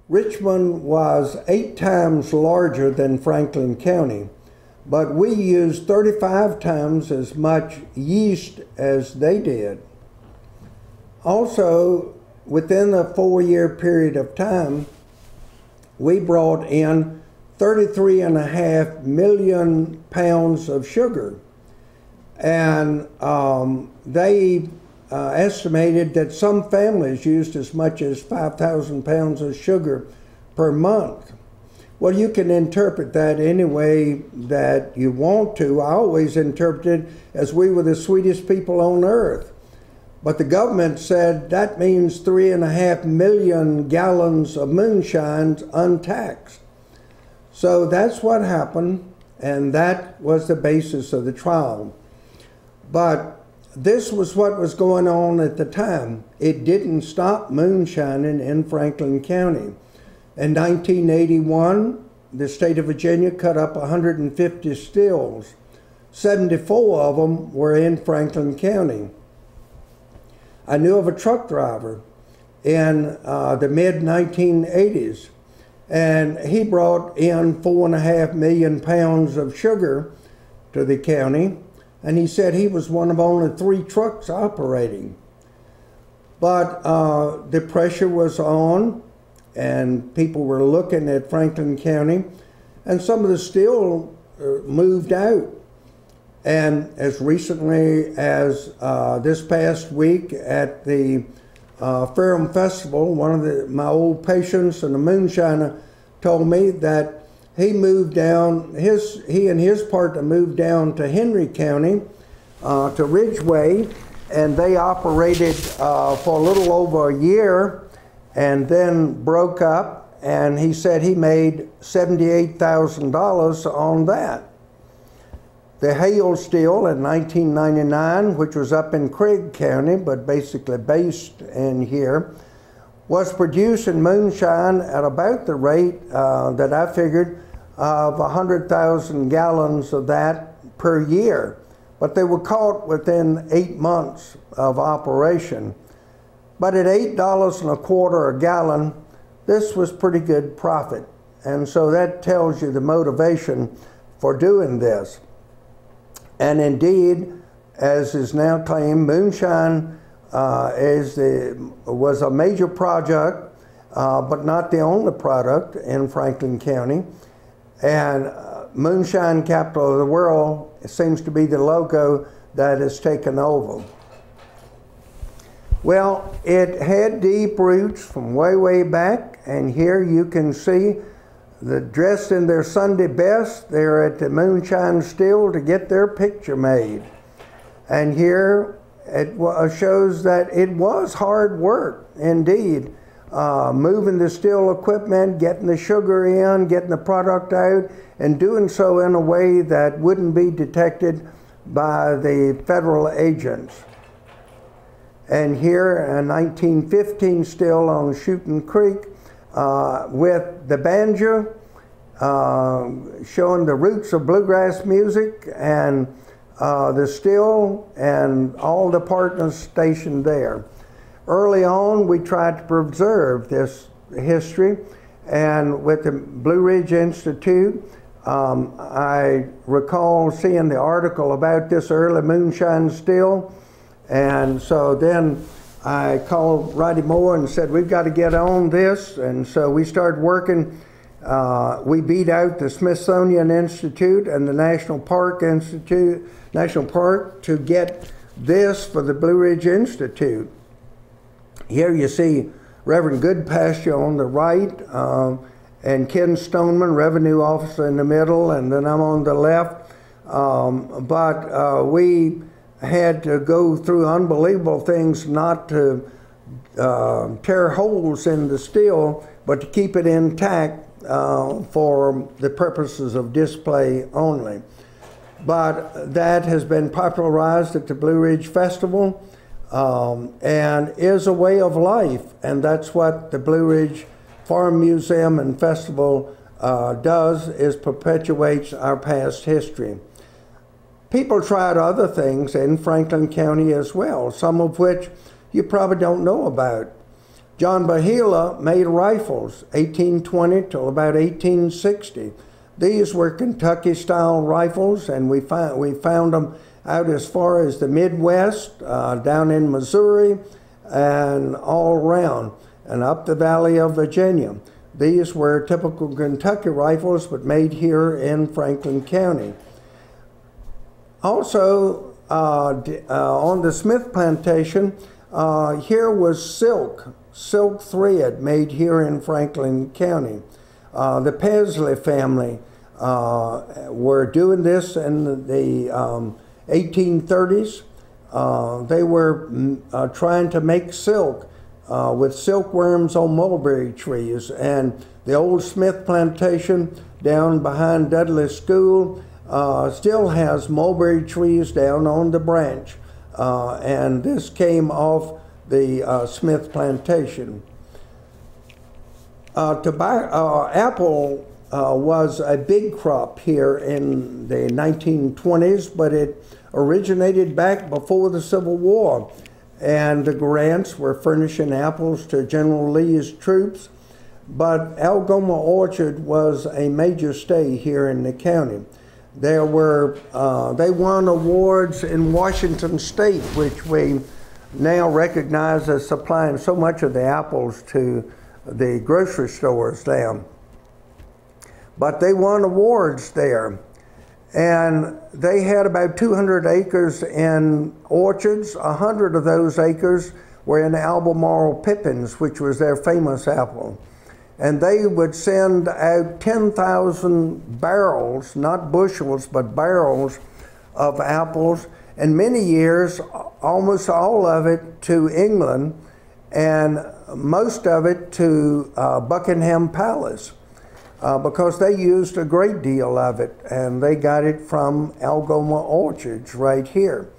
Richmond was eight times larger than Franklin County, but we used 35 times as much yeast as they did. Also, within a four year period of time, we brought in 33 and a half million pounds of sugar. And um, they uh, estimated that some families used as much as 5,000 pounds of sugar per month. Well, you can interpret that any way that you want to. I always interpreted as we were the sweetest people on earth. But the government said that means three and a half million gallons of moonshine untaxed. So that's what happened, and that was the basis of the trial. But this was what was going on at the time. It didn't stop moonshining in Franklin County. In 1981, the state of Virginia cut up 150 stills. 74 of them were in Franklin County. I knew of a truck driver in uh, the mid 1980s, and he brought in four and a half million pounds of sugar to the county, and he said he was one of only three trucks operating. But uh, the pressure was on, and people were looking at Franklin County, and some of the steel uh, moved out. And as recently as uh, this past week at the uh, Ferrum Festival, one of the, my old patients and the moonshiner told me that he moved down, his, he and his partner moved down to Henry County, uh, to Ridgeway, and they operated uh, for a little over a year and then broke up. And he said he made $78,000 on that. The Hale Steel in 1999, which was up in Craig County, but basically based in here, was producing moonshine at about the rate uh, that I figured of 100,000 gallons of that per year. But they were caught within eight months of operation. But at $8 and a quarter a gallon, this was pretty good profit. And so that tells you the motivation for doing this. And indeed, as is now claimed, moonshine uh, is the, was a major project, uh, but not the only product in Franklin County. And uh, Moonshine Capital of the World seems to be the logo that has taken over. Well, it had deep roots from way, way back, and here you can see the dressed in their Sunday best. They're at the moonshine still to get their picture made. And here it shows that it was hard work indeed. Uh, moving the steel equipment, getting the sugar in, getting the product out, and doing so in a way that wouldn't be detected by the federal agents. And here in 1915, still on Shooting Creek, uh, with the banjo, uh, showing the roots of bluegrass music and uh, the still and all the partners stationed there. Early on, we tried to preserve this history, and with the Blue Ridge Institute, um, I recall seeing the article about this early moonshine still, and so then I called Roddy Moore and said, We've got to get on this. And so we started working Uh, we beat out the Smithsonian Institute and the National Park Institute, National Park, to get this for the Blue Ridge Institute. Here you see Reverend Goodpasture on the right, um, and Ken Stoneman, Revenue Officer, in the middle, and then I'm on the left. Um, but uh, we had to go through unbelievable things not to uh, tear holes in the steel, but to keep it intact uh, for the purposes of display only. But that has been popularized at the Blue Ridge Festival um, and is a way of life, and that's what the Blue Ridge Farm Museum and Festival uh, does is perpetuates our past history. People tried other things in Franklin County as well, some of which you probably don't know about. John Bahila made rifles 1820 till about 1860. These were Kentucky style rifles, and we, find, we found them out as far as the Midwest, uh, down in Missouri, and all around, and up the valley of Virginia. These were typical Kentucky rifles, but made here in Franklin County. Also, uh, uh, on the Smith plantation, uh, here was silk, silk thread made here in Franklin County. The Pesley family were doing this in the um, 1830s. Uh, they were mm, uh, trying to make silk uh, with silkworms on mulberry trees. And the old Smith plantation down behind Dudley School uh, still has mulberry trees down on the branch. Uh, and this came off the uh, Smith plantation. Uh, tobacco, uh, apple uh, was a big crop here in the 1920s, but it originated back before the Civil War. And the Grants were furnishing apples to General Lee's troops. But Algoma Orchard was a major stay here in the county. There were, uh, they won awards in Washington State, which we now recognize as supplying so much of the apples to the grocery stores now. But they won awards there. And they had about 200 acres in orchards. 100 of those acres were in Albemarle Pippins, which was their famous apple and they would send out 10,000 barrels, not bushels, but barrels of apples, and many years, almost all of it to England, and most of it to uh, Buckingham Palace. Uh, because they used a great deal of it, and they got it from Algoma Orchards right here.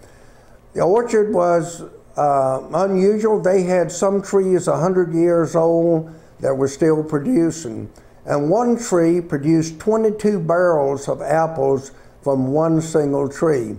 The orchard was uh, unusual. They had some trees 100 years old, that were still producing. And one tree produced 22 barrels of apples from one single tree.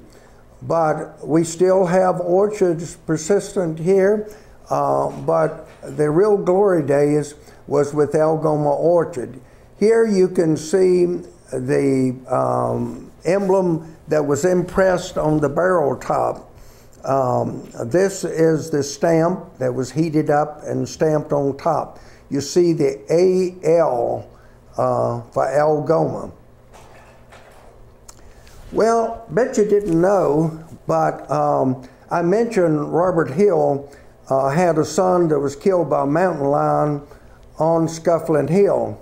But we still have orchards persistent here, uh, but the real glory days was with Algoma Orchard. Here you can see the um, emblem that was impressed on the barrel top. Um, this is the stamp that was heated up and stamped on top you see the AL uh, for Algoma. Well, bet you didn't know, but um, I mentioned Robert Hill uh, had a son that was killed by a mountain lion on Scuffling Hill.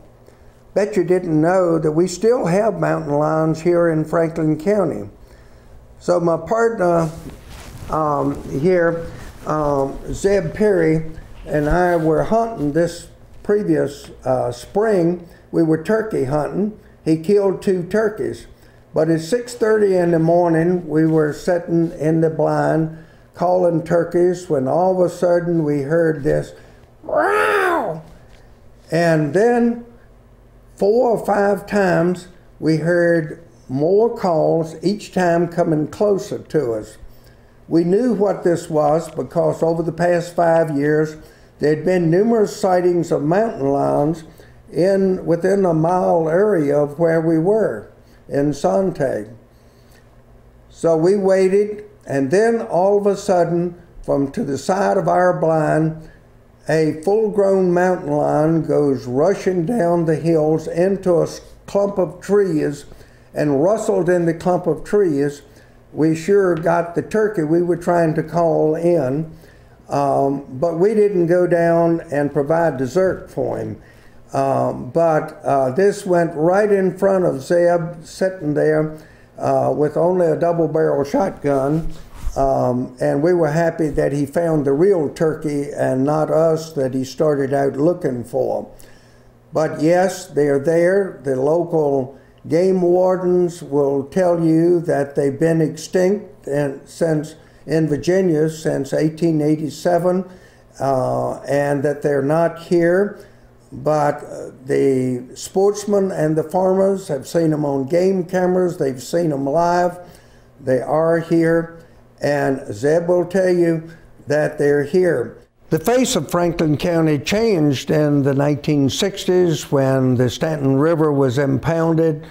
Bet you didn't know that we still have mountain lions here in Franklin County. So my partner um, here, um, Zeb Perry, and I were hunting this previous uh, spring, we were turkey hunting. He killed two turkeys. But at 6.30 in the morning, we were sitting in the blind calling turkeys when all of a sudden we heard this, wow! And then four or five times we heard more calls, each time coming closer to us. We knew what this was because over the past five years, there had been numerous sightings of mountain lions in within a mile area of where we were in Sontag. So we waited, and then all of a sudden, from to the side of our blind, a full grown mountain lion goes rushing down the hills into a clump of trees and rustled in the clump of trees. We sure got the turkey we were trying to call in, um, but we didn't go down and provide dessert for him. Um, but uh, this went right in front of Zeb, sitting there uh, with only a double barrel shotgun. Um, and we were happy that he found the real turkey and not us that he started out looking for. But yes, they're there. The local game wardens will tell you that they've been extinct and since in Virginia since 1887 uh, and that they're not here. But uh, the sportsmen and the farmers have seen them on game cameras, they've seen them live, they are here, and Zeb will tell you that they're here. The face of Franklin County changed in the 1960s when the Staunton River was impounded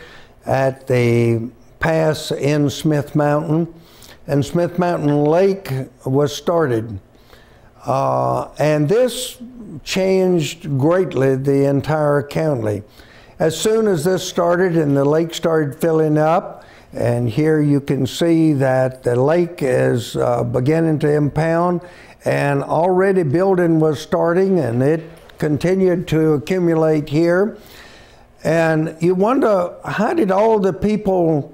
at the pass in Smith Mountain, and Smith Mountain Lake was started. Uh, and this changed greatly the entire county. As soon as this started and the lake started filling up, and here you can see that the lake is uh, beginning to impound, and already building was starting, and it continued to accumulate here. And you wonder, how did all the people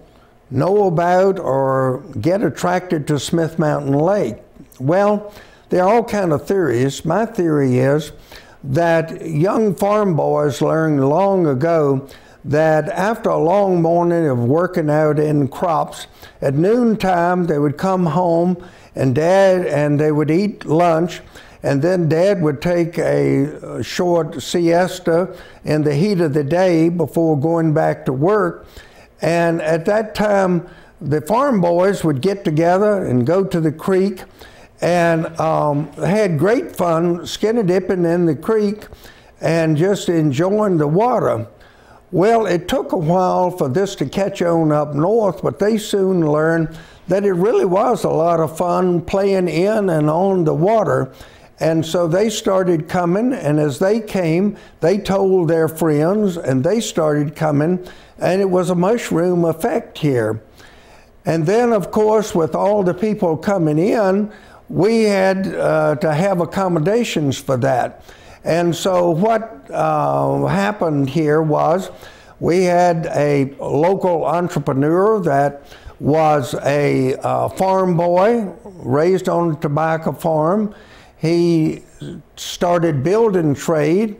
know about or get attracted to Smith Mountain Lake? Well, there are all kind of theories. My theory is that young farm boys learned long ago that after a long morning of working out in crops, at noontime they would come home and dad and they would eat lunch and then dad would take a short siesta in the heat of the day before going back to work and at that time the farm boys would get together and go to the creek and um, had great fun skinny dipping in the creek and just enjoying the water. Well, it took a while for this to catch on up north, but they soon learned that it really was a lot of fun playing in and on the water. And so they started coming, and as they came, they told their friends, and they started coming, and it was a mushroom effect here. And then, of course, with all the people coming in, we had uh, to have accommodations for that. And so what uh, happened here was we had a local entrepreneur that was a uh, farm boy raised on a tobacco farm. He started building trade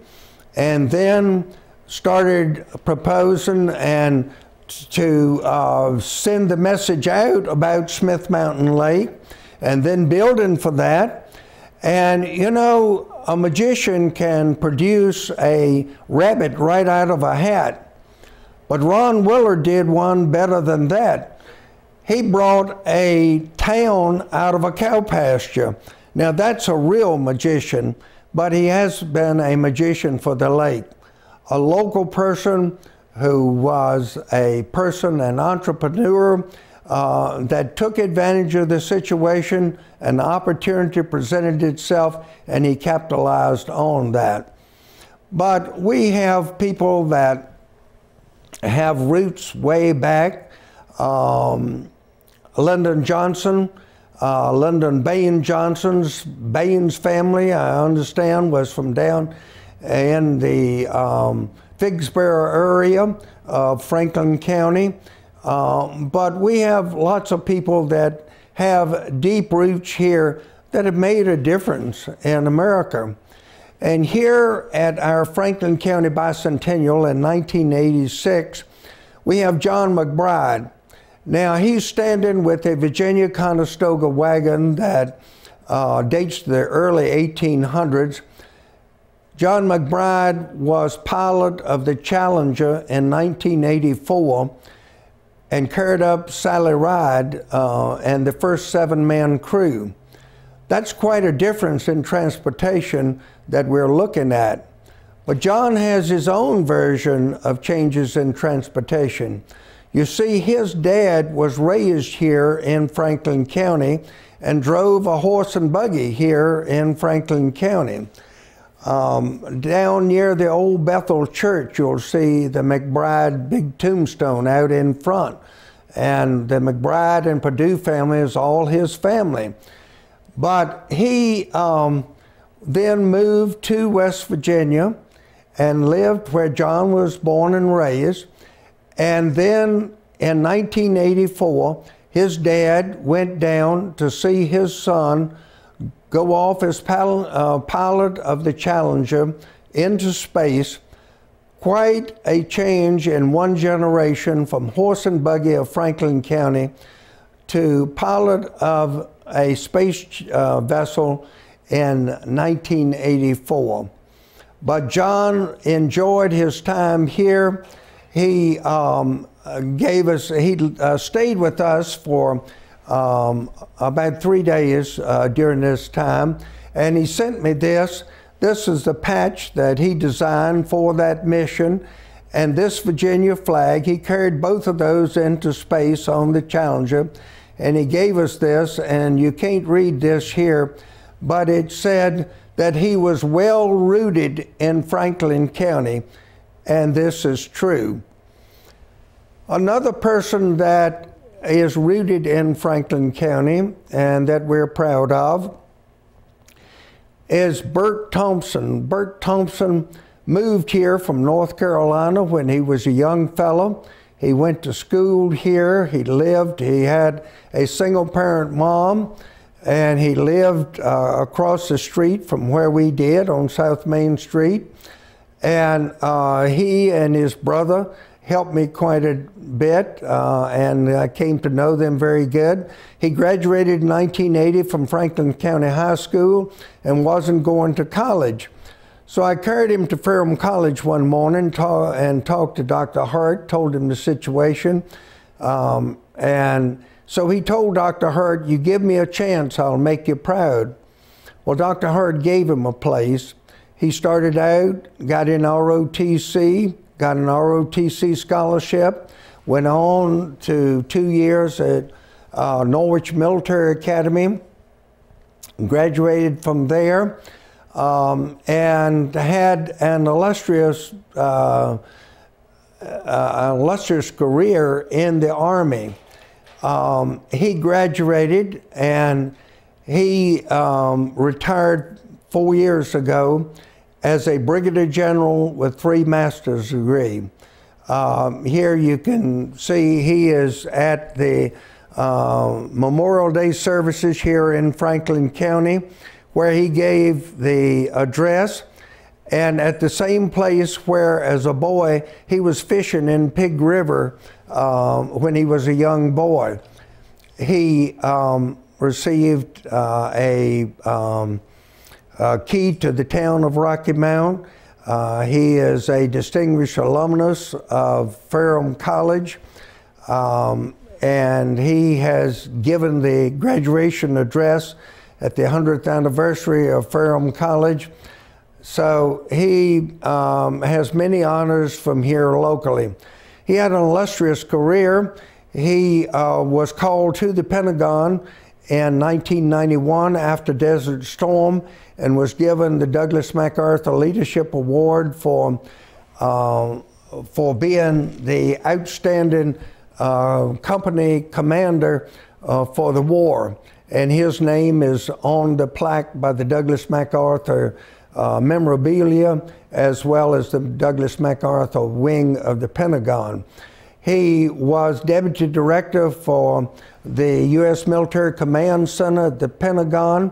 and then started proposing and to uh, send the message out about Smith Mountain Lake and then building for that. And you know, a magician can produce a rabbit right out of a hat. But Ron Willard did one better than that. He brought a town out of a cow pasture. Now that's a real magician, but he has been a magician for the lake. A local person who was a person, an entrepreneur, uh, that took advantage of the situation, an opportunity presented itself, and he capitalized on that. But we have people that have roots way back. Um, Lyndon Johnson, uh, Lyndon Bain Johnson's, Baines family, I understand, was from down in the um, Figsboro area of Franklin County. Um, but we have lots of people that have deep roots here that have made a difference in America. And here at our Franklin County Bicentennial in 1986, we have Jon McBride. Now he's standing with a Virginia Conestoga wagon that uh, dates to the early 1800s. Jon McBride was pilot of the Challenger in 1984 and carried up Sally Ride uh, and the first seven man crew. That's quite a difference in transportation that we're looking at. But Jon has his own version of changes in transportation. You see, his dad was raised here in Franklin County and drove a horse and buggy here in Franklin County. Um, down near the old Bethel Church, you'll see the McBride big tombstone out in front. And the McBride and Purdue family is all his family. But he um, then moved to West Virginia and lived where Jon was born and raised. And then in 1984, his dad went down to see his son go off as pal uh, pilot of the Challenger into space. Quite a change in one generation from horse and buggy of Franklin County to pilot of a space uh, vessel in 1984. But Jon enjoyed his time here. He um, gave us, he uh, stayed with us for um, about three days uh, during this time, and he sent me this. This is the patch that he designed for that mission, and this Virginia flag. He carried both of those into space on the Challenger, and he gave us this, and you can't read this here, but it said that he was well rooted in Franklin County, and this is true. Another person that is rooted in Franklin County and that we're proud of is Bert Thompson. Bert Thompson moved here from North Carolina when he was a young fellow. He went to school here, he lived, he had a single parent mom, and he lived uh, across the street from where we did on South Main Street. And uh, he and his brother helped me quite a bit, uh, and I came to know them very good. He graduated in 1980 from Franklin County High School and wasn't going to college. So I carried him to Ferrum College one morning ta and talked to Dr. Hart, told him the situation. Um, and so he told Dr. Hart, you give me a chance, I'll make you proud. Well, Dr. Hart gave him a place. He started out, got in ROTC, got an ROTC scholarship, went on to two years at uh, Norwich Military Academy, graduated from there, um, and had an illustrious, uh, uh, illustrious career in the Army. Um, he graduated and he um, retired four years ago as a brigadier general with three master's degree. Um, here you can see he is at the uh, Memorial Day services here in Franklin County, where he gave the address. And at the same place where, as a boy, he was fishing in Pig River uh, when he was a young boy. He um, received uh, a um, uh, key to the town of Rocky Mount. Uh, he is a distinguished alumnus of Ferrum College, um, and he has given the graduation address at the 100th anniversary of Ferrum College. So he um, has many honors from here locally. He had an illustrious career. He uh, was called to the Pentagon in 1991 after Desert Storm and was given the Douglas MacArthur Leadership Award for, uh, for being the outstanding uh, company commander uh, for the war. And his name is on the plaque by the Douglas MacArthur uh, memorabilia as well as the Douglas MacArthur wing of the Pentagon. He was deputy director for the U.S. Military Command Center at the Pentagon,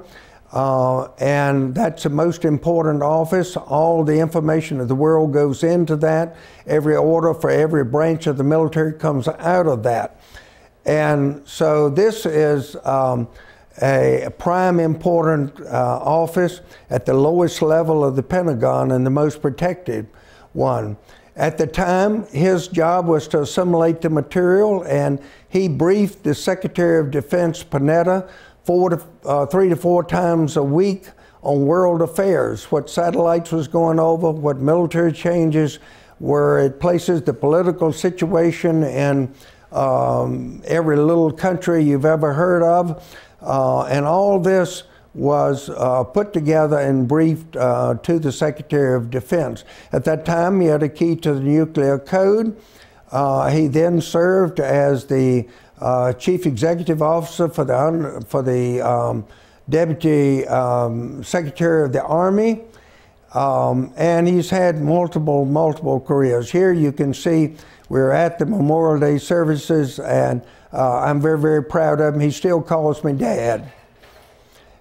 uh, and that's the most important office. All the information of the world goes into that. Every order for every branch of the military comes out of that. And so this is um, a prime important uh, office at the lowest level of the Pentagon and the most protected one. At the time, his job was to assimilate the material, and he briefed the Secretary of Defense Panetta four to, uh, three to four times a week on world affairs, what satellites was going over, what military changes were at places, the political situation in um, every little country you've ever heard of. Uh, and all this was uh, put together and briefed uh, to the Secretary of Defense. At that time, he had a key to the nuclear code. Uh, he then served as the uh, Chief Executive Officer for the, for the um, Deputy um, Secretary of the Army. Um, and he's had multiple, multiple careers. Here you can see we're at the Memorial Day services, and uh, I'm very, very proud of him. He still calls me Dad.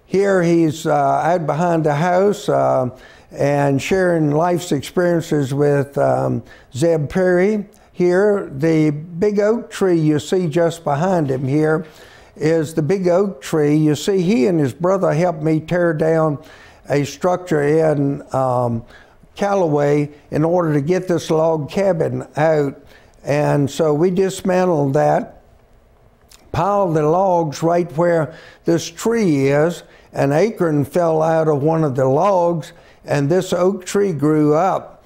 Here he's uh, out behind the house uh, and sharing life's experiences with um, Zeb Perry. Here, the big oak tree you see just behind him here is the big oak tree. You see, he and his brother helped me tear down a structure in um, Callaway in order to get this log cabin out. And so we dismantled that, piled the logs right where this tree is. An acorn fell out of one of the logs, and this oak tree grew up.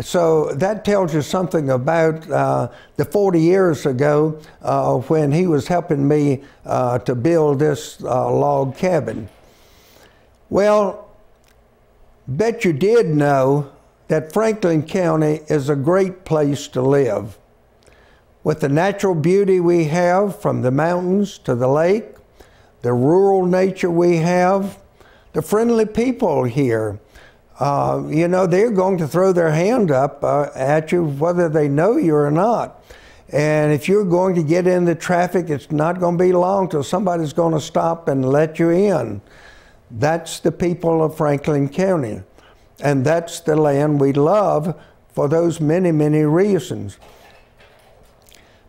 So that tells you something about uh, the 40 years ago uh, when he was helping me uh, to build this uh, log cabin. Well, Bet you did know that Franklin County is a great place to live. With the natural beauty we have from the mountains to the lake, the rural nature we have, the friendly people here, uh, you know, they're going to throw their hand up uh, at you whether they know you or not. And if you're going to get in the traffic, it's not going to be long till somebody's going to stop and let you in. That's the people of Franklin County. And that's the land we love for those many, many reasons.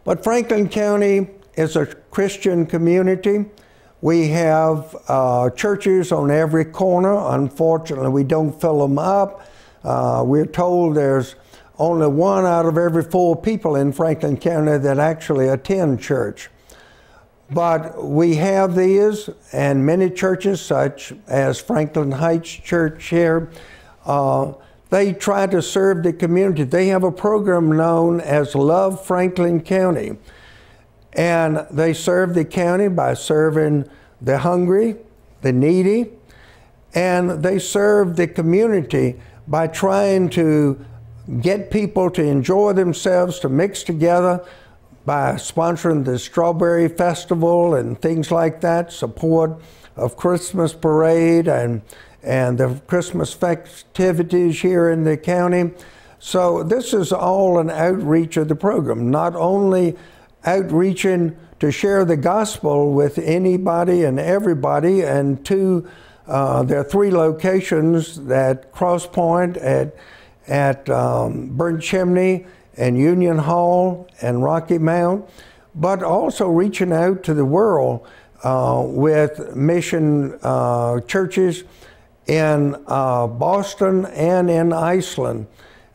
But Franklin County is a Christian community. We have uh, churches on every corner. Unfortunately, we don't fill them up. Uh, we're told there's only one out of every four people in Franklin County that actually attend church. But we have these, and many churches, such as Franklin Heights Church here, uh, they try to serve the community. They have a program known as Love Franklin County. And they serve the county by serving the hungry, the needy, and they serve the community by trying to get people to enjoy themselves, to mix together, by sponsoring the Strawberry Festival and things like that, support of Christmas Parade and, and the Christmas festivities here in the county. So this is all an outreach of the program, not only outreaching to share the gospel with anybody and everybody, and two, uh, there are three locations at Cross Point, at, at um, Chimney, and Union Hall and Rocky Mount, but also reaching out to the world uh, with mission uh, churches in uh, Boston and in Iceland,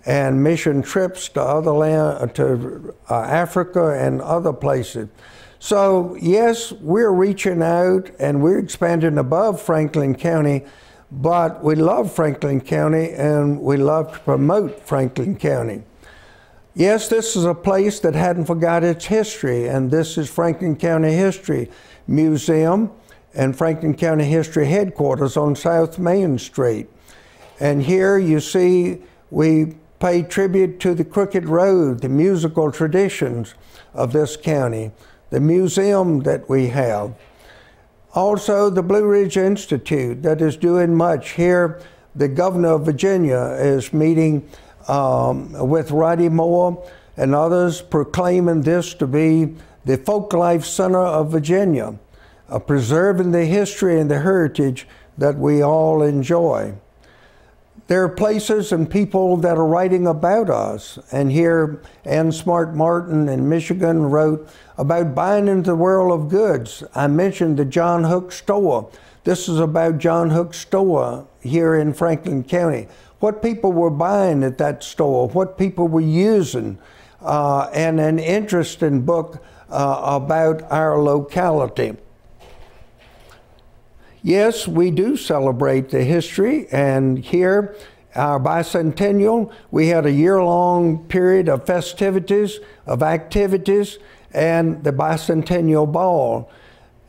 and mission trips to other land, to uh, Africa and other places. So yes, we're reaching out and we're expanding above Franklin County, but we love Franklin County and we love to promote Franklin County. Yes, this is a place that hadn't forgot its history, and this is Franklin County History Museum and Franklin County History Headquarters on South Main Street. And here you see we pay tribute to the Crooked Road, the musical traditions of this county, the museum that we have. Also, the Blue Ridge Institute that is doing much. Here, the governor of Virginia is meeting um, with Roddy Moore and others proclaiming this to be the folk life center of Virginia, uh, preserving the history and the heritage that we all enjoy. There are places and people that are writing about us. And here, Ann Smart Martin in Michigan wrote about buying into the world of goods. I mentioned the John Hook store. This is about John Hook store here in Franklin County what people were buying at that store, what people were using, uh, and an interesting book uh, about our locality. Yes, we do celebrate the history, and here, our bicentennial, we had a year long period of festivities, of activities, and the bicentennial ball.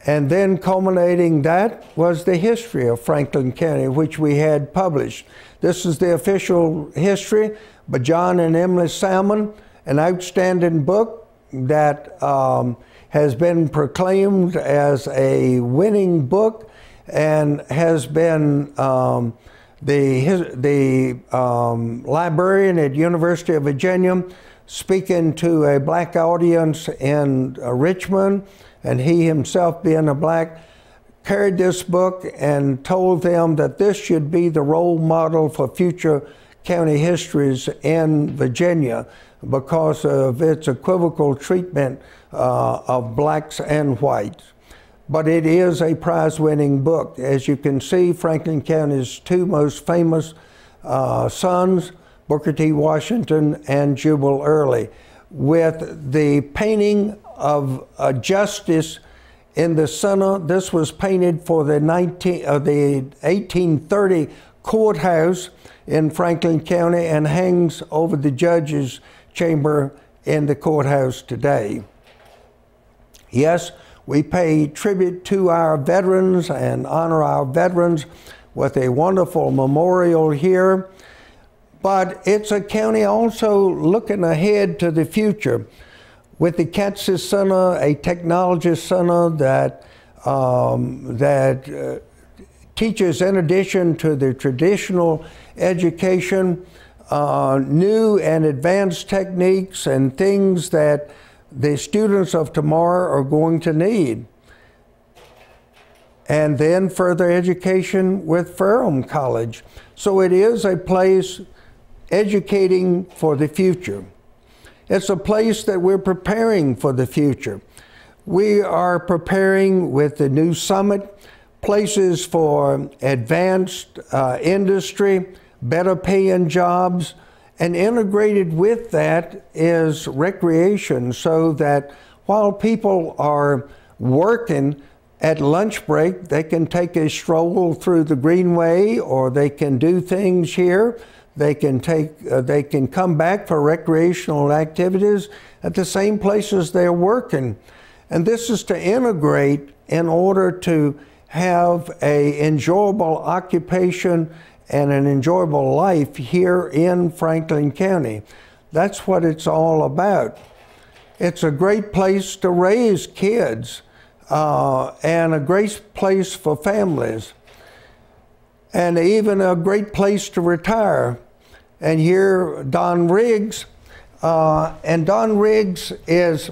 And then culminating that was the history of Franklin County, which we had published. This is the official history by John and Emily Salmon, an outstanding book that um, has been proclaimed as a winning book and has been um, the, the um, librarian at University of Virginia speaking to a black audience in uh, Richmond, and he himself being a black, carried this book and told them that this should be the role model for future county histories in Virginia because of its equivocal treatment uh, of blacks and whites. But it is a prize winning book. As you can see, Franklin County's two most famous uh, sons, Booker T. Washington and Jubal Early, with the painting of uh, justice in the center. This was painted for the, 19, uh, the 1830 courthouse in Franklin County and hangs over the judge's chamber in the courthouse today. Yes, we pay tribute to our veterans and honor our veterans with a wonderful memorial here. But it's a county also looking ahead to the future with the Kansas Center, a technology center that um, that uh, teaches, in addition to the traditional education, uh, new and advanced techniques and things that the students of tomorrow are going to need. And then further education with Ferrum College. So it is a place educating for the future. It's a place that we're preparing for the future. We are preparing with the new summit places for advanced uh, industry, better paying jobs, and integrated with that is recreation so that while people are working at lunch break, they can take a stroll through the Greenway or they can do things here. They can take, uh, they can come back for recreational activities at the same places they're working. And this is to integrate in order to have a enjoyable occupation and an enjoyable life here in Franklin County. That's what it's all about. It's a great place to raise kids uh, and a great place for families and even a great place to retire. And here, Don Riggs, uh, and Don Riggs is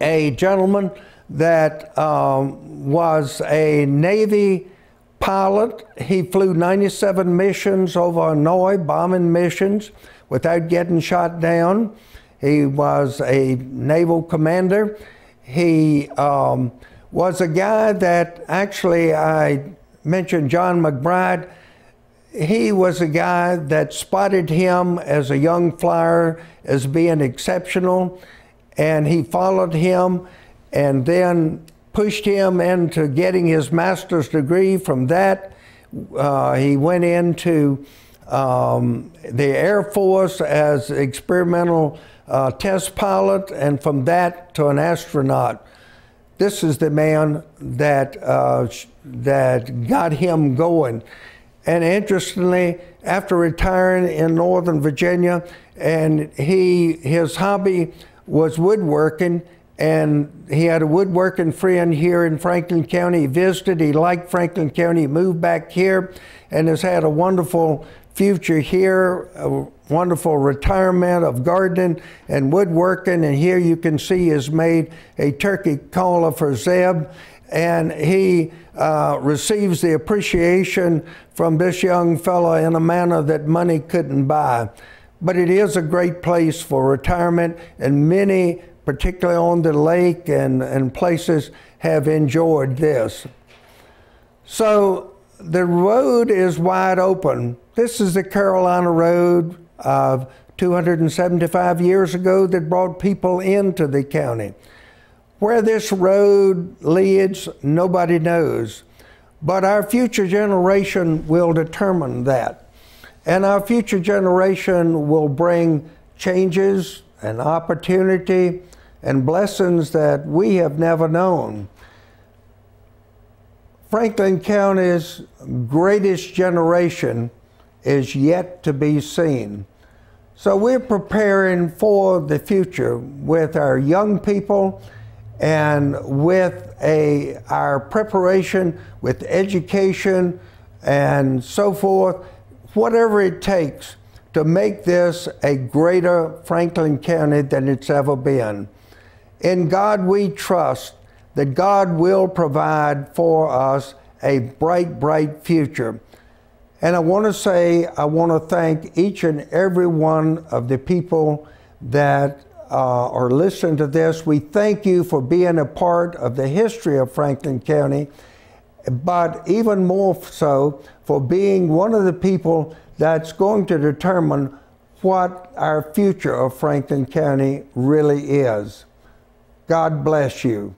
a gentleman that um, was a Navy pilot. He flew 97 missions over Hanoi, bombing missions, without getting shot down. He was a naval commander. He um, was a guy that actually I mentioned Jon McBride. He was a guy that spotted him as a young flyer as being exceptional, and he followed him and then pushed him into getting his master's degree. From that, uh, he went into um, the Air Force as experimental uh, test pilot, and from that to an astronaut. This is the man that uh, that got him going. And interestingly, after retiring in Northern Virginia, and he his hobby was woodworking and he had a woodworking friend here in Franklin County. He visited, he liked Franklin County, he moved back here, and has had a wonderful future here, a wonderful retirement of gardening and woodworking. And here you can see he's made a turkey collar for Zeb, and he uh, receives the appreciation from this young fellow in a manner that money couldn't buy. But it is a great place for retirement, and many particularly on the lake and, and places, have enjoyed this. So the road is wide open. This is the Carolina Road of 275 years ago that brought people into the county. Where this road leads, nobody knows. But our future generation will determine that. And our future generation will bring changes and opportunity and blessings that we have never known. Franklin County's greatest generation is yet to be seen. So we're preparing for the future with our young people and with a, our preparation with education and so forth, whatever it takes to make this a greater Franklin County than it's ever been. In God we trust that God will provide for us a bright, bright future. And I want to say, I want to thank each and every one of the people that uh, are listening to this. We thank you for being a part of the history of Franklin County, but even more so for being one of the people that's going to determine what our future of Franklin County really is. God bless you.